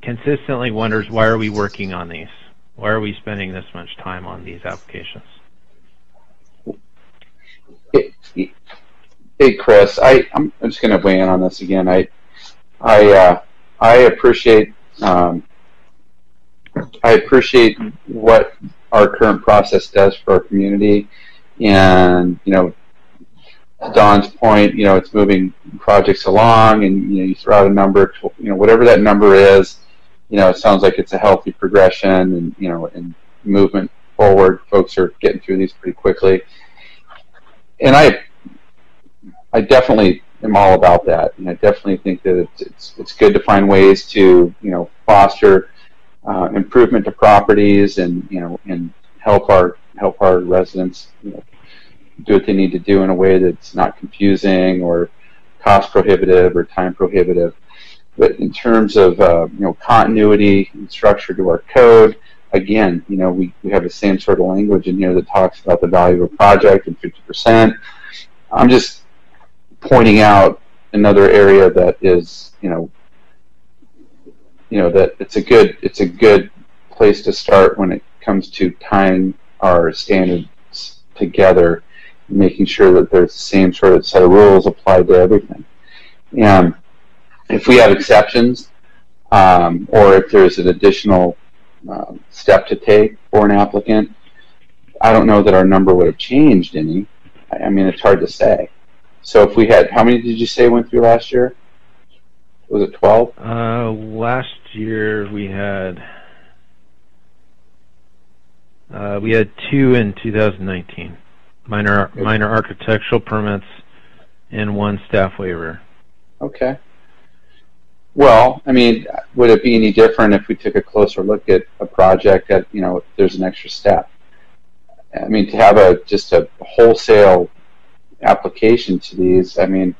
consistently wonders why are we working on these? Why are we spending this much time on these applications? Hey, Chris, I, I'm just going to weigh in on this again. I, I, uh, I appreciate, um, I appreciate what our current process does for our community, and you know, Don's point, you know, it's moving projects along, and you know, you throw out a number, you know, whatever that number is, you know, it sounds like it's a healthy progression, and you know, and movement forward. Folks are getting through these pretty quickly, and I I definitely am all about that, and I definitely think that it's it's, it's good to find ways to you know foster uh, improvement to properties and you know and help our help our residents you know, do what they need to do in a way that's not confusing or cost prohibitive or time prohibitive. But in terms of uh, you know continuity and structure to our code, again, you know we, we have the same sort of language in here that talks about the value of a project and 50%. I'm just pointing out another area that is, you know, you know that it's a good it's a good place to start when it comes to tying our standards together, making sure that there's the same sort of set of rules applied to everything. And if we have exceptions, um, or if there's an additional uh, step to take for an applicant, I don't know that our number would have changed any. I mean, it's hard to say. So if we had, how many did you say went through last year? Was it 12? Uh, last year we had uh, we had two in 2019, minor okay. minor architectural permits, and one staff waiver. Okay. Well, I mean, would it be any different if we took a closer look at a project that you know there's an extra step? I mean, to have a just a wholesale application to these. I mean,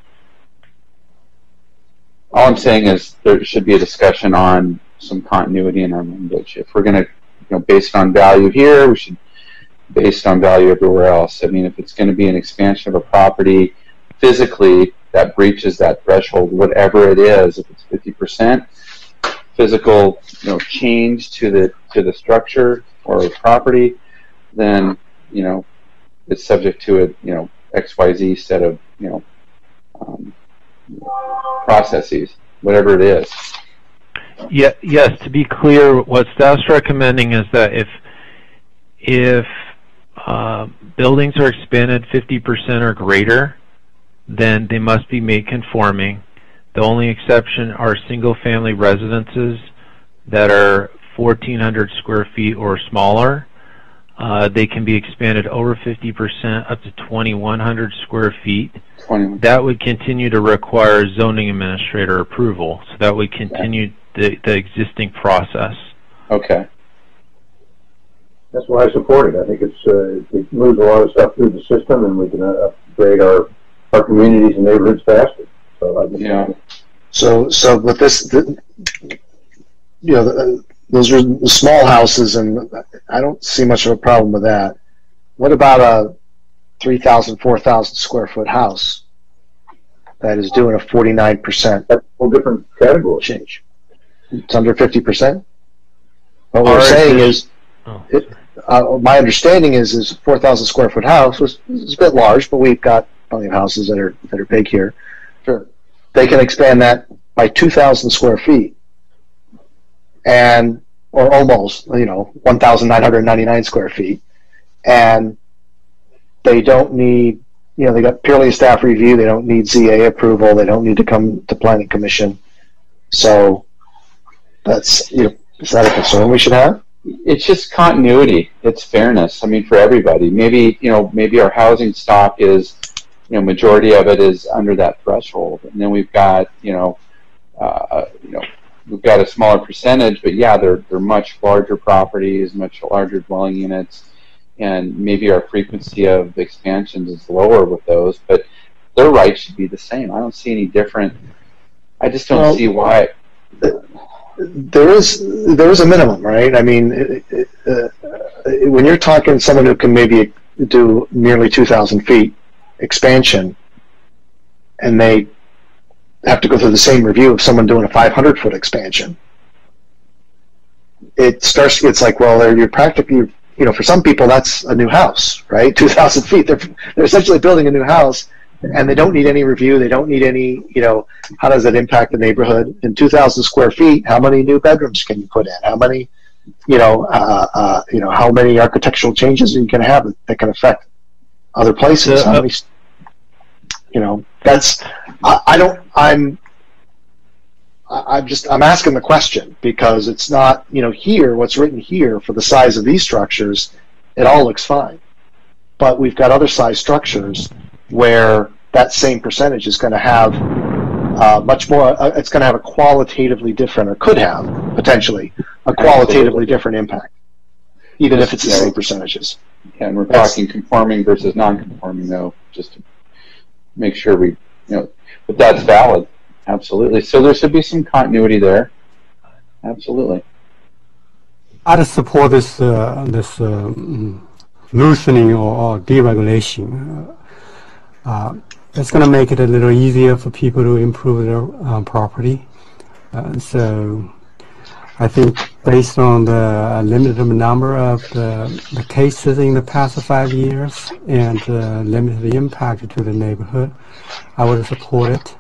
all I'm saying is there should be a discussion on some continuity in our language. If we're going to, you know, based on value here, we should based on value everywhere else. I mean, if it's going to be an expansion of a property physically that breaches that threshold, whatever it is, if it's 50% physical, you know, change to the to the structure or property, then you know, it's subject to it, you know, XYZ set of, you know, um, processes, whatever it is. Yeah, yes, to be clear, what staff's recommending is that if if uh, buildings are expanded 50% or greater, then they must be made conforming. The only exception are single-family residences that are 1,400 square feet or smaller, uh, they can be expanded over 50% up to 2,100 square feet. 20. That would continue to require zoning administrator approval. So that would continue the, the existing process. Okay. That's why I support it. I think it's uh, it moves a lot of stuff through the system, and we can uh, upgrade our our communities and neighborhoods faster. So Yeah. So, so with this, the, you know, the, those are small houses, and I don't see much of a problem with that. What about a 3,000, 4,000 square foot house that is doing a 49% that's a whole different category. change? It's under 50%? What we're Ours saying is- is, Oh, it, uh, my understanding is, is 4,000 square foot house was, is a bit large, but we've got plenty of houses that are, that are big here. Sure. They can expand that by 2,000 square feet and, or almost, you know, 1,999 square feet. And they don't need, you know, they got purely a staff review. They don't need ZA approval. They don't need to come to planning commission. So that's, you know, is that a concern we should have? It's just continuity. It's fairness. I mean, for everybody. Maybe you know, maybe our housing stock is, you know, majority of it is under that threshold, and then we've got you know, uh, you know, we've got a smaller percentage, but yeah, they're they're much larger properties, much larger dwelling units, and maybe our frequency of expansions is lower with those, but their rights should be the same. I don't see any different. I just don't Well- see why. there is there is a minimum, right? I mean, it, it, uh, when you're talking someone who can maybe do nearly 2,000 feet expansion, and they have to go through the same review of someone doing a 500 foot expansion, it starts. It's like, well, they're, you're practically, you know, for some people that's a new house, right? 2,000 feet. They're they're essentially building a new house, and they don't need any review. They don't need any, you know, how does that impact the neighborhood? In 2,000 square feet, how many new bedrooms can you put in? How many, you know, uh, uh, you know, how many architectural changes are you going to have that can affect other places? So, how uh, many, you know, that's, I, I don't, I'm, I'm just, I'm asking the question because it's not, you know, here, what's written here for the size of these structures, it all looks fine. But we've got other size structures where that same percentage is going to have uh, much more, uh, it's going to have a qualitatively different, or could have potentially a qualitatively different impact, even if it's the same percentages. Yeah, and we're That's- talking conforming versus non-conforming, though, just to make sure we, you know, but that's valid. Absolutely. So there should be some continuity there. Absolutely. I'd support this uh, this um, loosening or, or deregulation. Uh, it's going to make it a little easier for people to improve their uh, property. Uh, so I think based on the limited number of the, the cases in the past five years and uh, limited impact to the neighborhood, I would support it.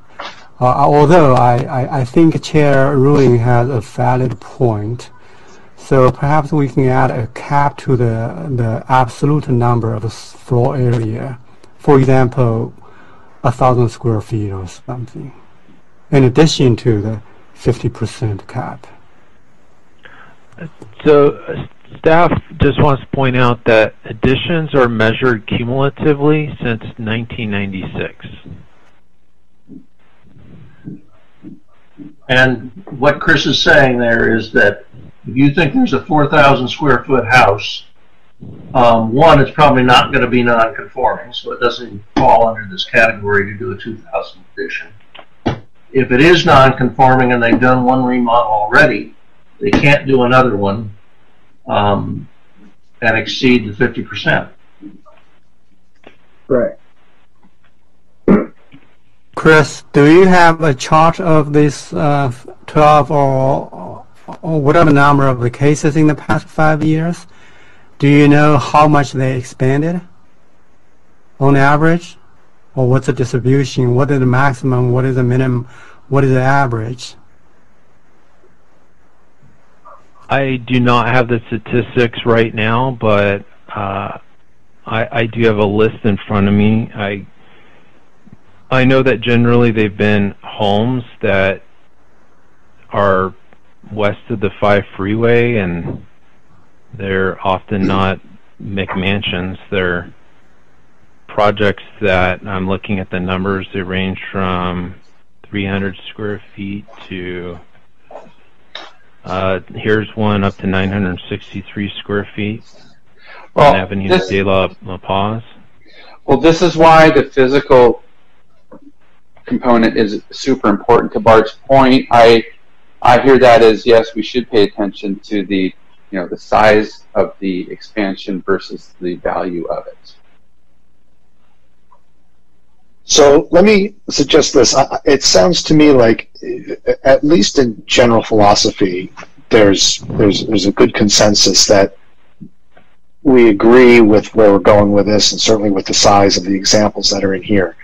Uh, although I, I, I think Chair Ruehlin has a valid point. So perhaps we can add a cap to the, the absolute number of s- floor area. For example, a thousand square feet or something, in addition to the 50% cap. So uh, staff just wants to point out that additions are measured cumulatively since 1996. And what Chris is saying there is that if you think there's a 4,000 square foot house, um, one, it's probably not going to be non-conforming, so it doesn't fall under this category to do a 2,000 addition. If it is non-conforming and they've done one remodel already, they can't do another one um, and exceed the 50%. Right. Chris, do you have a chart of this uh, 12 or, or whatever number of the cases in the past five years? Do you know how much they expanded on average? Or what's the distribution? What is the maximum? What is the minimum? What is the average? I do not have the statistics right now, but uh, I, I do have a list in front of me. I I know that generally they've been homes that are west of the five freeway, and they're often not McMansions. They're projects that I'm looking at the numbers. They range from 300 square feet to uh, here's one up to 963 square feet. well, on Avenue this, de la, la Paz? Well, this is why the physical component is super important. To Bart's point, I I hear that as yes, we should pay attention to the you know the size of the expansion versus the value of it. So let me suggest this. It sounds to me like, at least in general philosophy, there's there's there's a good consensus that we agree with where we're going with this, and certainly with the size of the examples that are in here.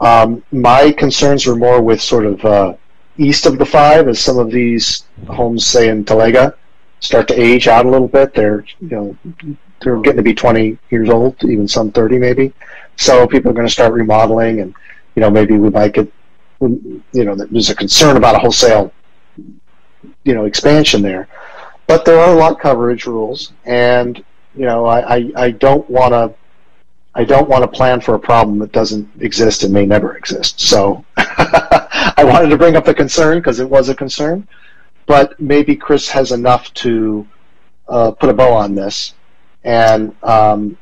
Um, my concerns were more with sort of uh, east of the five, as some of these homes, say in Talega, start to age out a little bit. They're you know they're getting to be 20 years old, even some 30 maybe. So people are going to start remodeling, and you know maybe we might get you know there's a concern about a wholesale you know expansion there. But there are lot coverage rules, and you know I, I, don't want to I don't want to plan for a problem that doesn't exist and may never exist. So I wanted to bring up the concern because it was a concern, but maybe Chris has enough to uh, put a bow on this, and um,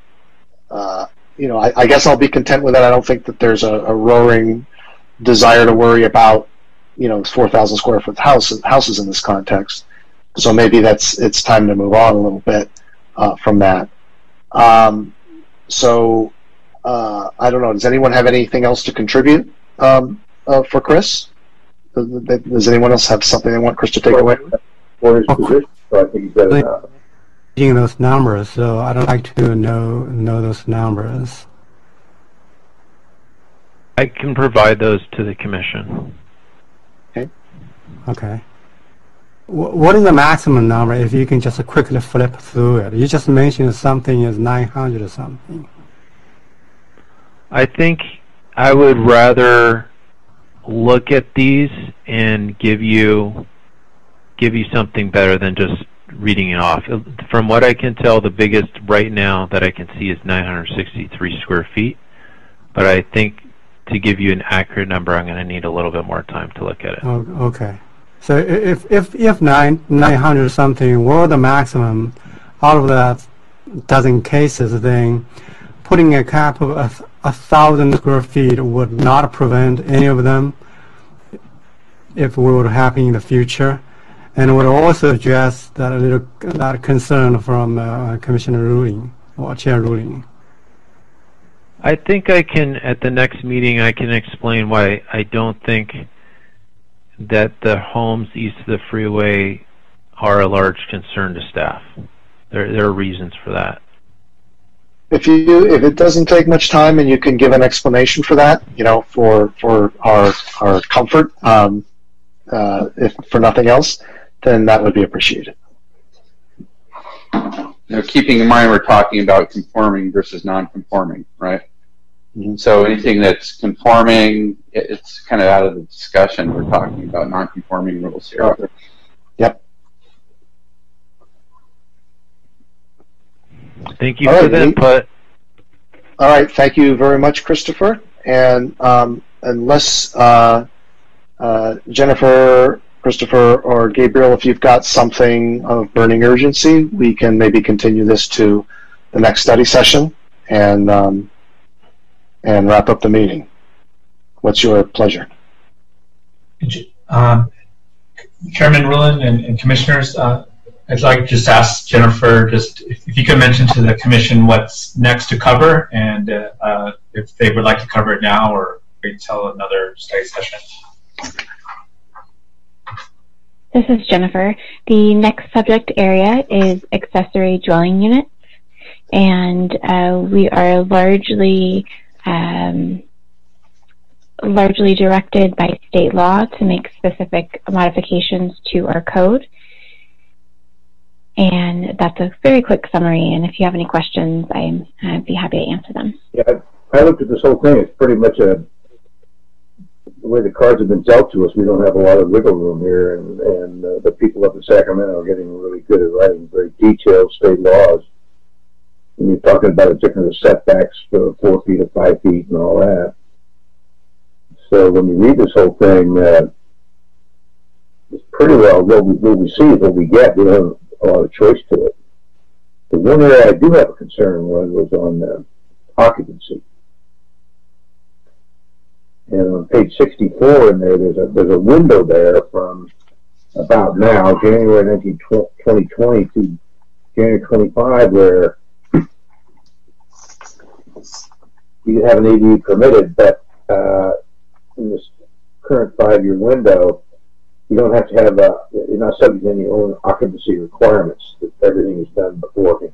uh, you know I, I, guess I'll be content with that. I don't think that there's a, a roaring desire to worry about you know 4,000 square foot house, houses in this context. So maybe that's it's time to move on a little bit uh, from that. Um, so uh, I don't know. Does anyone have anything else to contribute um, uh, for Chris? Does, does, anyone else have something they want Chris to take away? For his position, so I think he's got enough. Reading those numbers, so I don't like to know know those numbers. I can provide those to the commission. Okay. Okay. What is the maximum number if you can just quickly flip through it? You just mentioned something is 900 or something. I think I would rather look at these and give you give you something better than just reading it off. From what I can tell, the biggest right now that I can see is 963 square feet. But I think to give you an accurate number, I'm going to need a little bit more time to look at it. Oh, okay. So if if if nine nine hundred something were the maximum, out of that dozen cases, then putting a cap of a, a thousand square feet would not prevent any of them if it would happen in the future, and would also address that little that concern from uh, Commissioner Ruehlin or Chair Ruehlin. I think I can at the next meeting I can explain why I don't think that the homes east of the freeway are a large concern to staff. There, there are reasons for that. If you if it doesn't take much time and you can give an explanation for that, you know, for for our our comfort, um, uh, if for nothing else, then that would be appreciated. You know, keeping in mind we're talking about conforming versus non-conforming, right? Mm-hmm. So anything that's conforming, it's kind of out of the discussion. We're talking about non-conforming rules here. Yep. Thank you All for right, the input. All right, thank you very much, Christopher. And um, unless uh, uh, Jennifer, Christopher, or Gabriel, if you've got something of burning urgency, we can maybe continue this to the next study session. And um, and wrap up the meeting. What's your pleasure? Uh, Chairman Ruehlin and, and Commissioners, uh, I'd like to just ask Jennifer just if, if, you could mention to the Commission what's next to cover and uh, uh if they would like to cover it now or wait until another study session. This is Jennifer. The next subject area is accessory dwelling units, and uh, we are largely um, largely directed by state law to make specific modifications to our code. And that's a very quick summary. And if you have any questions, I'm, I'd be happy to answer them. Yeah, I looked at this whole thing. It's pretty much a the way the cards have been dealt to us. We don't have a lot of wiggle room here, and and uh, the people up in Sacramento are getting really good at writing very detailed state laws when you're talking about a different setbacks for four feet or five feet and all that. So when you read this whole thing, uh, it's pretty well what we, what we see is what we get. We don't have a lot of choice to it. The one area I do have a concern was, was on uh, occupancy. And on page 64 in there, there's a, there's a window there from about now, January 19, 2020 to January 25, where you can have an ADU permitted, but uh, in this current five-year window, you don't have to have, a, you're not subject to any own occupancy requirements. That everything is done beforehand.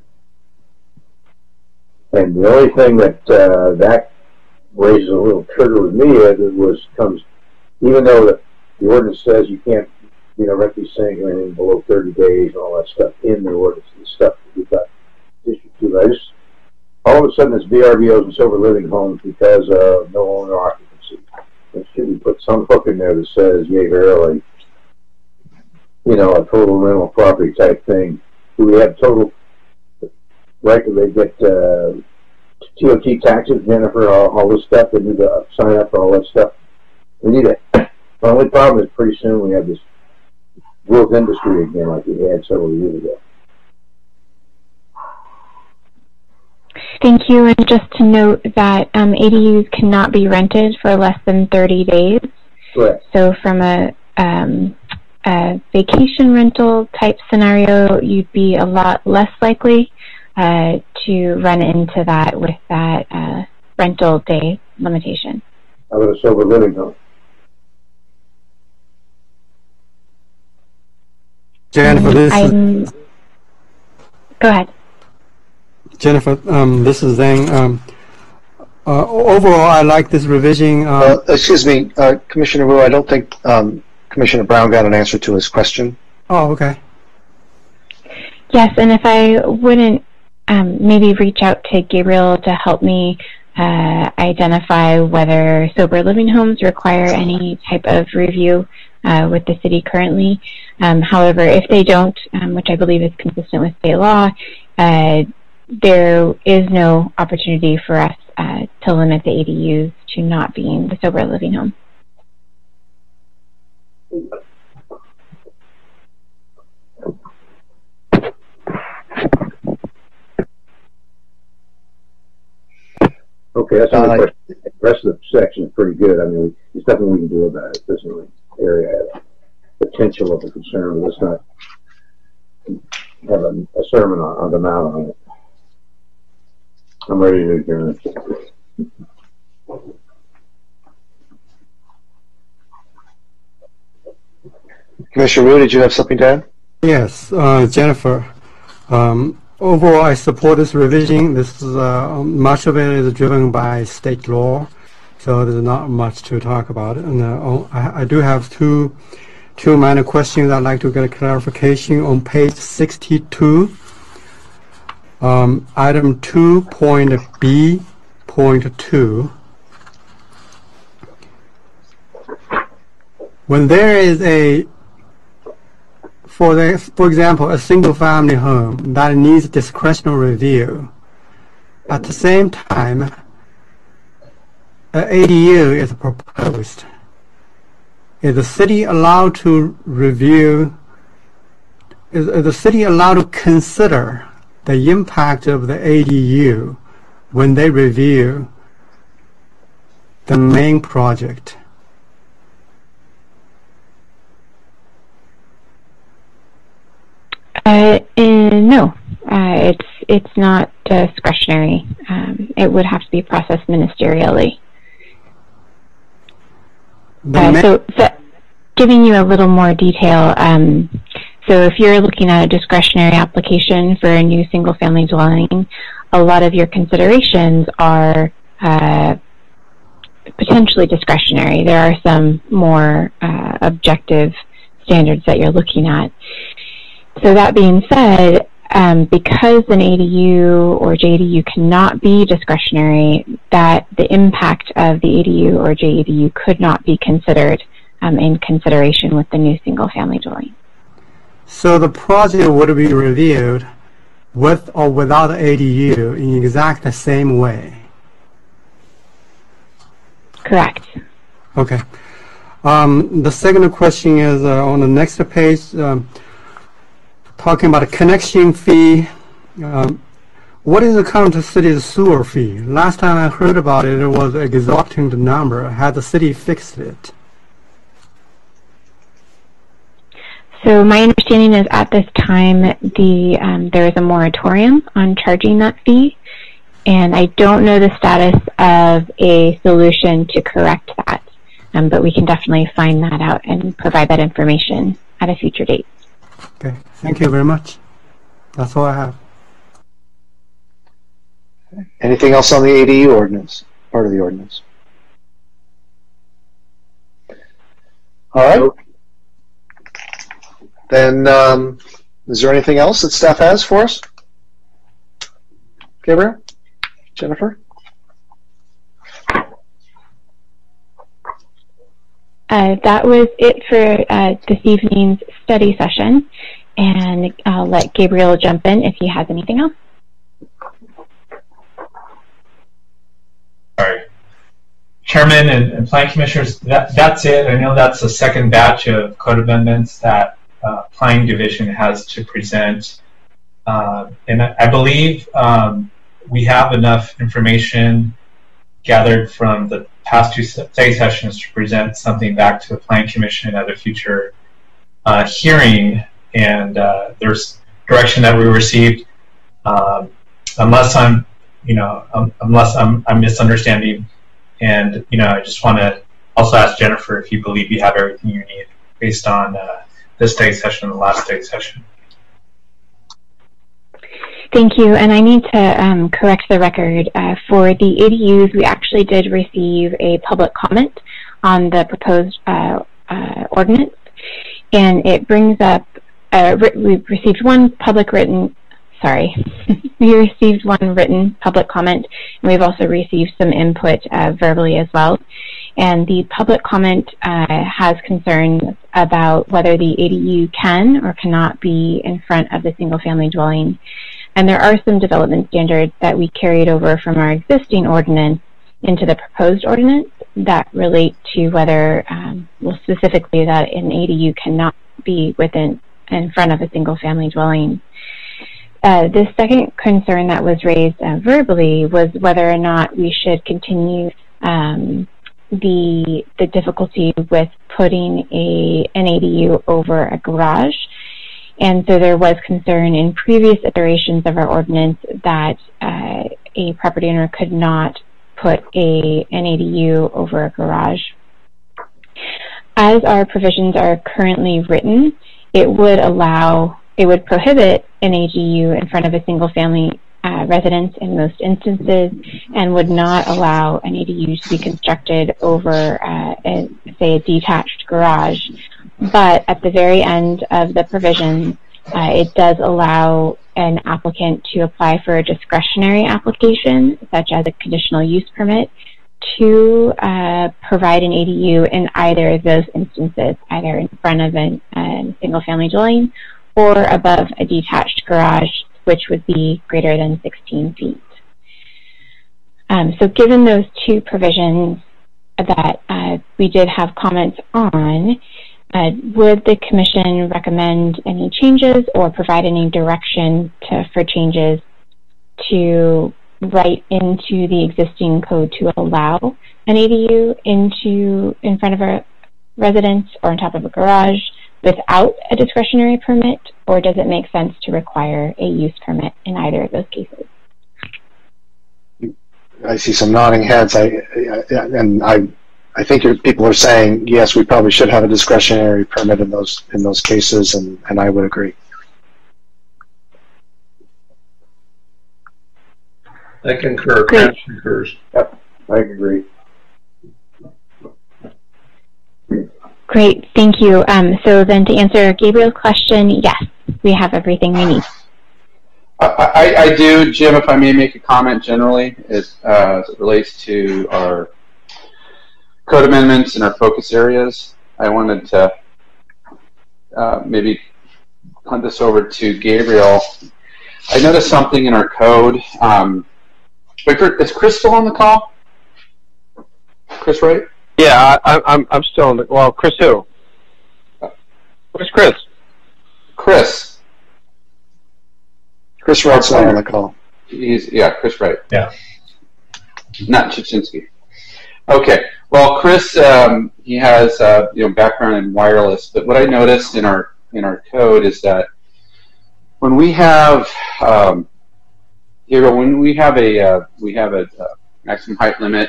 And the only thing that uh, that raises a little trigger with me it was comes, even though the, the ordinance says you can't, you know, rent these things or anything below 30 days and all that stuff in the ordinance and stuff that we've got district to. I just all of a sudden it's VRBOs and sober living homes because of no owner occupancy. It should be put some hook in there that says, yay, verily, you know, a total rental property type thing. Do we have total, right, do they get uh, TOT taxes, Jennifer, all, all this stuff? They need to sign up for all that stuff. We need it. The only problem is pretty soon we have this growth industry again like we had several years ago. Thank you. And just to note that um, ADUs cannot be rented for less than 30 days. Correct. So from a, um, a vacation rental type scenario, you'd be a lot less likely uh, to run into that with that uh, rental day limitation. How about a sober living home? Jennifer, this is, go ahead. Jennifer, um, this is Zhang. Um, uh, overall, I like this revision. Uh, excuse me, uh, Commissioner Wu, I don't think um, Commissioner Brown got an answer to his question. Oh, okay. Yes, and if I wouldn't um, maybe reach out to Gabriel to help me uh, identify whether sober living homes require any type of review uh, with the city currently. Um, however, if they don't, um, which I believe is consistent with state law, uh, there is no opportunity for us uh, to limit the ADUs to not being the sober living home. Okay, that's uh, question. The rest of the section is pretty good. I mean, there's nothing we can do about it. This really area has potential of a concern. Let's not have a, a sermon on, on the mount on it. I'm ready to adjourn. Commissioner Wu, did you have something to add? Yes, uh, Jennifer. Um, overall, I support this revision. This is uh, much of it is driven by state law, so there's not much to talk about. And uh, oh, I, I, do have two two minor questions I'd like to get a clarification on page 62 um, item 2.b.2 when there is a for the, for example a single family home that needs discretionary review at the same time an ADU is proposed is the city allowed to review is, is the city allowed to consider the impact of the ADU when they review the main project. Uh, no, uh, it's it's not discretionary. Um, it would have to be processed ministerially. Uh, so, so, giving you a little more detail, um, so if you're looking at a discretionary application for a new single family dwelling, a lot of your considerations are uh, potentially discretionary. There are some more uh, objective standards that you're looking at. So that being said, um, because an ADU or JADU cannot be discretionary, that the impact of the ADU or JADU could not be considered um, in consideration with the new single family dwelling. So the project would be reviewed with or without ADU in exact the same way. Correct. Okay. Um, the second question is uh, on the next page, um, talking about a connection fee Um, what is the current city's sewer fee? Last time I heard about it, it was an exorbitant number. Had the city fixed it? So my understanding is at this time the um, there is a moratorium on charging that fee, and I don't know the status of a solution to correct that, um, but we can definitely find that out and provide that information at a future date. Okay, thank you very much. That's all I have. Anything else on the ADU ordinance, part of the ordinance? All right. Then, um, is there anything else that staff has for us? Gabriel? Jennifer? Uh, that was it for uh, this evening's study session, and I'll let Gabriel jump in if he has anything else. Sorry. Chairman and, and Commissioners, that, that's it. I know that's the second batch of code amendments that uh, Planning Division has to present. Uh, and I, I believe um, we have enough information gathered from the past two study sessions to present something back to the Plan Commission at a future uh, hearing. And uh, there's direction that we received. Um, unless I'm you know, um, unless I'm, I'm misunderstanding. And, you know, I just want to also ask Jennifer if you believe you have everything you need based on uh, this study session and the last study session. Thank you. And I need to um, correct the record. Uh, for the ADUs, we actually did receive a public comment on the proposed uh, uh, ordinance. And it brings up, uh, we received one public written sorry, we received one written public comment, and we've also received some input uh, verbally as well. And the public comment uh, has concerns about whether the ADU can or cannot be in front of the single-family dwelling. And there are some development standards that we carried over from our existing ordinance into the proposed ordinance that relate to whether, um, well, specifically that an ADU cannot be within in front of a single-family dwelling. Uh, the second concern that was raised uh, verbally was whether or not we should continue um, the the difficulty with putting a an ADU over a garage. And so there was concern in previous iterations of our ordinance that uh, a property owner could not put a an ADU over a garage. As our provisions are currently written, it would allow it would prohibit an ADU in front of a single family uh, residence in most instances and would not allow an ADU to be constructed over, uh, a, say, a detached garage. But at the very end of the provision, uh, it does allow an applicant to apply for a discretionary application, such as a conditional use permit, to uh, provide an ADU in either of those instances, either in front of a, a single family dwelling or above a detached garage, which would be greater than 16 feet. Um, so given those two provisions that uh, we did have comments on, uh, would the commission recommend any changes or provide any direction to, for changes to write into the existing code to allow an ADU into in front of a residence or on top of a garage without a discretionary permit, or does it make sense to require a use permit in either of those cases? I see some nodding heads. I, and I, I think people are saying yes, we probably should have a discretionary permit in those in those cases, and, and I would agree. I concur. Great. concurs. Yep, I agree. Great, thank you. Um, so then to answer Gabriel's question, yes, we have everything we need. I, I, I do, Jim, if I may make a comment generally as, uh, as it relates to our code amendments and our focus areas. I wanted to uh, maybe punt this over to Gabriel. I noticed something in our code. Um, is Chris still on the call? Chris Wright? Yeah, I, I'm I'm still in the. Well, Chris who? Where's Chris? Chris. Chris Chris Wright's not on the call. He's, yeah, Chris Wright. Yeah. Not Chichinsky. Okay. Well, Chris, um, he has uh, you know background in wireless, but what I noticed in our in our code is that when we have um, here when we have a uh, we have a, maximum height limit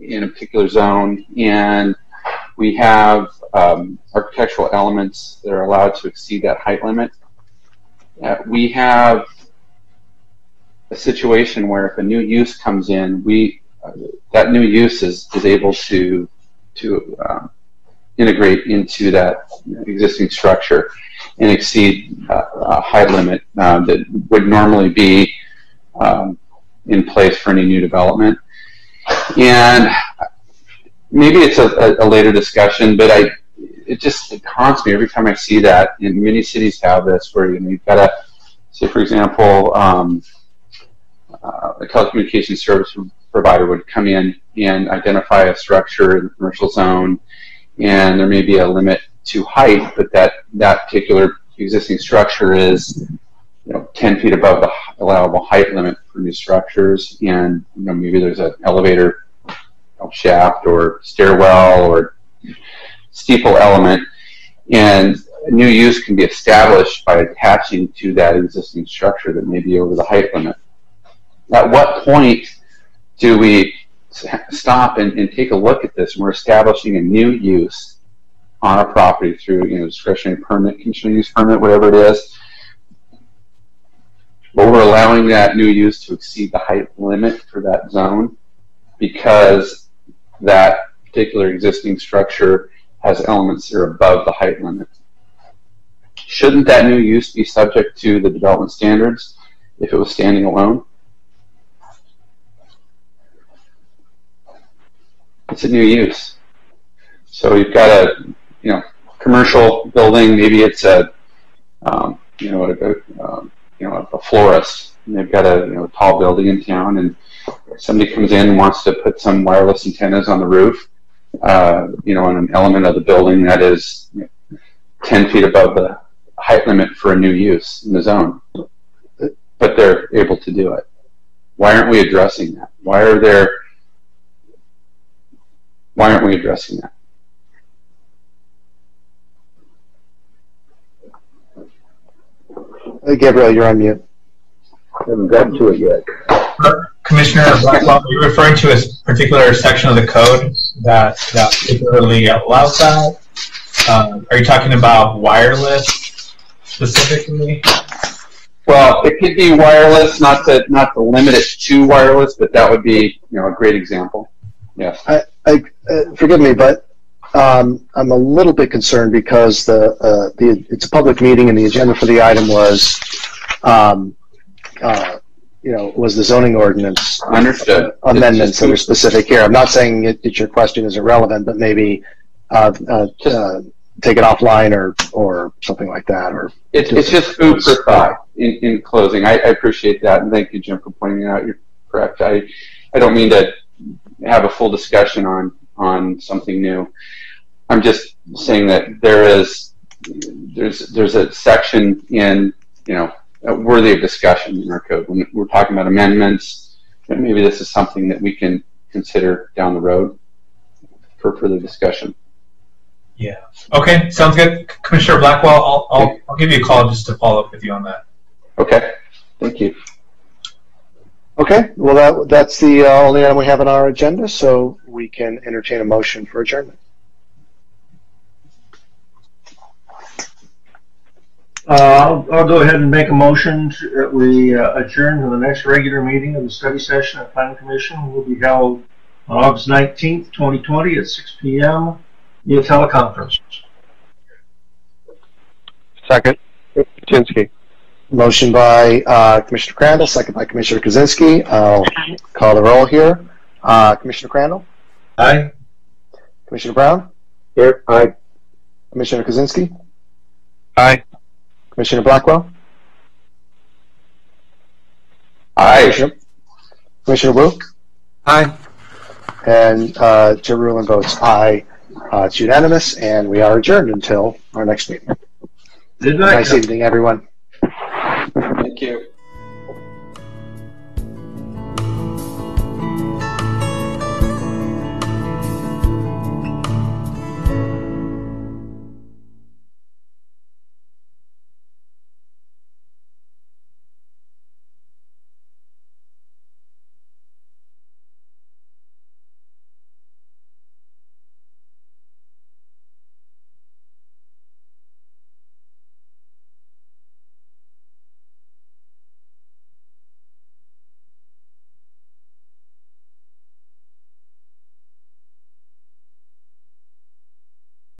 in a particular zone, and we have um, architectural elements that are allowed to exceed that height limit. Uh, we have a situation where if a new use comes in, we that new use is, is able to to um, integrate into that existing structure and exceed uh, a high limit uh, that would normally be um, in place for any new development. And maybe it's a, a, later discussion, but I it just it haunts me every time I see that. And many cities have this where you know, you've got to say, for example, um, uh, a telecommunications service provider would come in and identify a structure in the commercial zone, and there may be a limit to height, but that that particular existing structure is you know 10 feet above the allowable height limit for new structures, and you know maybe there's an elevator shaft or stairwell or steeple element, and new use can be established by attaching to that existing structure that may be over the height limit. At what point do we stop and, and take a look at this we're establishing a new use on a property through you know discretionary permit, conditional use permit, whatever it is, but we're allowing that new use to exceed the height limit for that zone because that particular existing structure has elements that are above the height limit. Shouldn't that new use be subject to the development standards if it was standing alone? It's a new use. So you've got a you know commercial building, maybe it's a um, you know a, um, you know a florist, and they've got a you know tall building in town, and somebody comes in and wants to put some wireless antennas on the roof, uh, you know, on an element of the building that is you know, 10 feet above the height limit for a new use in the zone. But they're able to do it. Why aren't we addressing that? Why are there, why aren't we addressing that? Hey, Gabriel, you're on mute. I haven't gotten to it yet. Commissioner Blackwell, are you referring to a particular section of the code that, that particularly allows that? Uh, are you talking about wireless specifically? Well, it could be wireless, not to not to limit it to wireless, but that would be you know a great example. Yes. I, I uh, forgive me, but um, I'm a little bit concerned because the uh, the it's a public meeting and the agenda for the item was um, uh, you know, was the zoning ordinance Understood. amendments that are specific here. I'm not saying it, that your question is irrelevant, but maybe uh, uh, uh, take it offline or or something like that. Or it's, it's just food for thought. In, in closing, I, I appreciate that, and thank you, Jim, for pointing out. You're correct. I I don't mean to have a full discussion on on something new. I'm just saying that there is there's there's a section in you know worthy of discussion in our code. When we're talking about amendments, maybe this is something that we can consider down the road for further discussion. Yeah. Okay, sounds good. Commissioner Blackwell, I'll, I'll, I'll give you a call just to follow up with you on that. Okay, thank you. Okay, well that that's the uh, only item we have on our agenda, so we can entertain a motion for adjournment. Uh, I'll, I'll go ahead and make a motion to- that we uh, adjourn to the next regular meeting of the study session of Planning Commission will be held on August nineteenth, twenty twenty at six P M via teleconference. Second. Chinsky. Motion by uh, Commissioner Crandall, second by Commissioner Kozinski. I'll call the roll here. Uh, Commissioner Crandall, Aye. Commissioner Brown, Here, aye. Commissioner Kozinski, Aye. Commissioner Blackwell, Aye. Commissioner, Commissioner Wu, Aye. and uh, Chair Ruehlin votes aye. Uh, it's unanimous, and we are adjourned until our next meeting. Good night. Nice evening, everyone. Thank you.